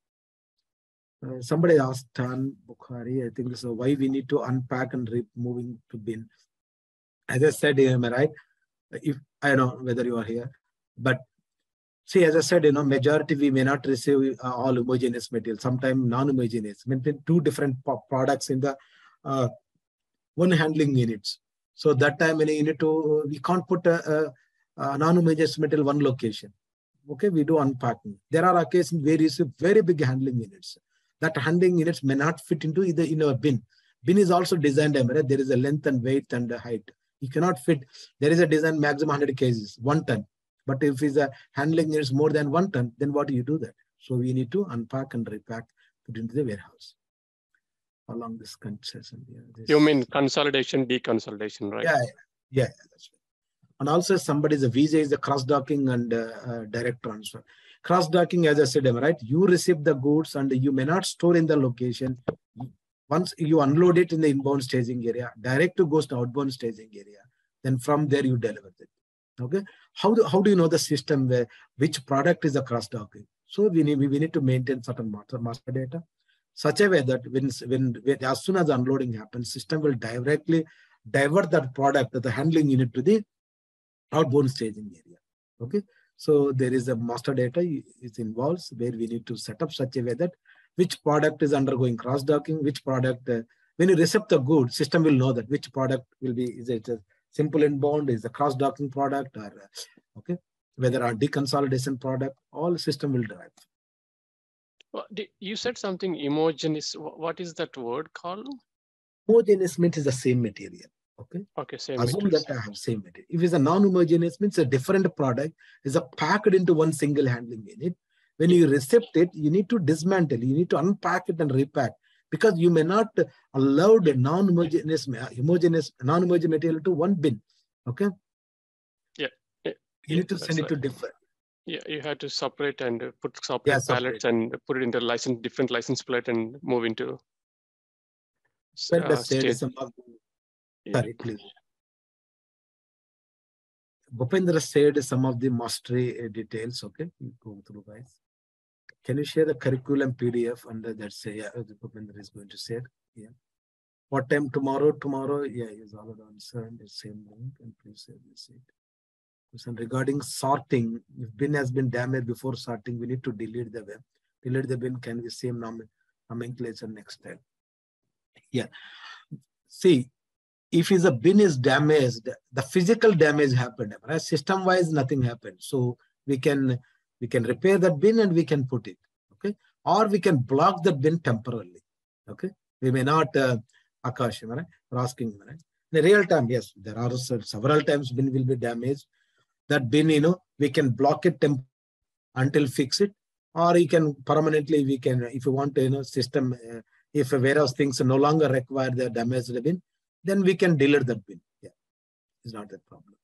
Uh, somebody asked Tan Bukhari, I think so, why we need to unpack and removing to bin. As I said, am I right? If I don't know whether you are here, but see, as I said, you know, majority we may not receive uh, all homogeneous material. Sometimes non-homogeneous. I mean, two different products in the uh, one handling units. So that time you need to, we can't put a, a, a non-homogeneous material one location. Okay, we do unpacking. There are occasions where you see very big handling units. That handling units may not fit into either in a bin. Bin is also designed, right? there is a length and weight and height. You cannot fit. There is a design maximum 100 cases, one ton. But if it's a handling units more than one ton, then what do you do that? So we need to unpack and repack, put into the warehouse. along this concession. Yeah, this, You mean consolidation, deconsolidation, right? yeah, yeah, yeah, that's right. And also somebody is a visa is a cross docking and uh, uh, direct transfer. Cross docking, as I said, am right? You receive the goods and you may not store in the location. Once you unload it in the inbound staging area, direct to goes to outbound staging area. Then from there you deliver it. Okay. How do how do you know the system where which product is a cross docking? So we need we need to maintain certain master master data, such a way that when when, when as soon as unloading happens, system will directly divert that product, the handling unit to the outbound staging area. Okay. So there is a master data is involves where we need to set up such a way that which product is undergoing cross docking, which product uh, when you receive the good, system will know that which product will be is it a simple inbound, is a cross docking product, or uh, okay, whether a deconsolidation product, all system will drive. Well, You said something homogeneous. What is that word called? Homogeneous means is the same material. Okay. Okay, same Assume materials. that I have same material. If it's a non-homogeneous means a different product is a packed into one single handling unit. When you receive it, you need to dismantle, you need to unpack it and repack because you may not allow the non-homogeneous, homogeneous, non-homogeneous material to one bin. Okay. Yeah. yeah, You need to send it to different. Yeah, you had to separate and put separate Yeah, pallets and put it in the license, different license plate and move into. When the uh, state. some of the, Yeah. sorry, please. Bhupendra said some of the mastery details. Okay, you go through, guys. Can you share the curriculum PDF under that? Say, yeah, uh, the Bhupendra is going to share. Yeah. What time tomorrow? Tomorrow, yeah, is already answered. The same link, and please save this it. Question regarding sorting. If bin has been damaged before sorting, we need to delete the web. Delete the bin can be same nom- nomenclature next time. Yeah. See, if is a bin is damaged, the physical damage happened, right? System wise, nothing happened. So we can we can repair that bin and we can put it, okay? Or we can block that bin temporarily, okay? We may not, uh, Akash, I right? You're asking? In real time, yes, there are several times bin will be damaged. That bin, you know, we can block it temp until fix it, or you can permanently, we can, if you want to, you know, system, uh, if a warehouse things no longer require the damaged bin, then we can delete that bin. Yeah, it's not that problem.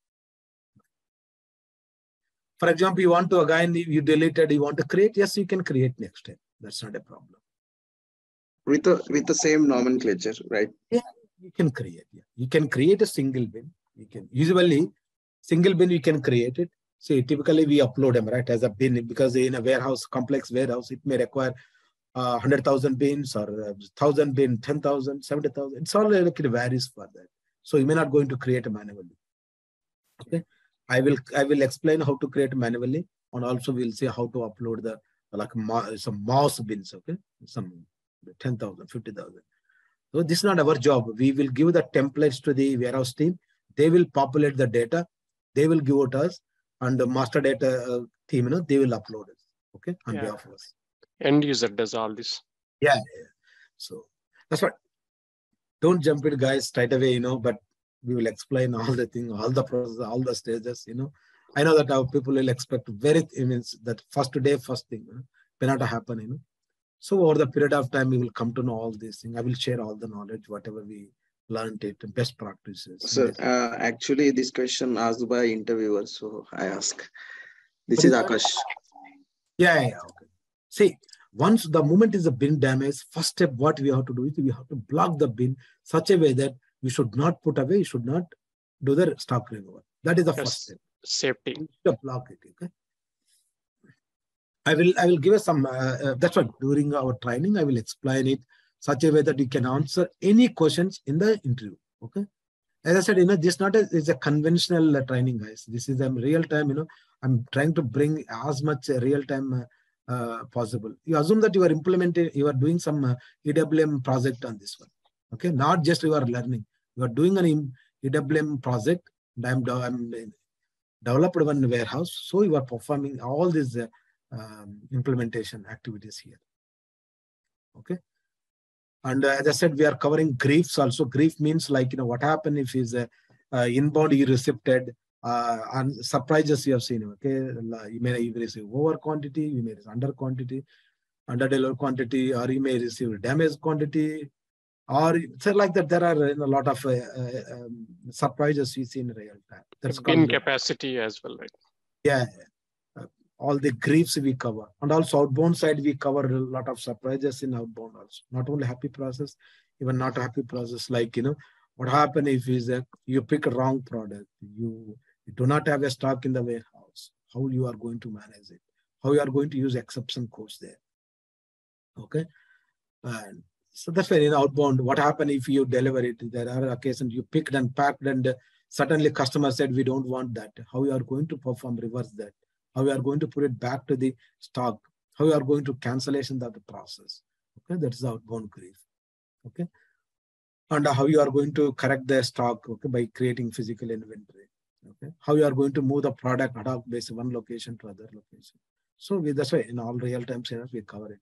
For example, you want to again, you deleted, you want to create, yes, you can create next time. That's not a problem. With the with the same nomenclature, right? Yeah, you can create. Yeah. You can create a single bin. You can usually single bin you can create it. See, typically we upload them right as a bin because in a warehouse, complex warehouse, it may require uh, 100,000 bins or uh, 1,000 bin, 10,000, 70,000. It's all like it varies for that. So you may not going to create a manually. Okay. I will I will explain how to create manually and also we'll see how to upload the like some mouse bins. Okay. Some 10,000, 50,000. So this is not our job. We will give the templates to the warehouse team. They will populate the data. They will give it us, and the master data uh, team, you know, they will upload it. Okay, on Yeah. behalf of us. End user does all this. Yeah, yeah. So that's what. Don't jump it, guys, straight away. You know, but we will explain all the thing, all the process, all the stages. You know, I know that our people will expect very. It means that first day, first thing, you know, may not happen. You know, so over the period of time, we will come to know all these things. I will share all the knowledge, whatever we learned it, best practices. So uh, actually, this question asked by interviewer, so I ask. This is Akash. Yeah, yeah, yeah, okay. See, once the moment is a bin damage, first step what we have to do is we have to block the bin such a way that we should not put away, you should not do the stock removal. That is the first Yes. step. Safety. To block it. Okay. I will I will give us some. Uh, uh, that's what during our training I will explain it such a way that you can answer any questions in the interview. Okay. As I said, you know, this not a, is a conventional uh, training, guys. This is a real time. You know, I'm trying to bring as much uh, real time uh, uh, possible. You assume that you are implementing, you are doing some uh, EWM project on this one. Okay, not just you are learning. You are doing an EWM project. And I'm, I'm uh, developed one warehouse, so you are performing all these uh, um, implementation activities here. Okay. And uh, as I said, we are covering griefs also. Grief means like, you know, what happened if is a uh, inbound you received uh, and surprises you have seen. Okay. You may receive over quantity, you may receive under quantity, under deliver quantity, or you may receive damaged quantity, or so like that there are a lot of uh, uh, um, surprises we see in real time. That's bin called capacity as well, right? yeah uh, all the griefs we cover. And also outbound side we cover a lot of surprises in outbound also. Not only happy process even not happy process. Like you know what happen if is a, you pick a wrong product you, you do not have a stock in the warehouse how you are going to manage it? How you are going to use exception codes there? Okay? And so that's why in outbound what happen if you deliver it? There are occasions you picked and packed and suddenly customer said we don't want that. How you are going to perform reverse that? How you are going to put it back to the stock? How you are going to cancellation of the process? Okay that's the outbound grief okay? And how you are going to correct the stock okay by creating physical inventory. Okay? How you are going to move the product ad hoc based one location to other location. So we, that's why in all real time scenarios we cover it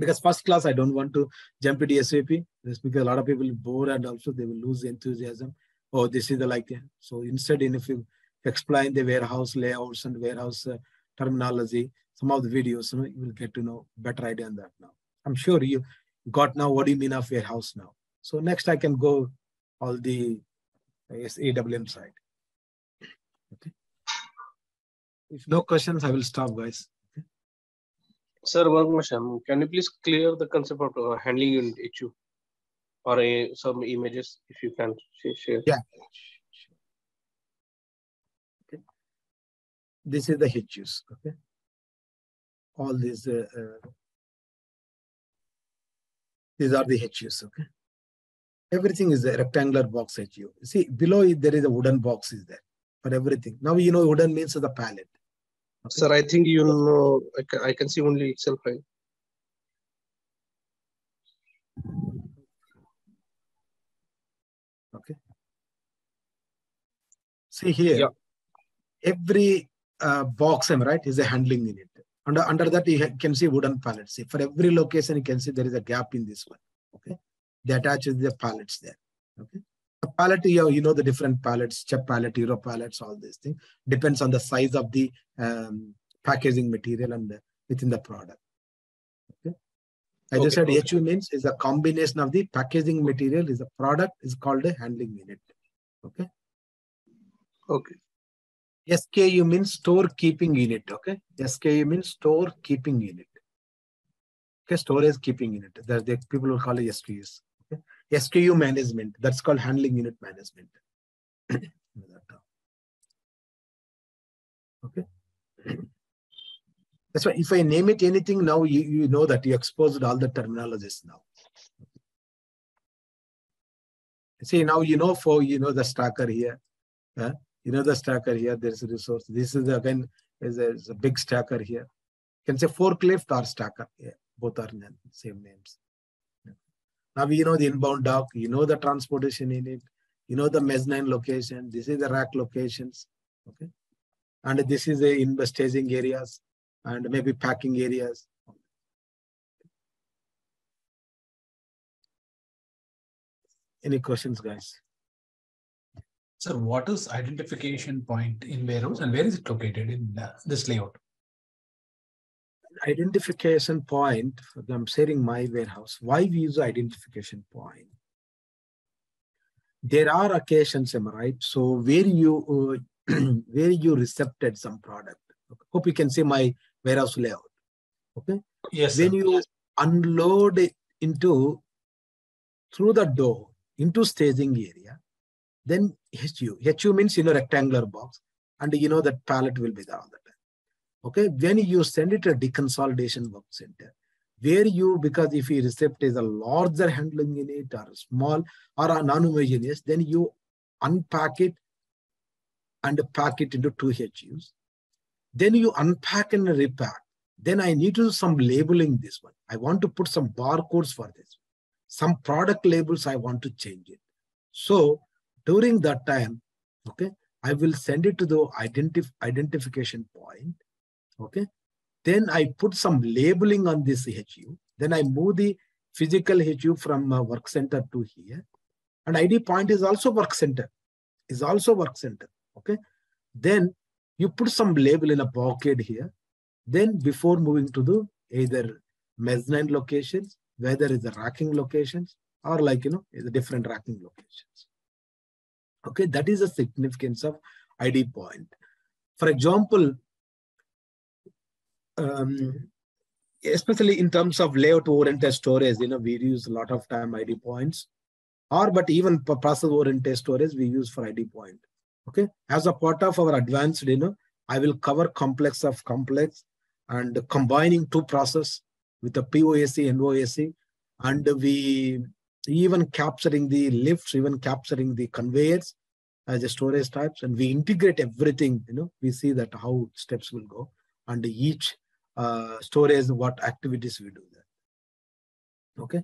because first class i don't want to jump into sap that's because a lot of people bore and also they will lose enthusiasm. Oh this is the like so instead in if you explain the warehouse layouts and warehouse uh, terminology some of the videos you will get to know better idea on that now. I'm sure you got now what do you mean of warehouse now. So next i can go all the yes, EWM side. Okay. If no questions i will stop guys Sir, question. Can you please clear the concept of uh, handling unit HU or some images if you can share? Yeah. Okay. This is the HUs. Okay. All these, uh, uh, these are the HUs. Okay. Everything is a rectangular box HU. See, below it, there is a wooden box is there for everything. Now you know wooden means the pallet. Sir, I think you know, I can, I can see only Excel file. Okay. See here, yeah. every uh, box, am right, is a handling unit. Under, under that, you can see wooden pallets. See, for every location, you can see there is a gap in this one. Okay. They attach the pallets there. Okay. The pallet, you know, you know the different pallets, CHEP pallet, Euro pallets, all these things. Depends on the size of the um, packaging material and the, within the product. Okay. I just Okay, said HU means is a combination of the packaging material is a product is called a handling unit. Okay. Okay. SKU means store keeping unit. Okay. SKU means store keeping unit. Okay. Storage keeping unit. That the people will call it SKUs. SKU management. That's called handling unit management. okay. That's why if I name it anything now, you, you know that you exposed all the terminologies now. See, now you know for, you know, the stacker here. huh? You know the stacker here, there's a resource. This is again, is a, is a big stacker here. You can say forklift or stacker. Both are same names. Now you know the inbound dock, you know the transportation unit, you know the mezzanine location, this is the rack locations, okay? And this is the in staging areas and maybe packing areas. Any questions, guys? Sir, what is identification point in warehouse and where is it located in uh, this layout? Identification point, I'm sharing my warehouse. Why we use identification point? There are occasions, am I right? So where you uh, where you recepted some product. Hope you can see my warehouse layout. Okay. Yes. When sir. you unload it into through the door into staging area, then HU. HU means you know rectangular box, and you know that pallet will be there all the time. Okay. When you send it to deconsolidation work center, where you because if you receipt is a larger handling unit or small or a non-homogeneous, then you unpack it and pack it into two HUs. Then you unpack and repack. Then I need to do some labeling this one. I want to put some barcodes for this. Some product labels I want to change it. So during that time, okay, I will send it to the identif- identification point. Okay. Then I put some labeling on this HU. Then I move the physical HU from uh, work center to here. And ID point is also work center. Is also work center. Okay. Then you put some label in a pocket here. Then before moving to the either mezzanine locations, whether it's the racking locations or like, you know, the different racking locations. Okay, that is the significance of ID point. For example, um, especially in terms of layout oriented storage, you know, we use a lot of time ID points. Or but even process oriented storage we use for ID point. Okay, as a part of our advanced, you know, I will cover complex of complex and combining two process with the POSC, and NOAC, and we even capturing the lifts, even capturing the conveyors as a storage types, and we integrate everything. You know, we see that how steps will go, and each uh, storage, what activities we do there. Okay.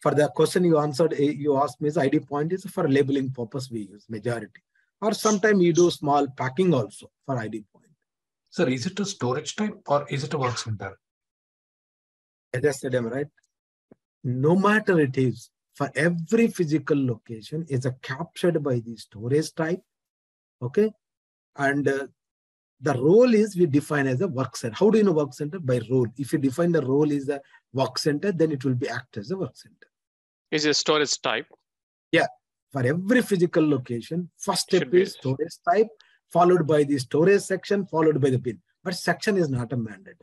For the question you answered, eh, you asked me is ID point is for labeling purpose we use majority, or sometimes you do small packing also for ID point. Sir, is it a storage type or is it a work center? As I said, am right? No matter it is, for every physical location is a captured by the storage type. Okay. And uh, the role is we define as a work center. How do you know work center? By role. If you define the role is a work center, then it will be act as a work center. Is a storage type? Yeah. For every physical location, first step is storage type, followed by the storage section, followed by the bin. But section is not a mandate.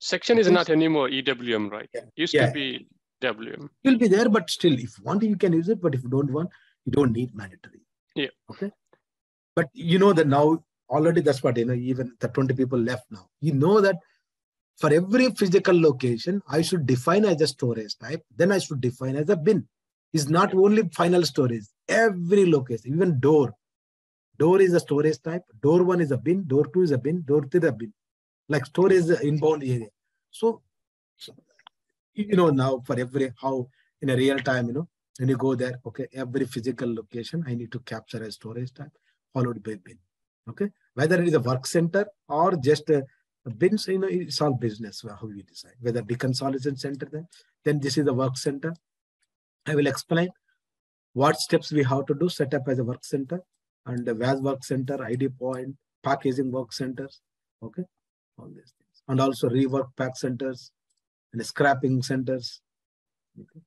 Section is not anymore EWM, right? Used Yeah. to be WM. It will be there, but still, if you want, you can use it. But if you don't want, you don't need mandatory. Yeah. Okay. But you know that now already that's what you know, even the 20 people left now. You know that for every physical location, I should define as a storage type, then I should define as a bin. It's not only final storage, every location, even door. Door is a storage type, door one is a bin, door two is a bin, door three is a bin. Like storage is inbound area. So, so you know now for every how in a real time, you know, when you go there, okay, every physical location I need to capture a storage type followed by bin. Okay, whether it is a work center or just a, bins, you know, it's all business how you decide. Whether deconsolidation center, then then this is the work center. I will explain what steps we have to do set up as a work center and the VAS work center, ID point, packaging work centers. Okay, all these things, and also rework pack centers and scrapping centers. Okay.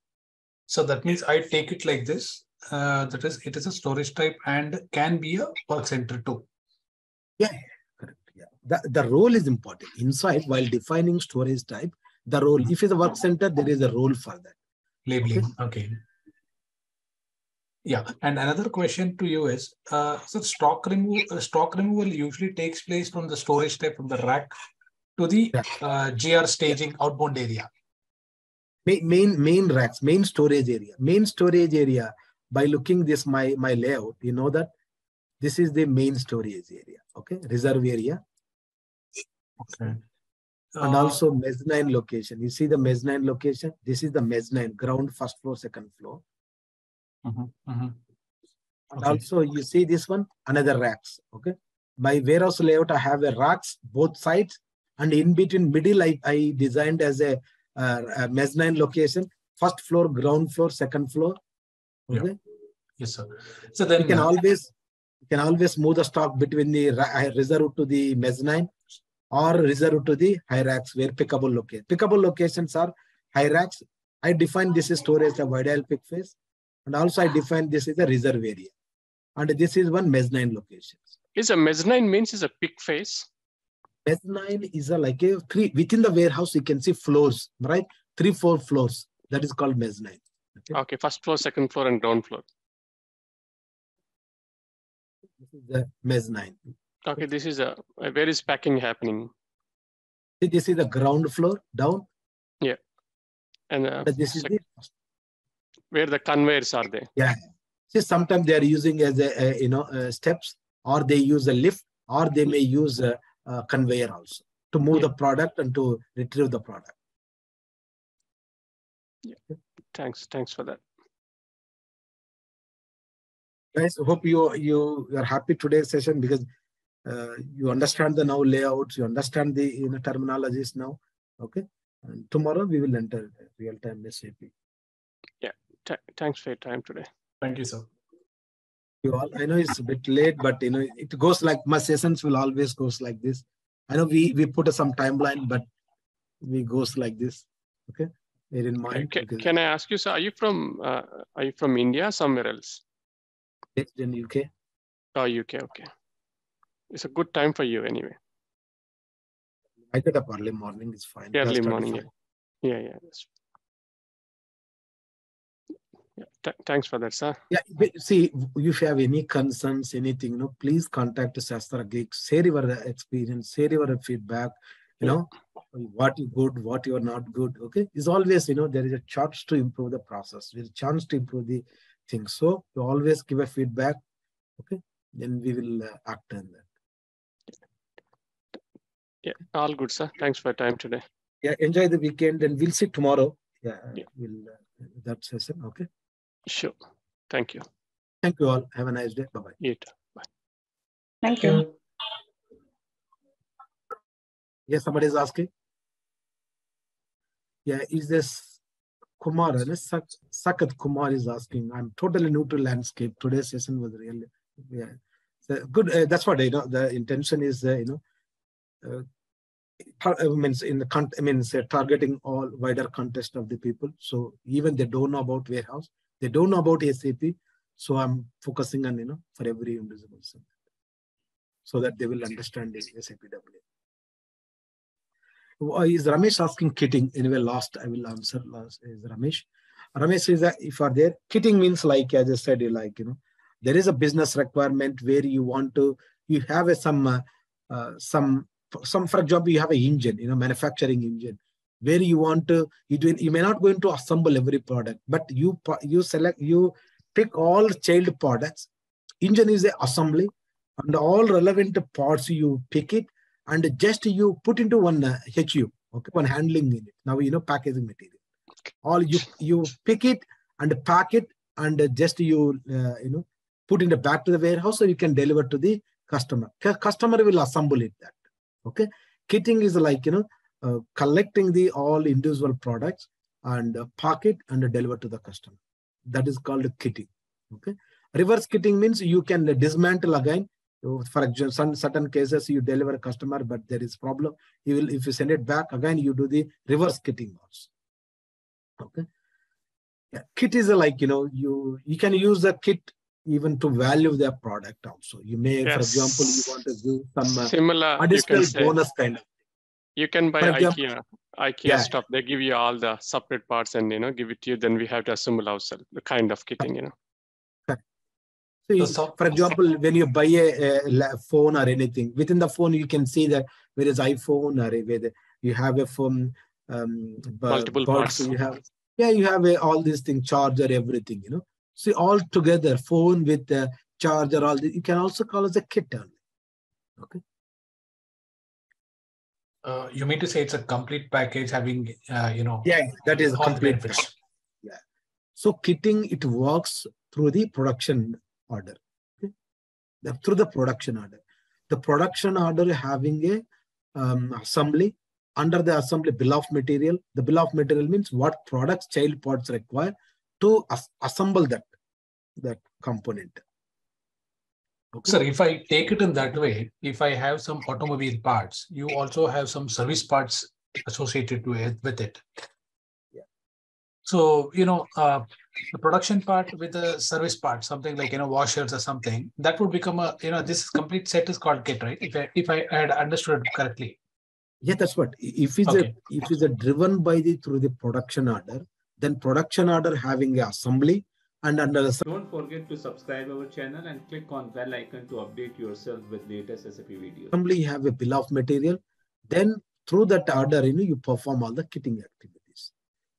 So that means I take it like this. Uh, that is, it is a storage type and can be a work center too. Yeah, correct. Yeah, the, the role is important. Inside, while defining storage type, the role. If it's a work center, there is a role for that. Labeling. Okay. Yeah, and another question to you is, uh, so stock removal, uh, stock removal usually takes place from the storage type from the rack to the uh, GR staging outbound area. Ma- Main main racks, main storage area, main storage area. By looking this my my layout, you know that this is the main storage area. Okay, reserve area. Okay. and Uh, also mezzanine location. You see the mezzanine location? This is the mezzanine, ground, first floor, second floor. mhm, mhm. And Okay. also you see this one, another racks. Okay. My warehouse layout, I have a racks both sides, and in between middle, I, I designed as a, uh, a mezzanine location, first floor, ground floor, second floor. Yeah. Okay. Yes, sir. So then you can always you can always move the stock between the reserve to the mezzanine or reserve to the high racks where pickable location. Pickable locations are high racks. I define this is storage of ideal pick face, and also I define this is a reserve area, and this is one mezzanine location. Is a mezzanine means is a pick face? Mezzanine is a like a three within the warehouse. You can see floors, right? Three, four floors. That is called mezzanine. Okay, first floor, second floor, and ground floor. Is the mezzanine. Okay, this is a where is packing happening? See, This is the ground floor down. Yeah, and uh, this is the where the conveyors are there. Yeah. See, sometimes they are using as a, a you know uh, steps, or they use a lift, or they may use a, a conveyor also to move the product and to retrieve the product. Yeah, thanks, thanks for that. Guys, hope you you are happy today's session because uh, you understand the now layouts, you understand the you know terminologies now. Okay, and tomorrow we will enter real time SAP. Yeah, th- thanks for your time today. Thank you, sir. You all, I know it's a bit late, but you know it goes like my sessions will always goes like this. I know we we put some timeline, but we goes like this. Okay, bear in mind. Can, can I ask you, sir, are you from uh, are you from India somewhere else? Based in UK. Oh, UK, okay. It's a good time for you anyway. I get up early morning is fine. Early morning, yeah. Yeah, yeah. Yeah. Th- thanks for that, sir. Yeah, but see, if you have any concerns, anything, you know, please contact SastraGeek, share your experience, share your feedback, you know, what you good, what you are not good. Okay. It's always, you know, there is a chance to improve the process. There's a chance to improve the things. So you always give a feedback. Okay. Then we will uh, act on that. Yeah, all good, sir. Thanks for your time today. Yeah. Enjoy the weekend and we'll see tomorrow. Yeah. yeah. We'll, uh, that session. Okay. Sure. Thank you. Thank you all. Have a nice day. Bye bye. You too. Bye. Thank you. Yes, somebody is asking. Yeah, is this Kumar? uh, Sak- Sakat Kumar is asking. I'm totally new to landscape. Today's session was really, yeah. So good. Uh, that's what you know. The intention is, uh, you know, uh, uh, means in the con- I mean, targeting all wider context of the people. So even they don't know about warehouse, they don't know about SAP. So I'm focusing on you know for every individual, so, that they will understand the SAP W. Why is Ramesh asking kitting? Anyway, last I will answer last is Ramesh. Ramesh is that if you are there, kitting means like as I said, like you know, there is a business requirement where you want to you have a some uh, some some for example you have an engine, you know, manufacturing engine where you want to you do you may not going to assemble every product, but you you select you pick all child products. Engine is a assembly, and all relevant parts you pick it and just you put into one uh, HU, okay, one handling unit. Now you know packaging material. All you you pick it and pack it and just you uh, you know put it back to the warehouse so you can deliver to the customer. Cu- Customer will assemble it that. Okay, kitting is like you know uh, collecting the all individual products and uh, pack it and deliver to the customer. That is called kitting. Okay, reverse kitting means you can dismantle again for example, some certain cases you deliver a customer, but there is problem. You will, if you send it back again, you do the reverse kitting also. Okay. Yeah, kit is a like you know you you can use the kit even to value their product also. You may, for example, you want to give some uh, Similar, additional can say. bonus kind of. You can buy For example- IKEA, IKEA Yeah. stuff. They give you all the separate parts and you know give it to you. Then we have to assemble ourselves. The kind of kitting, you know. So, for example, when you buy a, a phone or anything, within the phone you can see that whether it's iPhone or whether you have a phone, um, Multiple buds, parts. You have, yeah, you have a, all these things, charger, everything, you know. See, all together, phone with the charger, all this, you can also call as a kit. only. Okay. Uh, you mean to say it's a complete package having, uh, you know, Yeah, that is all complete. benefits. Yeah. So kitting it works through the production order. Okay? Through the production order. The production order having a um, assembly under the assembly bill of material. The bill of material means what products child parts require to as- assemble that that component. Sir, if I take it in that way, if I have some automobile parts, you also have some service parts associated to it with it. So, you know, uh, the production part with the service part, something like, you know, washers or something, that would become a, you know, this complete set is called kit, right? If I, if I had understood correctly. Yeah, that's what. If it's Okay. a if it's a driven by the through the production order, then production order having a assembly and under the Don't forget to subscribe our channel and click on bell icon to update yourself with latest SAP videos. assembly you have a bill of material then through that order you know you perform all the kitting activities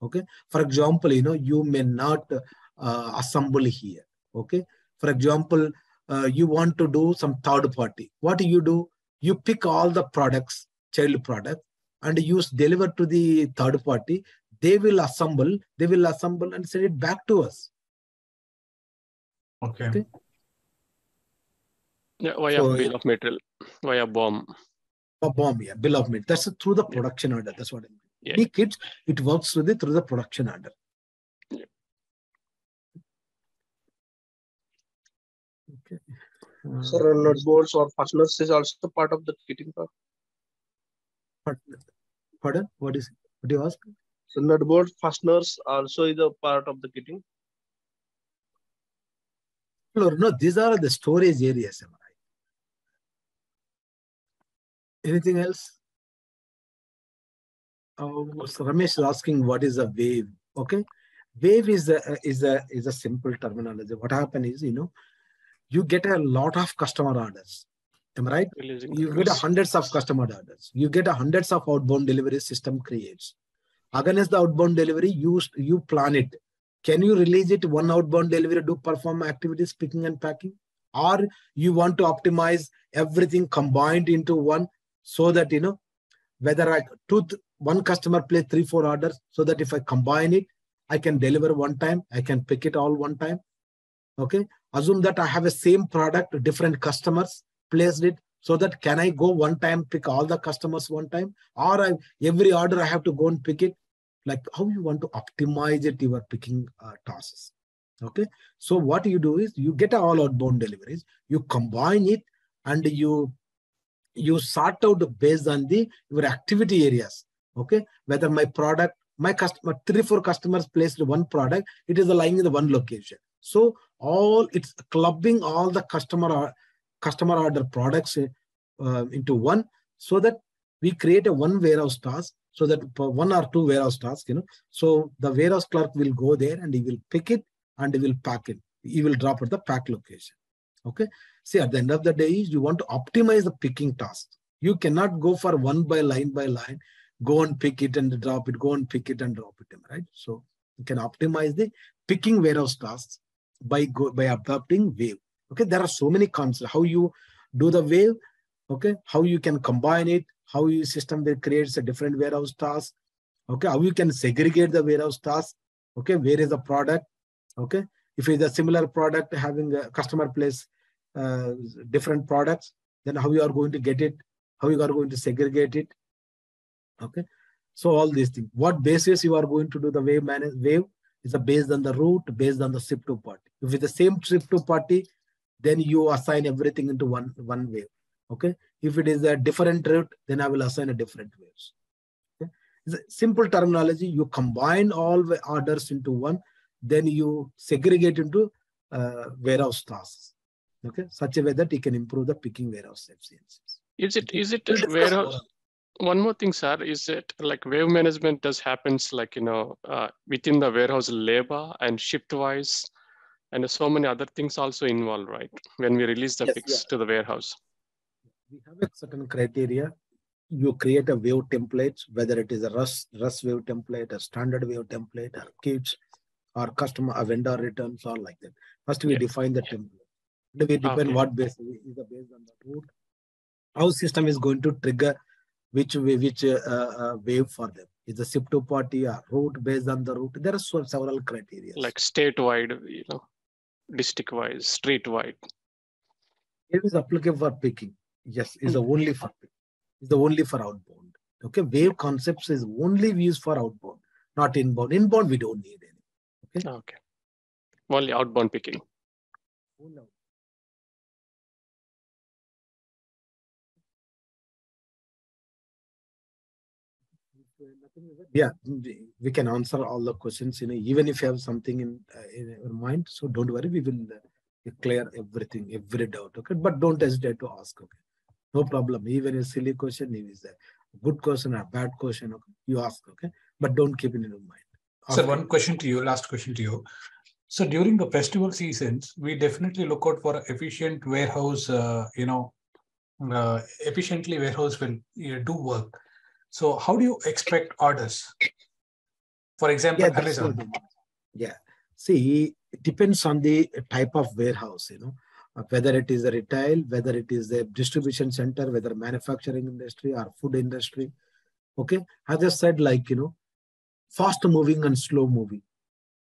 okay? For example you know you may not uh, assemble here. Okay? For example uh, you want to do some third party. What do you do? You pick all the products child products and use deliver to the third party. They will assemble they will assemble and send it back to us. Okay. Yeah, via So, bill of material, via BOM. a BOM yeah bill of material. That's through the production order that's what i mean Yeah. Any kits, it works through the through the production order. Okay. Uh, Sir, nut bolts or fasteners is also part of the kitting part. Pardon? Pardon? What is what do you ask? So nut bolt fasteners also is a part of the kitting. No, no, these are the storage areas. am I right? Anything else? Oh, so Ramesh is asking what is a wave. Okay, wave is a is a is a simple terminology. What happen is you know you get a lot of customer orders. Am I right? Releasing You get hundreds of customer orders. You get a hundreds of outbound delivery system creates. Against the outbound delivery, you you plan it. Can you release it one outbound delivery to perform activities picking and packing, or you want to optimize everything combined into one so that you know whether I two one customer place three four orders so that if I combine it, I can deliver one time. I can pick it all one time. Okay. Assume that I have a same product, different customers placed it so that can I go one time pick all the customers one time, or I, every order I have to go and pick it. Like how you want to optimize it, you are picking uh, tasks. Okay. So what you do is you get all outbound deliveries, you combine it, and you you sort out based on the your activity areas. Okay. Whether my product, my customer, three, four customers placed one product, it is lying in the one location. So all it's clubbing all the customer customer order products uh, into one so that we create a one warehouse task so that one or two warehouse tasks, you know. So the warehouse clerk will go there and he will pick it and he will pack it. He will drop at the pack location. Okay. See, at the end of the day, you want to optimize the picking task. You cannot go for one by line by line, go and pick it and drop it, go and pick it and drop it, right? So you can optimize the picking warehouse tasks by go by adopting wave. Okay, there are so many concepts. How you do the wave, okay, how you can combine it, how your system that creates a different warehouse task, okay, how you can segregate the warehouse task, okay, where is the product, okay, if it's a similar product having a customer place uh, different products, then how you are going to get it, how you are going to segregate it, okay. So all these things. What basis you are going to do the wave manage wave is a based on the route, based on the ship to party. If it's the same ship to party, then you assign everything into one one wave. Okay. If it is a different route, then I will assign a different waves. Okay. It's a simple terminology. You combine all the orders into one, then you segregate into uh, warehouse tasks. Okay, such a way that you can improve the picking warehouse efficiencies. Is it is it warehouse? More. One more thing, sir, is that like wave management does happens like you know uh, within the warehouse labor and shift wise, and so many other things also involved, right? When we release the Yes, picks yeah. to the warehouse. we have a certain criteria. You create a wave template, whether it is a Rust, Rust wave template, a standard wave template, or kits, or customer or vendor returns, or like that. First, we Yeah. define the template. Then we define Okay. what base is the based on the route. How system is going to trigger which way, which uh, uh, wave for them. Is the ship to party or route based on the route? There are so, several criteria. like statewide, you know, district wise, street wide. Wave is applicable for picking. Yes, is the only for. Is the only for outbound. Okay, wave concepts is only used for outbound, not inbound. Inbound we don't need any. Okay. Only outbound picking. Yeah, we- can answer all the questions. You know, even if you have something in uh, in your mind, so don't worry. We will uh, clear everything, every doubt. Okay, but don't hesitate to ask. Okay, no problem. Even a silly question, if it's a good question or a bad question, okay, you ask. Okay, but don't keep it in your mind. Sir, one question to you, last question to you. So during the festival seasons, we definitely look out for efficient warehouse, uh, you know, uh, efficiently warehouse will you know, do work. So how do you expect orders? For example, Yeah, Amazon. Yeah. See, it depends on the type of warehouse, you know, uh, whether it is a retail, whether it is a distribution center, whether manufacturing industry or food industry. Okay. I just said like, you know, fast moving and slow moving.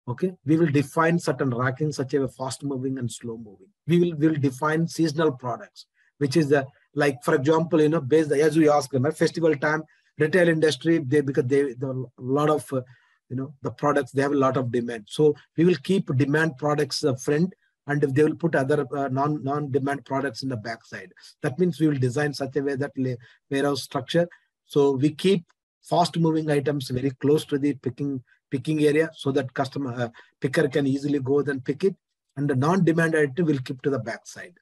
Okay. We will define certain racking such as fast moving and slow moving. We will, will define seasonal products, which is the, like, for example, you know, based, as we asked them, at festival time, retail industry, they, because they, are a lot of, uh, you know the products they have a lot of demand. So we will keep demand products uh, front and if they will put other uh, non non demand products in the backside. That means we will design such a way that warehouse structure. So we keep fast moving items very close to the picking picking area so that customer uh, picker can easily go then pick it. And the non-demand item will keep to the backside.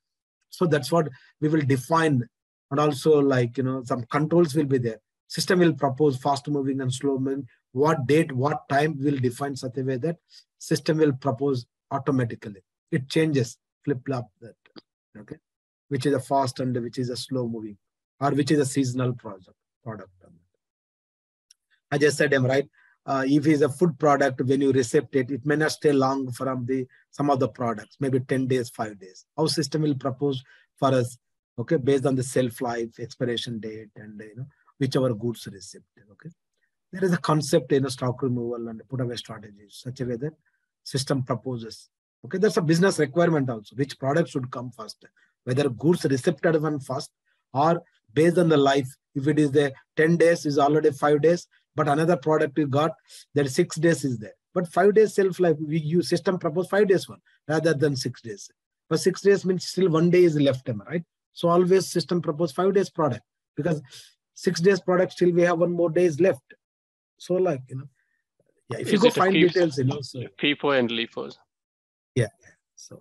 So that's what we will define. And also like you know some controls will be there system will propose fast moving and slow moving. What date what time will define such a way that system will propose automatically? It changes flip flop that okay? Which is a fast and which is a slow moving or which is a seasonal project product. I just said i'm right? Uh, if it's a food product when you receipt it it may not stay long from the some of the products maybe 10 days 5 days. Our system will propose for us okay based on the shelf life expiration date and you know whichever goods received okay? There is a concept in a stock removal and put away strategies such a way that system proposes okay? That's a business requirement also which product should come first whether goods recepted one first or based on the life. If it is the 10 days is already 5 days but another product we got that 6 days is there. But 5 days shelf life we use system propose 5 days one rather than 6 days. But 6 days means still one day is left right? So always system propose 5 days product because 6 days product still we have one more days left so like you know yeah if you go find FIFO details you know so FIFO and LIFO. yeah. So,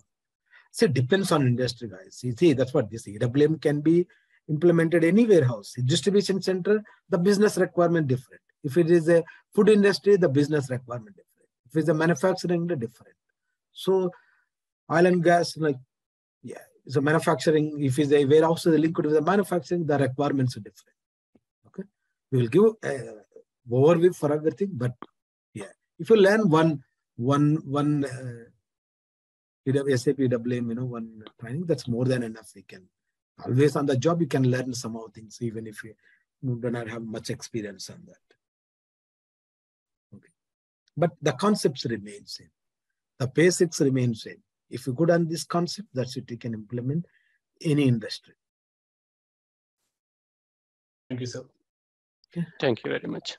so it depends on industry, guys. You see, that's what this EWM can be implemented any warehouse. In distribution center, the business requirement different. If it is a food industry, the business requirement different. If it's a manufacturing, the different. So, oil and gas, like, yeah, it's a manufacturing. If it's a warehouse, the linked with the manufacturing, the requirements are different. We will give uh, overview for everything, but yeah, if you learn one, one, one. Uh, SAP WM, you know, one training, that's more than enough. We can always on the job, you can learn some of things, even if you do not have much experience on that. Okay. But the concepts remain same. The basics remain same. If you good on this concept, that's it, you can implement any industry. Thank you, sir. Thank you very much.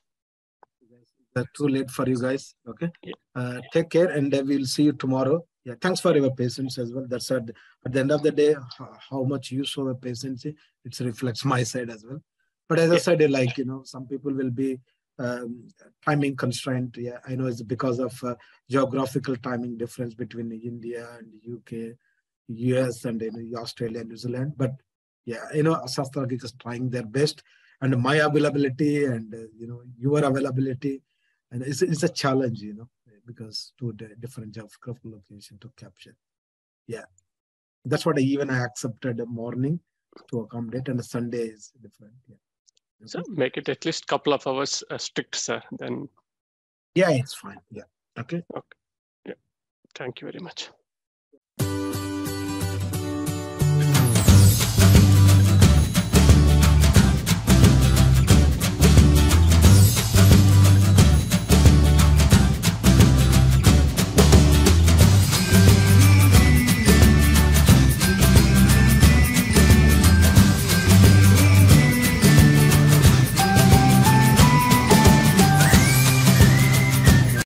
That's too late for you guys. Okay. Uh, take care and uh, we'll see you tomorrow. Yeah. Thanks for your patience as well. That's at, at the end of the day, how, how much you show a patience, it reflects my side as well. But as I said, like, you know, some people will be um, timing constraint. Yeah. I know it's because of uh, geographical timing difference between India and UK, US and you know, Australia, New Zealand. But yeah, you know, SastraGeek is trying their best and my availability and, uh, you know, your availability and it's, it's a challenge you know because two di- different geographical location to capture yeah that's what I even i accepted a morning to accommodate and sunday is different yeah So make it at least couple of hours uh, strict, sir. Then yeah it's fine yeah okay okay. Yeah. Thank you very much.